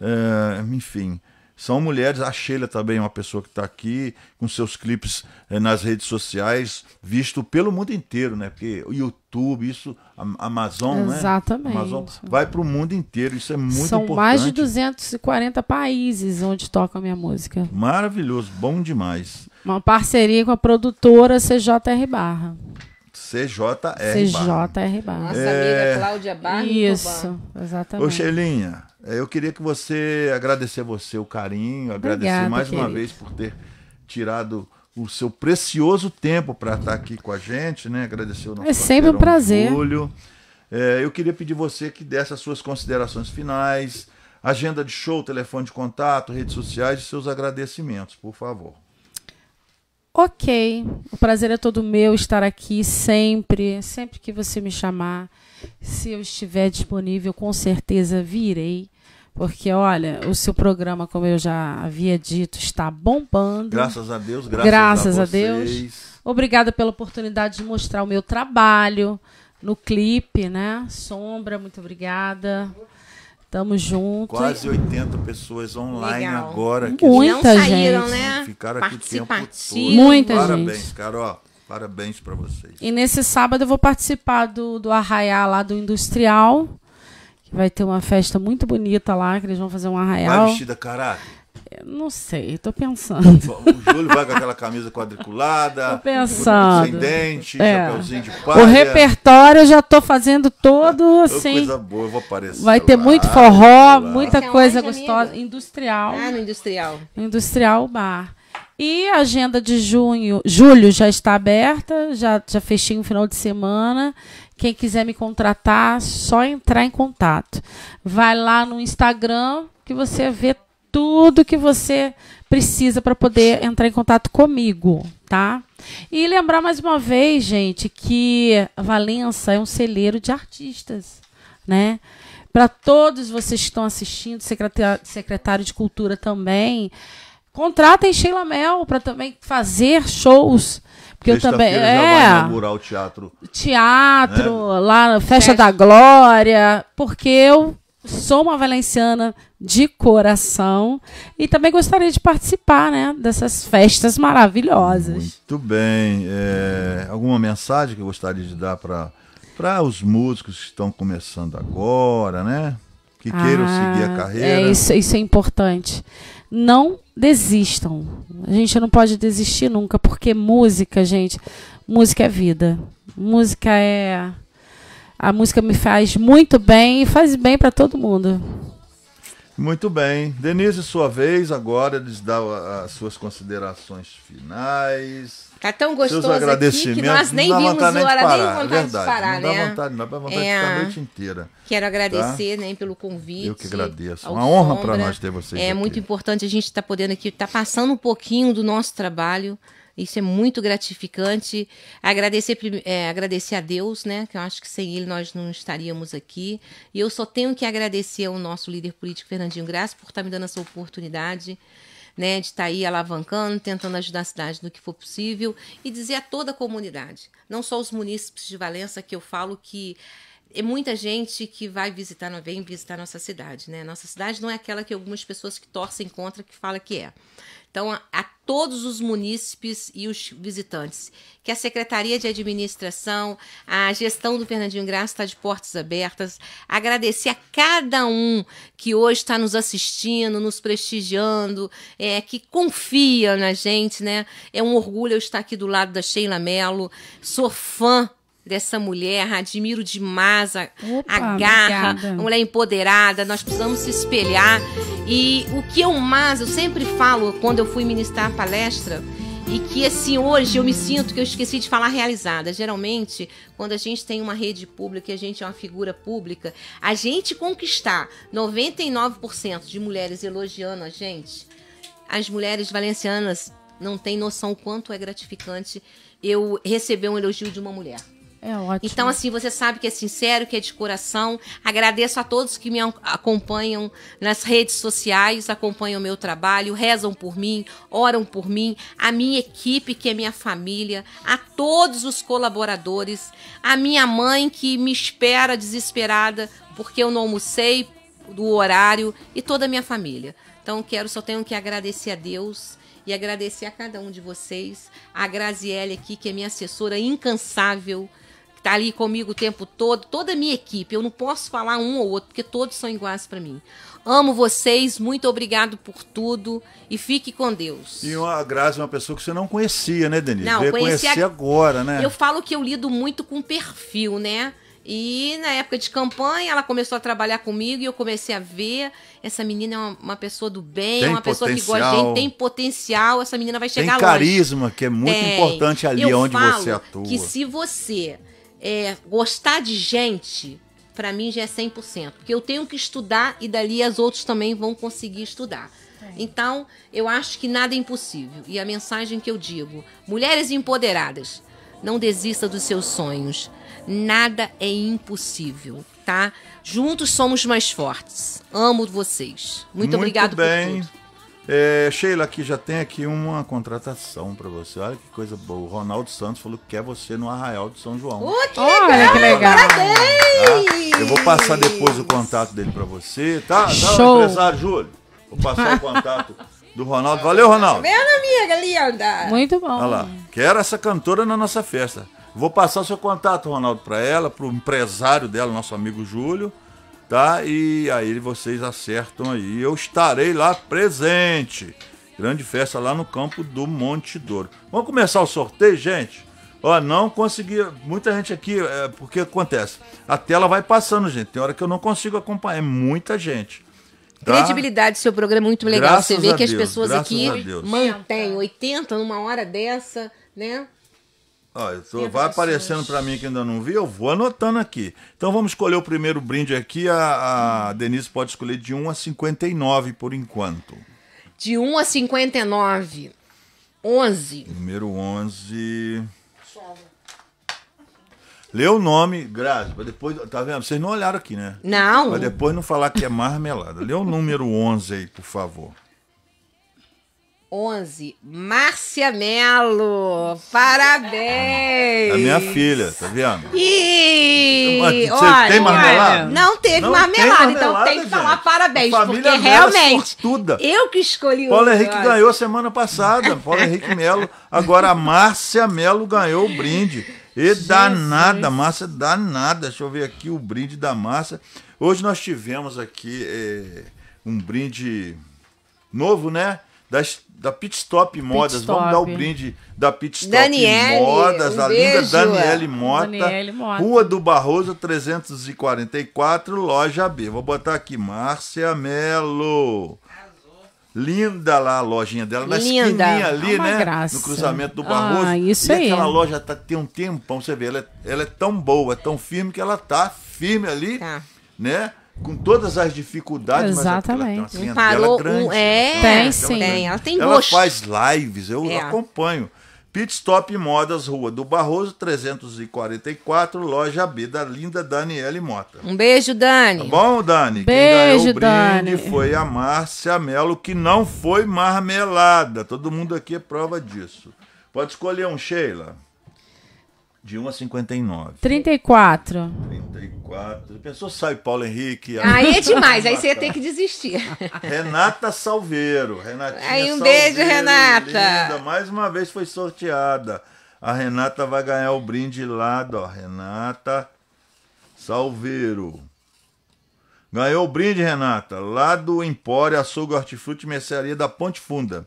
S1: É, enfim. São mulheres, a Sheila também é uma pessoa que está aqui com seus clipes eh, nas redes sociais, visto pelo mundo inteiro, né? Porque o YouTube, isso, a Amazon,
S3: né? Exatamente.
S1: né? Amazon vai para o mundo inteiro, isso é muito
S3: São
S1: importante. São
S3: mais de 240 países onde toca a minha música.
S1: Maravilhoso, bom demais.
S3: Uma parceria com a produtora CJR Barra.
S1: CJR
S2: CJR
S3: Barra.
S2: Nossa é... amiga Cláudia Barra.
S3: Isso, exatamente.
S1: Ô, Sheilinha, é, eu queria que você agradecer a você o carinho, agradecer Obrigada, mais querido. uma vez por ter tirado o seu precioso tempo para estar aqui com a gente, né? Agradecer o nosso
S3: É sempre um prazer.
S1: Julio. É, eu queria pedir você que desse as suas considerações finais, agenda de show, telefone de contato, redes sociais e seus agradecimentos, por favor.
S3: Ok, o prazer é todo meu estar aqui sempre, sempre que você me chamar. Se eu estiver disponível, com certeza virei. Porque, olha, o seu programa, como eu já havia dito, está bombando.
S1: Graças a Deus, graças,
S3: graças
S1: a,
S3: a Deus. Obrigada pela oportunidade de mostrar o meu trabalho no clipe, né? Sombra, muito obrigada. Tamo junto.
S1: Quase 80 pessoas online Legal. agora.
S3: Que Muita
S2: não
S3: saíram,
S2: gente. né?
S1: Ficaram aqui o tempo todo.
S3: Muita
S1: Parabéns,
S3: gente.
S1: Carol. Parabéns para vocês.
S3: E nesse sábado eu vou participar do, do arraiá lá do Industrial. Que vai ter uma festa muito bonita lá, que eles vão fazer um arraial.
S1: Vai vestida caráter?
S3: Não sei, tô pensando.
S1: O Júlio vai com aquela camisa quadriculada,
S3: tô pensando.
S1: sem dente, é. chapéuzinho de palha.
S3: O repertório eu já tô fazendo todo assim.
S1: Coisa boa, eu vou aparecer.
S3: Vai ter lá, muito forró, muita é coisa gostosa. Industrial.
S2: Ah, no Industrial.
S3: Industrial Bar. E a agenda de junho, julho já está aberta, já, já fechei um final de semana. Quem quiser me contratar, só entrar em contato. Vai lá no Instagram que você vê tudo que você precisa para poder entrar em contato comigo, tá? E lembrar mais uma vez, gente, que Valença é um celeiro de artistas, né? Para todos vocês que estão assistindo, secretário, de Cultura também, contratem Sheila Mel para também fazer shows. Porque eu também. É, vai
S1: inaugurar o teatro.
S3: Teatro, né? lá na Festa, Festa da Glória. Porque eu sou uma valenciana de coração e também gostaria de participar né, dessas festas maravilhosas.
S1: Muito bem. É, alguma mensagem que eu gostaria de dar para os músicos que estão começando agora, né? Que queiram ah, seguir a carreira.
S3: É, isso, isso é importante. Não desistam. A gente não pode desistir nunca, porque música, gente, música é vida. Música é. A música me faz muito bem e faz bem para todo mundo.
S1: Muito bem. Denise, sua vez agora, eles dão as suas considerações finais.
S2: Tá tão gostoso aqui que nós nem vimos hora, nem vontade
S1: Verdade,
S2: de parar,
S1: não
S2: né?
S1: Dá vontade, não dá vontade é, de ficar a noite inteira.
S2: Quero agradecer tá? né, pelo convite.
S1: Eu que agradeço. Uma honra para nós ter vocês
S2: É
S1: aqui.
S2: muito importante a gente estar tá podendo aqui, estar tá passando um pouquinho do nosso trabalho. Isso é muito gratificante. Agradecer, é, agradecer a Deus, né? Que eu acho que sem ele nós não estaríamos aqui. E eu só tenho que agradecer ao nosso líder político, Fernandinho Graça, por estar tá me dando essa oportunidade né, de estar tá aí alavancando, tentando ajudar a cidade no que for possível e dizer a toda a comunidade, não só os munícipes de Valença, que eu falo que é muita gente que vai visitar, vem visitar nossa cidade, né? Nossa cidade não é aquela que algumas pessoas que torcem contra que fala que é. Então, a, a, todos os munícipes e os visitantes, que a Secretaria de Administração, a gestão do Fernandinho Graça está de portas abertas. Agradecer a cada um que hoje está nos assistindo, nos prestigiando, é, que confia na gente, né? É um orgulho eu estar aqui do lado da Sheila Mello. Sou fã dessa mulher, admiro demais a, Opa, a garra, obrigada. uma mulher empoderada, nós precisamos se espelhar. E o que eu mais, eu sempre falo quando eu fui ministrar a palestra, e que assim hoje eu me sinto que eu esqueci de falar realizada. Geralmente, quando a gente tem uma rede pública e a gente é uma figura pública, a gente conquistar 99% de mulheres elogiando a gente, as mulheres valencianas não têm noção o quanto é gratificante eu receber um elogio de uma mulher.
S3: É ótimo.
S2: Então, assim, você sabe que é sincero, que é de coração. Agradeço a todos que me acompanham nas redes sociais, acompanham o meu trabalho, rezam por mim, oram por mim, a minha equipe, que é minha família, a todos os colaboradores, a minha mãe que me espera desesperada porque eu não almocei do horário e toda a minha família. Então, quero, só tenho que agradecer a Deus e agradecer a cada um de vocês, a Graziele aqui, que é minha assessora incansável, tá ali comigo o tempo todo, toda a minha equipe. Eu não posso falar um ou outro, porque todos são iguais para mim. Amo vocês, muito obrigado por tudo e fique com Deus.
S1: E a Grazi é uma pessoa que você não conhecia, né, Denise? Não, Veio conheci conhecer a... agora, né?
S2: Eu falo que eu lido muito com perfil, né? E na época de campanha, ela começou a trabalhar comigo e eu comecei a ver. Essa menina é uma, uma pessoa do bem, tem uma pessoa que gosta de gente, tem potencial. Essa menina vai chegar
S1: tem carisma, longe. que é muito tem. importante ali eu onde você atua.
S2: Que se você é, gostar de gente, para mim já é 100%. Porque eu tenho que estudar e dali as outras também vão conseguir estudar. É. Então, eu acho que nada é impossível. E a mensagem que eu digo: mulheres empoderadas, não desista dos seus sonhos. Nada é impossível, tá? Juntos somos mais fortes. Amo vocês. Muito, Muito obrigado bem. por tudo.
S1: É, Sheila, aqui já tem aqui uma contratação para você. Olha que coisa boa. O Ronaldo Santos falou que quer você no Arraial de São João.
S2: Oh, que legal! Olha, que legal.
S1: Tá? Eu vou passar depois o contato dele para você, tá? tá Show. empresário Júlio. Vou passar o contato do Ronaldo. Valeu, Ronaldo.
S2: Meu amiga linda.
S3: Muito bom.
S1: Olha lá. Quero essa cantora na nossa festa. Vou passar o seu contato, Ronaldo, para ela, para o empresário dela, nosso amigo Júlio tá? E aí vocês acertam aí. Eu estarei lá presente. Grande festa lá no campo do Monte Douro. Vamos começar o sorteio, gente? Ó, não consegui. Muita gente aqui, é, porque acontece. A tela vai passando, gente. Tem hora que eu não consigo acompanhar. É muita gente.
S2: Tá? Credibilidade do seu programa é muito legal. Graças Você vê que Deus, as pessoas aqui mantêm 80 numa hora dessa, né?
S1: Ó, vai aparecendo para mim que ainda não vi, eu vou anotando aqui. Então vamos escolher o primeiro brinde aqui. A, a Denise pode escolher de 1 a 59 por enquanto.
S2: De 1 a 59. 11.
S1: Número 11. Lê o nome, Grazi, pra depois. Tá vendo? Vocês não olharam aqui, né?
S2: Não.
S1: Pra depois não falar que é marmelada. Lê o número 11 aí, por favor.
S2: 11, Márcia Melo. Parabéns!
S1: É minha filha, tá vendo?
S2: E
S1: Você olha, tem marmelada?
S2: Não teve não marmelada, tem então tem que gente. falar parabéns, porque realmente sortuda. eu que escolhi
S1: o Paulo Henrique ganhou semana passada, Paulo Henrique Melo. Agora a Márcia Melo ganhou o brinde. E Jesus. danada, Márcia, danada. Deixa eu ver aqui o brinde da Márcia. Hoje nós tivemos aqui é, um brinde novo, né? Das, da Pit Stop Modas. Pit Vamos dar o brinde da Pit Stop
S2: Daniele,
S1: Modas,
S2: um
S1: a linda Daniele Mota,
S3: Daniele Mota.
S1: Rua do Barroso 344, loja B. Vou botar aqui, Márcia Melo. Linda lá a lojinha dela, na Linda. esquininha ali,
S3: Uma
S1: né?
S3: Graça.
S1: No cruzamento do Barroso.
S3: Ah, isso
S1: e
S3: aí.
S1: aquela loja tá, tem um tempão, você vê, ela é, ela é tão boa, é tão firme que ela tá firme ali,
S2: Tá.
S1: né? Com todas as dificuldades,
S3: Exatamente.
S1: mas é porque ela tem uma
S2: Parou
S1: grande.
S2: um- é,
S1: ela
S3: tem sim.
S2: Tem, ela tem
S1: ela
S2: gosto.
S1: faz lives, eu
S2: É.
S1: acompanho. Pit Stop Modas, Rua do Barroso, 344, loja B, da linda Daniele Mota.
S2: Um beijo, Dani.
S1: Tá bom, Dani?
S3: Beijo,
S1: Quem ganhou o brinde
S3: Dani.
S1: foi a Márcia Melo, que não foi marmelada. Todo mundo aqui é prova disso. Pode escolher um, Sheila. De 1 a 59.
S3: 34.
S1: 34. Pensou sai Paulo Henrique?
S2: Aí é demais, aí você ia ter que desistir.
S1: Renata Salveiro. Renatinha
S2: Aí, um
S1: Salveiro,
S2: beijo, Renata.
S1: linda. Mais uma vez foi sorteada. A Renata vai ganhar o brinde lá, ó. Renata Salveiro. Ganhou o brinde, Renata, lá do Empório Açougue Hortifruti Mercearia da Ponte Funda.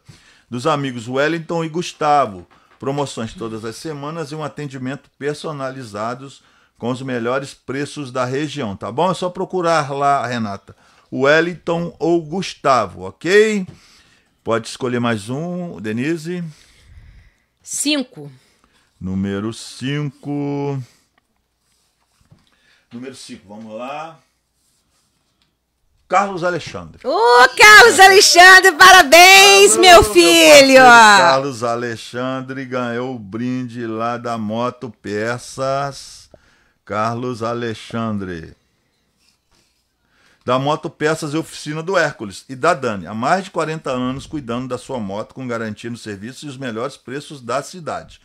S1: Dos amigos Wellington e Gustavo. Promoções todas as semanas e um atendimento personalizados com os melhores preços da região, tá bom? É só procurar lá, Renata. Wellington ou Gustavo, ok? Pode escolher mais um, Denise.
S2: 5.
S1: Número 5. Número 5, vamos lá. Carlos Alexandre.
S2: Ô, Carlos Alexandre, parabéns, meu filho!
S1: parceiro Carlos Alexandre ganhou o brinde lá da Moto Peças. Carlos Alexandre. Da Moto Peças e Oficina do Hércules e da Dani. Há mais de 40 anos cuidando da sua moto com garantia no serviço e os melhores preços da cidade.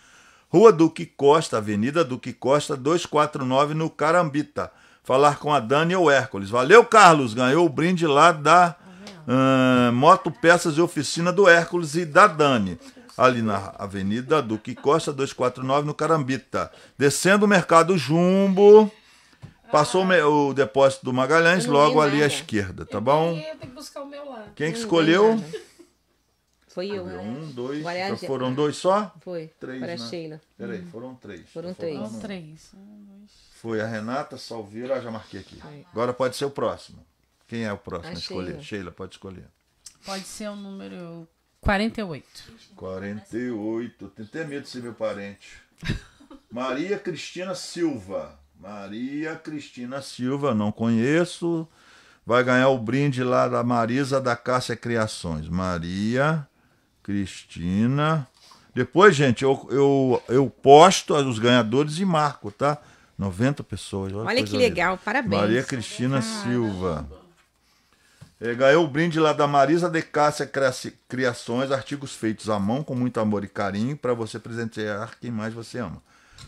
S1: Rua Duque Costa, Avenida Duque Costa, 249 no Carambita. Falar com a Dani ou Hércules. Valeu, Carlos. Ganhou o brinde lá da ah, Moto Peças e Oficina do Hércules e da Dani. Ali na Avenida Duque Costa, 249 no Carambita. Descendo o Mercado Jumbo. Passou o o depósito do Magalhães, logo ali à esquerda, tá bom?
S3: Eu tenho que buscar o meu lá.
S1: Quem que escolheu?
S2: nada. Foi eu. né?
S1: Um, dois.
S2: Agora é a
S1: então foram dois só?
S2: Foi.
S1: Três,
S2: Para a
S1: né?
S2: Sheila.
S1: Peraí, foram três.
S2: Foram
S1: Tá
S2: três.
S1: um.
S3: Três.
S1: Foi a Renata Salveira, ah, já marquei aqui.
S2: Foi.
S1: Agora pode ser o próximo. Quem é o próximo
S2: A
S1: a escolher?
S2: Sheila.
S1: Sheila, pode escolher.
S3: Pode ser o número 48.
S1: 48. Tenho até medo de ser meu parente. Maria Cristina Silva. Maria Cristina Silva, não conheço. Vai ganhar o brinde lá da Marisa da Cássia Criações. Maria Cristina. Depois, gente, eu, eu, eu posto os ganhadores e marco, tá? 90 pessoas. Olha,
S2: Olha que
S1: linda.
S2: legal, parabéns.
S1: Maria Cristina Silva. É, ganhou o brinde lá da Marisa de Cássia Cria- Criações, artigos feitos à mão com muito amor e carinho para você presentear quem mais você ama.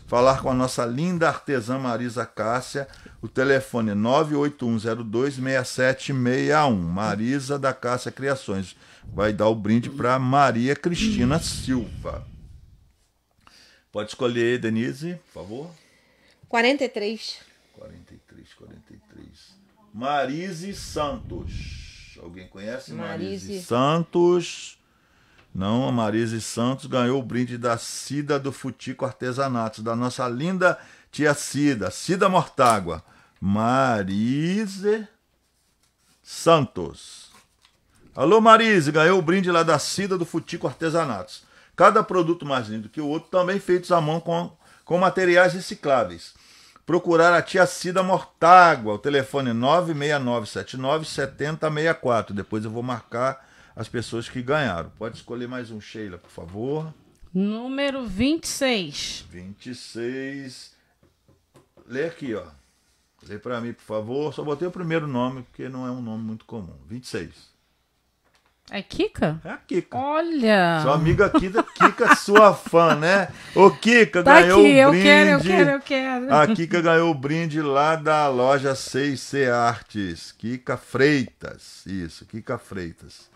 S1: Falar com a nossa linda artesã Marisa Cássia, o telefone é 981026761. Marisa da Cássia Criações. Vai dar o brinde para Maria Cristina Silva. Pode escolher, Denise, por favor.
S2: 43.
S1: 43, 43. Marise Santos. Alguém conhece Marise,
S2: Marise.
S1: Santos? Não, a Marise Santos ganhou o brinde da Cida do Futico Artesanatos, da nossa linda tia Cida, Cida Mortágua. Marise Santos. Alô, Marise, ganhou o brinde lá da Cida do Futico Artesanatos. Cada produto mais lindo que o outro, também feitos à mão com, com materiais recicláveis. Procurar a tia Cida Mortágua, o telefone é 969797064. Depois eu vou marcar as pessoas que ganharam. Pode escolher mais um, Sheila, por favor.
S3: Número 26.
S1: 26. Lê aqui, ó. Lê para mim, por favor. Só botei o primeiro nome, porque não é um nome muito comum. 26.
S3: É Kika?
S1: É a Kika.
S3: Olha!
S1: Sua amiga Kika, Kika sua fã, né? Ô, Kika, tá ganhou aqui, o brinde. Eu
S3: quero, eu quero, eu quero.
S1: A Kika ganhou o brinde lá da loja 6C Artes. Kika Freitas. Isso, Kika Freitas.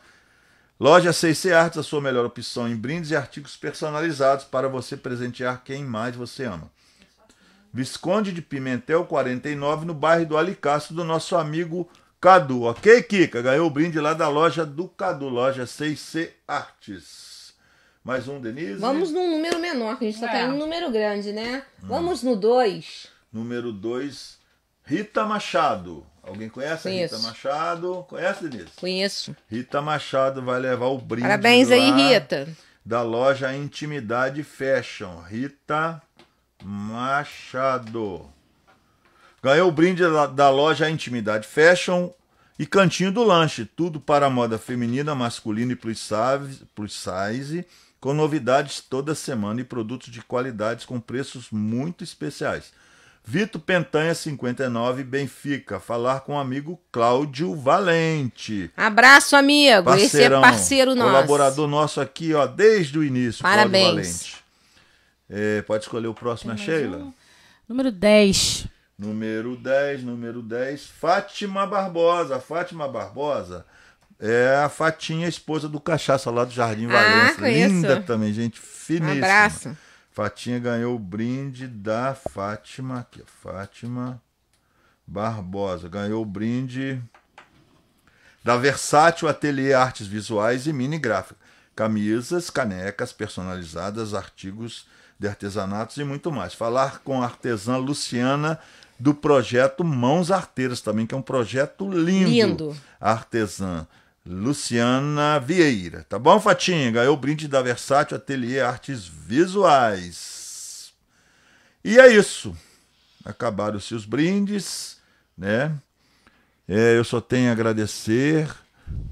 S1: Loja 6C Artes, a sua melhor opção em brindes e artigos personalizados para você presentear quem mais você ama. Visconde de Pimentel 49, no bairro do Alicastro, do nosso amigo Cadu, ok, Kika? Ganhou o brinde lá da loja do Cadu, loja 6C Artes. Mais um, Denise?
S2: Vamos num número menor, que a gente está é. caindo um número grande, né? Hum. Vamos no 2.
S1: Número 2, Rita Machado. Alguém conhece Conheço. a Rita Machado? Conhece, Denise?
S2: Conheço.
S1: Rita Machado vai levar o brinde.
S2: Parabéns aí, Rita.
S1: Da loja Intimidade Fashion. Rita Machado. Ganhou o brinde da, loja Intimidade Fashion e Cantinho do Lanche. Tudo para a moda feminina, masculina e plus size, plus size com novidades toda semana e produtos de qualidades com preços muito especiais. Vitor Pentanha 59 Benfica. Falar com o amigo Cláudio Valente.
S2: Abraço, amigo. Parceirão, Esse é parceiro nosso.
S1: Colaborador nosso aqui, ó, desde o início. Parabéns. Cláudio Valente. É, pode escolher o próximo, é Sheila? Um.
S3: Número 10.
S1: Número 10, número 10, Fátima Barbosa. Fátima Barbosa é a Fatinha, esposa do Cachaça lá do Jardim ah, Valença. Linda também, gente finíssima. Um abraço. Fatinha ganhou o brinde da Fátima, aqui, Fátima Barbosa. Ganhou o brinde da Versátil Ateliê Artes Visuais e Mini Gráfica. Camisas, canecas personalizadas, artigos de artesanatos e muito mais. Falar com a artesã Luciana do projeto Mãos Arteiras também, que é um projeto lindo. Lindo. Artesã Luciana Vieira. Tá bom, Fatinha? Ganhou o brinde da Versátil Ateliê Artes Visuais. E é isso. Acabaram-se os brindes, né? É, eu só tenho a agradecer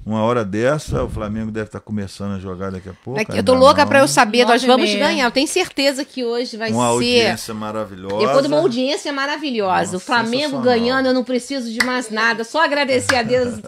S1: uma hora dessa, o Flamengo deve estar começando a jogar daqui a pouco.
S2: eu tô louca para eu saber, nós vamos ganhar. Eu tenho certeza que hoje vai
S1: uma
S2: ser. Uma
S1: audiência maravilhosa.
S2: Depois de uma audiência maravilhosa. Nossa, o Flamengo ganhando, eu não preciso de mais nada. Só agradecer a Deus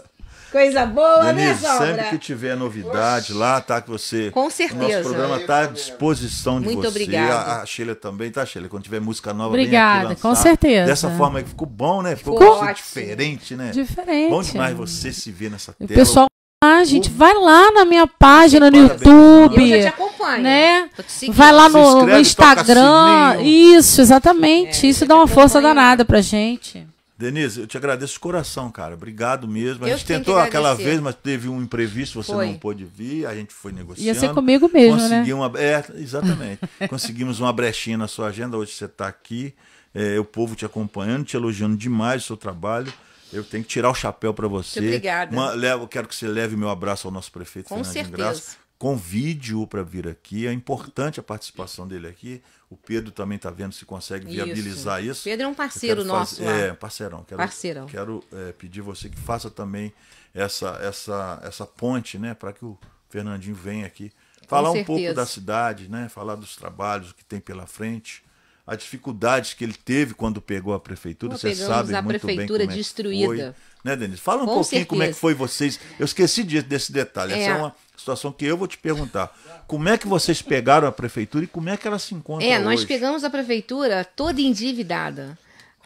S2: Coisa boa, né, Denise, né, Sombra?
S1: sempre que tiver novidade Oxi. lá, tá? Que você.
S2: Com certeza. O
S1: nosso programa tá à disposição de
S2: Muito
S1: você.
S2: obrigada.
S1: A, Sheila também, tá, Sheila? Quando tiver música nova,
S3: Obrigada, com certeza.
S1: Dessa forma que ficou bom, né? Ficou, ficou diferente, né?
S3: Diferente.
S1: Bom demais você se ver nessa tela.
S3: O pessoal ah, gente, vai lá na minha página no YouTube. Eu já te acompanho. Né? Vai lá no, inscreve, no Instagram. Isso, exatamente. É, Isso dá uma força danada pra gente.
S1: Denise, eu te agradeço de coração, cara. Obrigado mesmo. A gente tentou aquela vez, mas teve um imprevisto, você foi. não pôde vir, a gente foi negociando.
S3: Ia ser comigo mesmo?
S1: Consegui né? Uma... É, exatamente. Conseguimos uma brechinha na sua agenda, hoje você está aqui, é, o povo te acompanhando, te elogiando demais o seu trabalho. Eu tenho que tirar o chapéu para você.
S2: Muito obrigada. Uma,
S1: levo, quero que você leve meu abraço ao nosso prefeito
S2: Com
S1: Fernando Graça. Convide-o para vir aqui. É importante a participação dele aqui. O Pedro também está vendo se consegue viabilizar isso. isso.
S2: Pedro é um parceiro nosso.
S1: Fazer, é, parceirão. Quero,
S2: parceirão.
S1: Quero é, pedir você que faça também essa, essa, essa ponte, né, para que o Fernandinho venha aqui falar um pouco da cidade, né, falar dos trabalhos que tem pela frente as dificuldades que ele teve quando pegou a prefeitura. Pô, você sabe a muito prefeitura bem como destruída. É foi, né, Denise? Fala um Com pouquinho certeza. como é que foi vocês. Eu esqueci desse detalhe. É. Essa é uma situação que eu vou te perguntar. Como é que vocês pegaram a prefeitura e como é que ela se encontra
S2: É,
S1: hoje?
S2: nós pegamos a prefeitura toda endividada.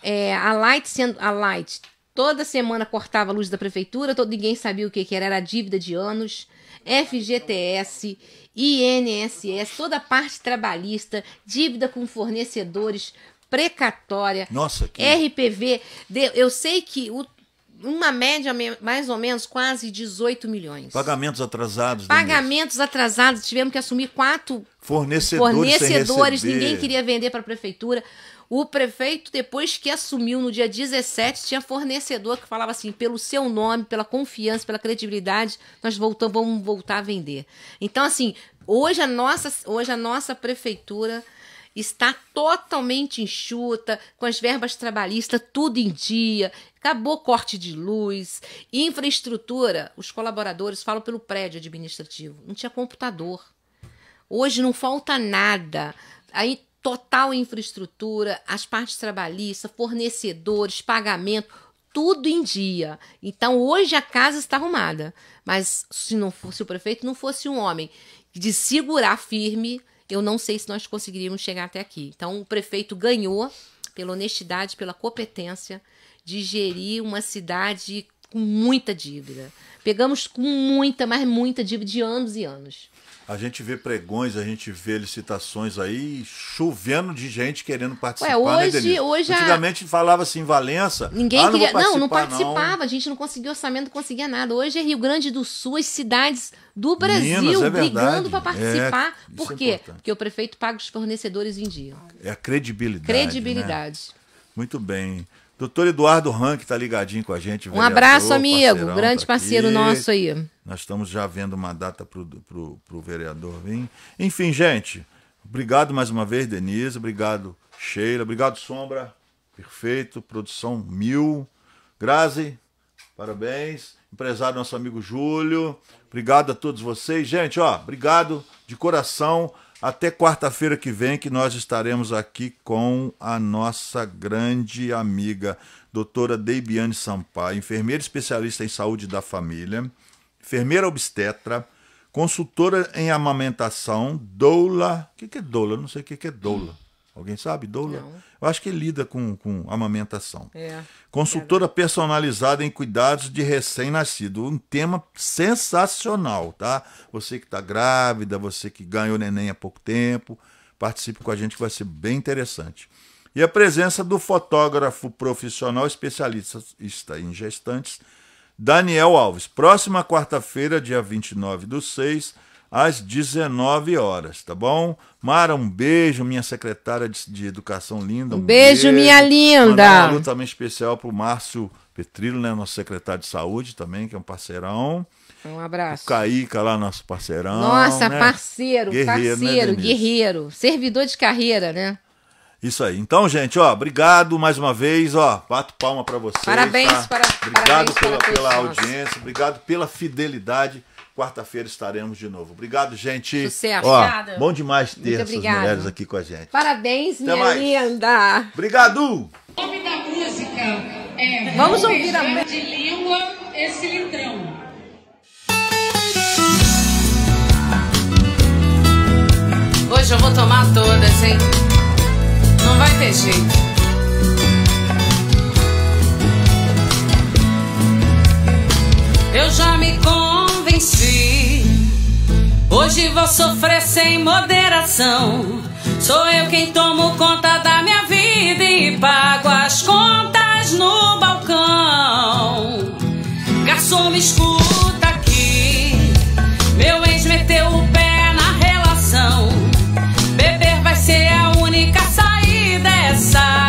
S2: É, a Light sendo a Light toda semana cortava a luz da prefeitura, todo ninguém sabia o que, que era, era dívida de anos. FGTS, INSS, toda a parte trabalhista, dívida com fornecedores, precatória,
S1: Nossa, que...
S2: RPV. Eu sei que o, uma média mais ou menos quase 18 milhões.
S1: Pagamentos atrasados.
S2: Pagamentos atrasados. Tivemos que assumir quatro
S1: fornecedores.
S2: Fornecedores, ninguém queria vender para a prefeitura. O prefeito, depois que assumiu no dia 17, tinha fornecedor que falava assim: pelo seu nome, pela confiança, pela credibilidade, nós voltamos, vamos voltar a vender. Então, assim, hoje a nossa, hoje a nossa prefeitura está totalmente enxuta, com as verbas trabalhistas tudo em dia, acabou corte de luz, infraestrutura. Os colaboradores falam pelo prédio administrativo, não tinha computador. Hoje não falta nada. Aí total infraestrutura, as partes trabalhistas, fornecedores, pagamento, tudo em dia. Então hoje a casa está arrumada. Mas se não fosse o prefeito, não fosse um homem de segurar firme, eu não sei se nós conseguiríamos chegar até aqui. Então o prefeito ganhou pela honestidade, pela competência de gerir uma cidade com muita dívida. Pegamos com muita, mas muita dívida de anos e anos.
S1: A gente vê pregões, a gente vê licitações aí chovendo de gente querendo participar. Ué,
S2: hoje, né, hoje
S1: Antigamente a... falava assim, Valença.
S2: Ninguém ah, não queria. Não, não participava. Não. A gente não conseguia orçamento, não conseguia nada. Hoje é Rio Grande do Sul, as cidades do Brasil Minas, é brigando para participar. É, Por é quê? É Porque o prefeito paga os fornecedores em dia.
S1: É a credibilidade.
S2: Credibilidade.
S1: Né? Muito bem. Doutor Eduardo Rank está ligadinho com a gente.
S2: Um abraço, amigo. Grande tá parceiro nosso aí.
S1: Nós estamos já vendo uma data para o vereador vir. Enfim, gente, obrigado mais uma vez, Denise. Obrigado, Sheila. Obrigado, Sombra. Perfeito. Produção mil. Grazi, parabéns. Empresário nosso amigo Júlio. Obrigado a todos vocês. Gente, ó, obrigado de coração. Até quarta-feira que vem, que nós estaremos aqui com a nossa grande amiga, doutora Deibiane Sampaio, enfermeira especialista em saúde da família, enfermeira obstetra, consultora em amamentação, doula. O que é doula? Não sei o que é doula. Alguém sabe, doula? Não. Eu acho que lida com, com amamentação. É. Consultora é. personalizada em cuidados de recém-nascido. Um tema sensacional, tá? Você que está grávida, você que ganhou neném há pouco tempo, participe com a gente que vai ser bem interessante. E a presença do fotógrafo profissional especialista em gestantes, Daniel Alves. Próxima quarta-feira, dia 29 do 6, às 19 horas, tá bom? Mara, um beijo, minha secretária de, de Educação linda.
S2: Um, um beijo, beijo, minha linda.
S1: Um saludo também especial para o Márcio Petrilo, né, nosso secretário de saúde também, que é um parceirão.
S2: Um abraço.
S1: O Caíca lá, nosso parceirão.
S2: Nossa, né? parceiro, guerreiro, né, parceiro, né, guerreiro, servidor de carreira, né?
S1: Isso aí. Então, gente, ó, obrigado mais uma vez, ó, bato palma para vocês.
S2: Parabéns,
S1: tá?
S2: para,
S1: obrigado
S2: parabéns pela,
S1: pela audiência, obrigado pela fidelidade. Quarta-feira estaremos de novo. Obrigado, gente.
S2: Sucesso.
S1: Ó, obrigada. Bom demais ter Muito essas obrigada. mulheres aqui com a gente.
S2: Parabéns, Até minha mais. linda.
S1: Obrigado.
S7: O nome da música é
S2: Vamos ouvir a
S7: de língua esse litrão.
S3: Hoje eu vou tomar todas, hein? Não vai ter jeito. Eu já me convenci. Hoje vou sofrer sem moderação. Sou eu quem tomo conta da minha vida e pago as contas no balcão. Garçom, me escuta aqui. Meu ex meteu o pé na relação. Beber vai ser a única saída. Essa